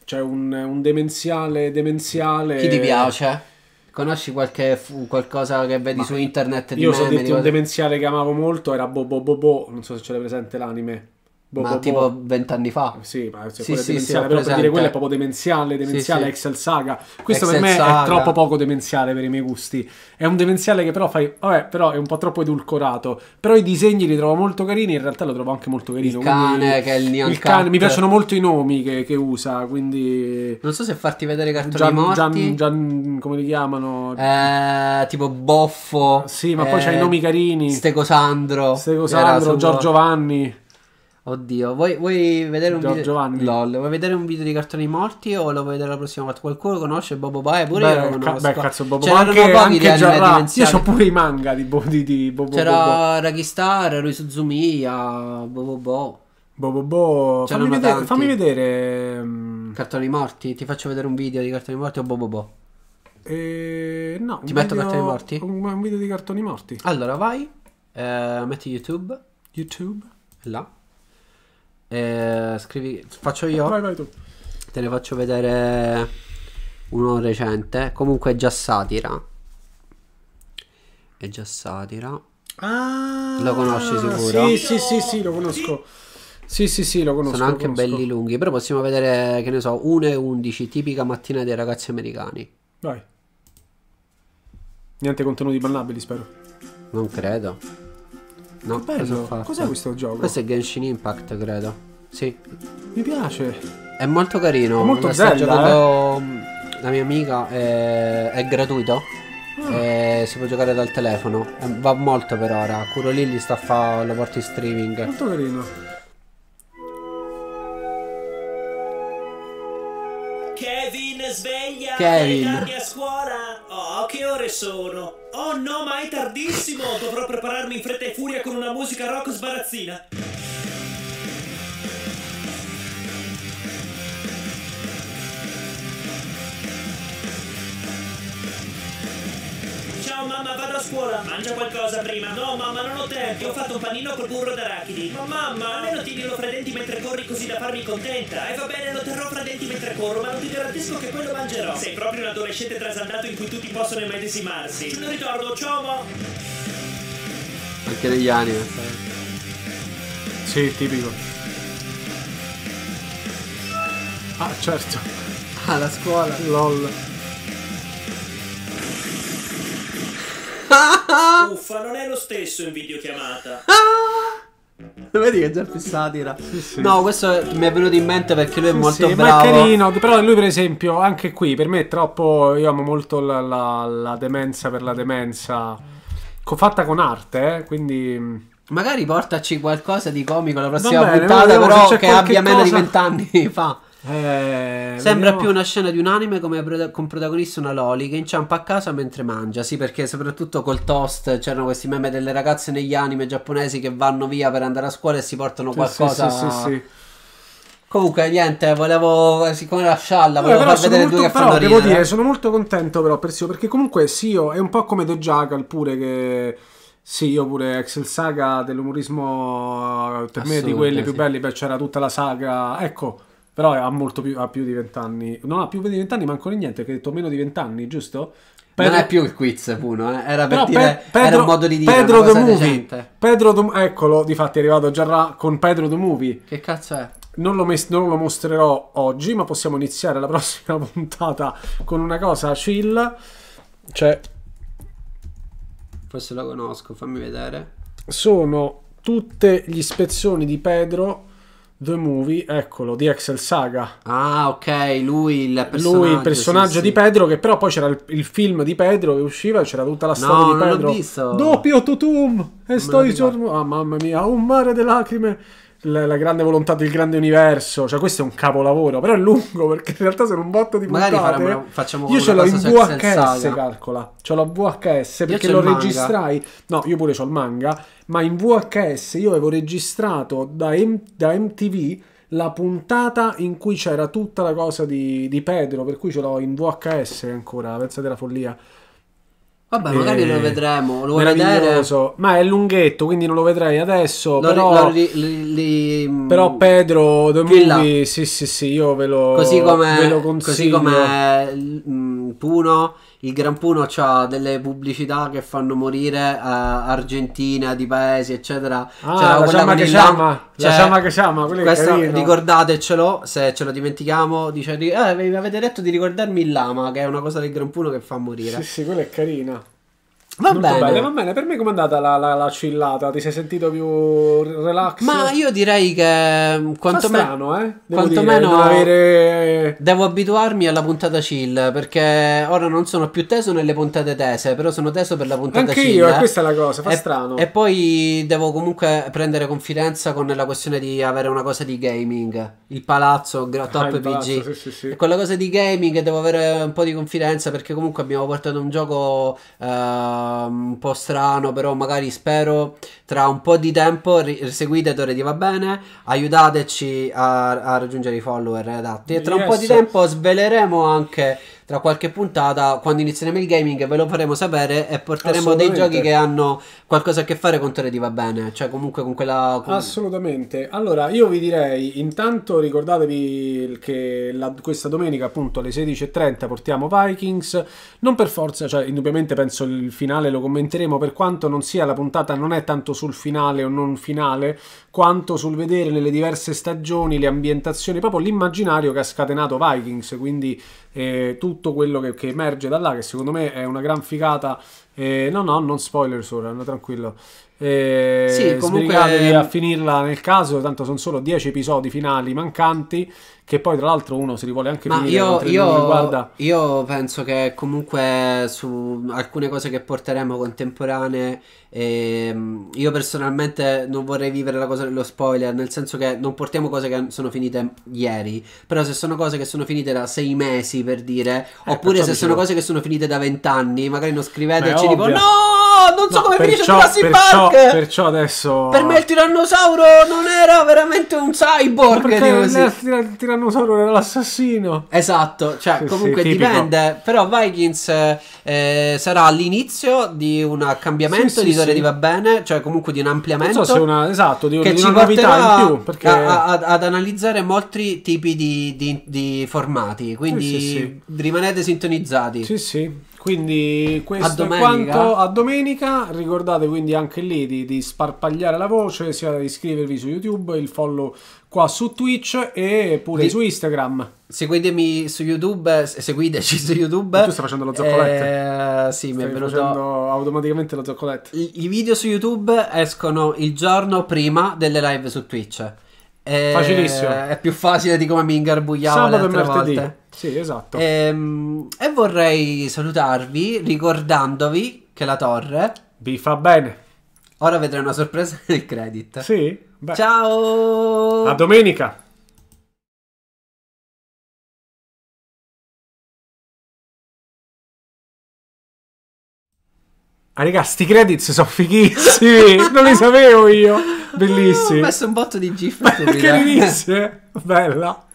c'è un, un demenziale demenziale... Chi ti piace? Conosci qualche fu- qualcosa che vedi su internet di Io so meme, dirti di un demenziale che amavo molto, era Bobo Bobo, non so se ce l'hai presente l'anime. Bobo Ma tipo vent'anni fa? Sì, ma se Sì, sì, sì, demenziale, ho però per dire quello è proprio demenziale, demenziale, Sì, sì. Excel Saga. Questo Excel per me Saga. è troppo poco demenziale per i miei gusti. È un demenziale che però fai, vabbè, però è un po' troppo edulcorato. Però i disegni li trovo molto carini, in realtà lo trovo anche molto carino. Il cane, quindi- che è il Nyan il cane, mi piacciono molto i nomi che, che usa, quindi Non so se farti vedere i cartoni Gian, morti. Gian- Gian- come li chiamano? Eh, tipo Boffo. Sì, ma poi eh, c'ha i nomi carini. Stecosandro. Stego che era Sandro, su- Giorgio Giovanni. Oddio, vuoi, vuoi vedere un video? Vanni. LOL, vuoi vedere un video di cartoni morti o lo vuoi vedere la prossima volta? Qualcuno conosce Bobo Bae? Pure Beh, io lo conosco. beh, cazzo, Bobo C'erano anche, pochi anche di anime Io ho pure i manga di, Bo- di, di Bobo Bobo. C'era Ragistar, Rui Suzumiya, Bobo Bo. Bobo Bo. Fammi vedere, fammi vedere. Cartoni morti? Ti faccio vedere un video di cartoni morti o Bobo Bo? eh, no, Ti metto video- cartoni morti? Un, un video di cartoni morti. Allora vai, eh, metti YouTube, YouTube. là. Eh, scrivi, faccio io? Vai, vai tu. Te ne faccio vedere uno recente. Comunque è già satira. È già satira. Ah, Lo conosci sicuro? Sì, sì, sì, sì, lo conosco. Sì, sì, sì, lo conosco. Sono anche conosco. belli lunghi. Però possiamo vedere, che ne so, 1 e 11, tipica mattina dei ragazzi americani. Vai. Niente contenuti bannabili, spero. Non credo. No, Bello. Cos'è questo gioco? Questo è Genshin Impact, credo. Sì. Mi piace. È molto carino. È molto Lo sta Zelda, giocando mm, la mia amica. È, è gratuito. Ah. E si può giocare dal telefono. Eh, Va molto per ora. Curo Lilli sta a fare porta in streaming. Molto carino. Sveglia! Kevin. Tardi a scuola? Oh, che ore sono? Oh no, ma è tardissimo! Dovrò prepararmi in fretta e furia con una musica rock sbarazzina. Ciao mamma, vado a scuola. Mangia qualcosa prima. No, mamma, non ho tempo. Ho fatto un panino col burro d'arachidi. Ma mamma, almeno tienilo fra i denti mentre corri così da farmi contenta. E va bene, lo terrò fra i denti mentre corro, ma non ti garantisco che poi lo mangerò. Sei proprio un adolescente trasandato in cui tutti possono immedesimarsi. Ce ne ricordo, ciao ma. Anche negli anime. Sì, tipico. Ah, certo. Ah, la scuola. LOL. [laughs] Uffa, non è lo stesso in videochiamata. Vedi che è già più satira. No, questo mi è venuto in mente perché lui è molto Sì, bravo. ma è carino, però lui per esempio, anche qui, per me è troppo, io amo molto la, la- la demenza per la demenza, co- fatta con arte, eh, quindi... Magari portaci qualcosa di comico la prossima bene, puntata, però che abbia meno di cosa. vent'anni [laughs] fa. Eh, Sembra vediamo- più una scena di un anime come con protagonista una Loli che inciampa a casa mentre mangia. Sì, perché soprattutto col toast c'erano questi meme delle ragazze negli anime giapponesi che vanno via per andare a scuola e si portano qualcosa. sì, sì, sì, sì. Comunque, niente, volevo, siccome lasciarla, Vabbè, volevo far vedere due molto, che però fanno devo dire, sono molto contento però per Sio, perché comunque Sio è un po' come The Jackal pure che sì, io pure Excel Saga dell'umorismo per me è di quelli più sì. belli, beh, c'era tutta la saga, ecco, però ha molto più, ha più di vent'anni, non ha più di vent'anni, ma ancora niente, che hai detto meno di vent'anni, giusto? Non Pedro- è più il quiz, Puno, eh. era per Però dire, Pe- era un modo di dire Pedro the Movie, decente. Pedro the- eccolo, difatti è arrivato già là con Pedro the Movie. Che cazzo è? Non lo, mes- non lo mostrerò oggi, ma possiamo iniziare la [laughs] prossima puntata con una cosa chill. Cioè, Forse lo conosco, fammi vedere. sono tutte gli spezzoni di Pedro The Movie, eccolo, di Excel Saga. Ah, ok, lui il personaggio. Lui, il personaggio sì, di sì. Pedro, che però poi c'era il, il film di Pedro che usciva c'era tutta la storia No, di Pedro. visto. Doppio tutum! E sto giorno. Ah, mamma mia, un mare di lacrime. La, la grande volontà del grande universo. Cioè, questo è un capolavoro. Però è lungo perché in realtà sono un botto di Magari puntate. faremo- facciamo Io una ce l'ho in VHS, calcola. Ce l'ho VHS perché lo registrai. No, io pure ho il manga. Ma in VHS io avevo registrato da, M- da MTV la puntata in cui c'era tutta la cosa di, di Pedro. Per cui ce l'ho in VHS ancora. Pensate alla follia. Vabbè, magari Eh, lo vedremo. Lo vuoi vedere? Ma è lunghetto, quindi non lo vedrei adesso. Lo- però, lo ri- li- li- però Pedro. Movie, sì, sì, sì, io ve lo, Così ve come, lo così consiglio. come mm, Puno, il Gran Puno ha delle pubblicità che fanno morire eh, Argentina, di paesi, eccetera. Ah, C'era la con che Ciama, lam- la cioè, Ciama che è questo ricordatecelo, se ce lo dimentichiamo, dice di, eh, mi avete detto di ricordarmi il lama, che è una cosa del Gran Puno che fa morire. Sì, sì, quella è carina. Va bene. bene, va bene. Per me com'è andata la, la, la chillata? Ti sei sentito più relax? Ma io direi che mm, quantomeno, strano, eh? Devo quantomeno dire, avere... devo abituarmi alla puntata chill perché ora non sono più teso nelle puntate tese, però sono teso per la puntata Anche chill. io, e eh. questa è la cosa, fa e, strano. E poi devo comunque prendere confidenza con la questione di avere una cosa di gaming. Il palazzo, gra- top Ah, PG. palazzo, sì, sì, sì. E con la cosa di gaming devo avere un po' di confidenza perché comunque abbiamo portato un gioco ehm, un po' strano, però magari spero tra un po' di tempo seguite Tore di Va Bene, aiutateci a, a raggiungere i follower adatti e tra un po' di Yes. tempo sveleremo anche tra qualche puntata quando inizieremo il gaming ve lo faremo sapere e porteremo dei giochi che hanno qualcosa a che fare con Tore di Va Bene, cioè comunque con quella... con- Assolutamente. Allora, io vi direi, intanto ricordatevi che la- questa domenica, appunto, alle 16.30 portiamo Vikings. Non per forza, cioè, indubbiamente penso il finale lo commenteremo, per quanto non sia la puntata, non è tanto sul finale o non finale, quanto sul vedere nelle diverse stagioni, le ambientazioni, proprio l'immaginario che ha scatenato Vikings, quindi eh, tutto quello che, che emerge da là, che secondo me è una gran figata. Eh, no, no, non spoiler solo, no, tranquillo. Eh, Sì, comunque- a finirla nel caso, tanto sono solo 10 episodi finali mancanti, che poi tra l'altro uno si rivuole anche Ma io, io, io penso che comunque su alcune cose che porteremo contemporanee, ehm, io personalmente non vorrei vivere la cosa dello spoiler, nel senso che non portiamo cose che sono finite ieri, però se sono cose che sono finite da sei mesi per dire, Eh, oppure se sono cose che sono finite da vent'anni, magari non scriveteci Beh, tipo ovvio. no, non so No, come finisce Jurassic perciò, Park. perciò adesso Per me il tirannosauro non era veramente un cyborg. perché tipo il, così. Tirannosauro era l'assassino. Esatto, cioè Sì, comunque sì, dipende, però Vikings eh, sarà l'inizio di un cambiamento Sì, di sì. di Va Bene, cioè comunque di un Non ampliamento so se una esatto, di, che di una novità in più, perché a- a- ad analizzare molti tipi di, di- di formati, quindi rimanete sintonizzati. Sì, sì. Quindi questo A è quanto a domenica. Ricordate quindi anche lì di, di sparpagliare la voce, sia di iscrivervi su YouTube, il follow qua su Twitch e pure Di- su Instagram. Seguitemi su YouTube, se- seguiteci su YouTube. Tu stai facendo lo zoccoletto? Eh, sì, mi è venuto facendo automaticamente lo zoccoletto. I, i video su YouTube escono il giorno prima delle live su Twitch. Eh, Facilissimo. È più facile di come mi ingarbugliavo le Sabato e altre volte. Sì, esatto. Ehm, e vorrei salutarvi ricordandovi che la torre Vi fa bene. ora vedrà una sorpresa [laughs] nel credit. Sì? Beh. Ciao! A domenica. Ah, raga, sti credits sono fighissimi. [laughs] non li sapevo io. Bellissimi. Ho messo un botto di gif stupida. carinissime. [laughs] Bella.